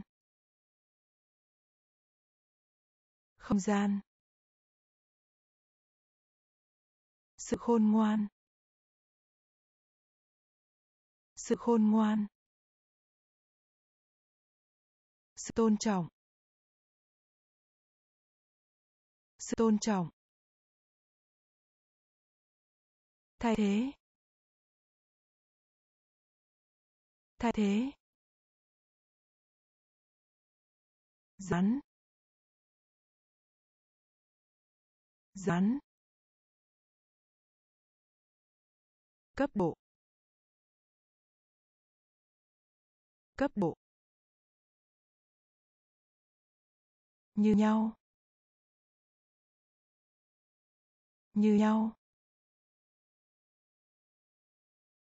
Không gian. Sự khôn ngoan. Sự khôn ngoan. Sự tôn trọng. Sự tôn trọng. Thay thế. Thay thế. Rắn. Rắn. Cấp độ cấp độ như nhau. Như nhau.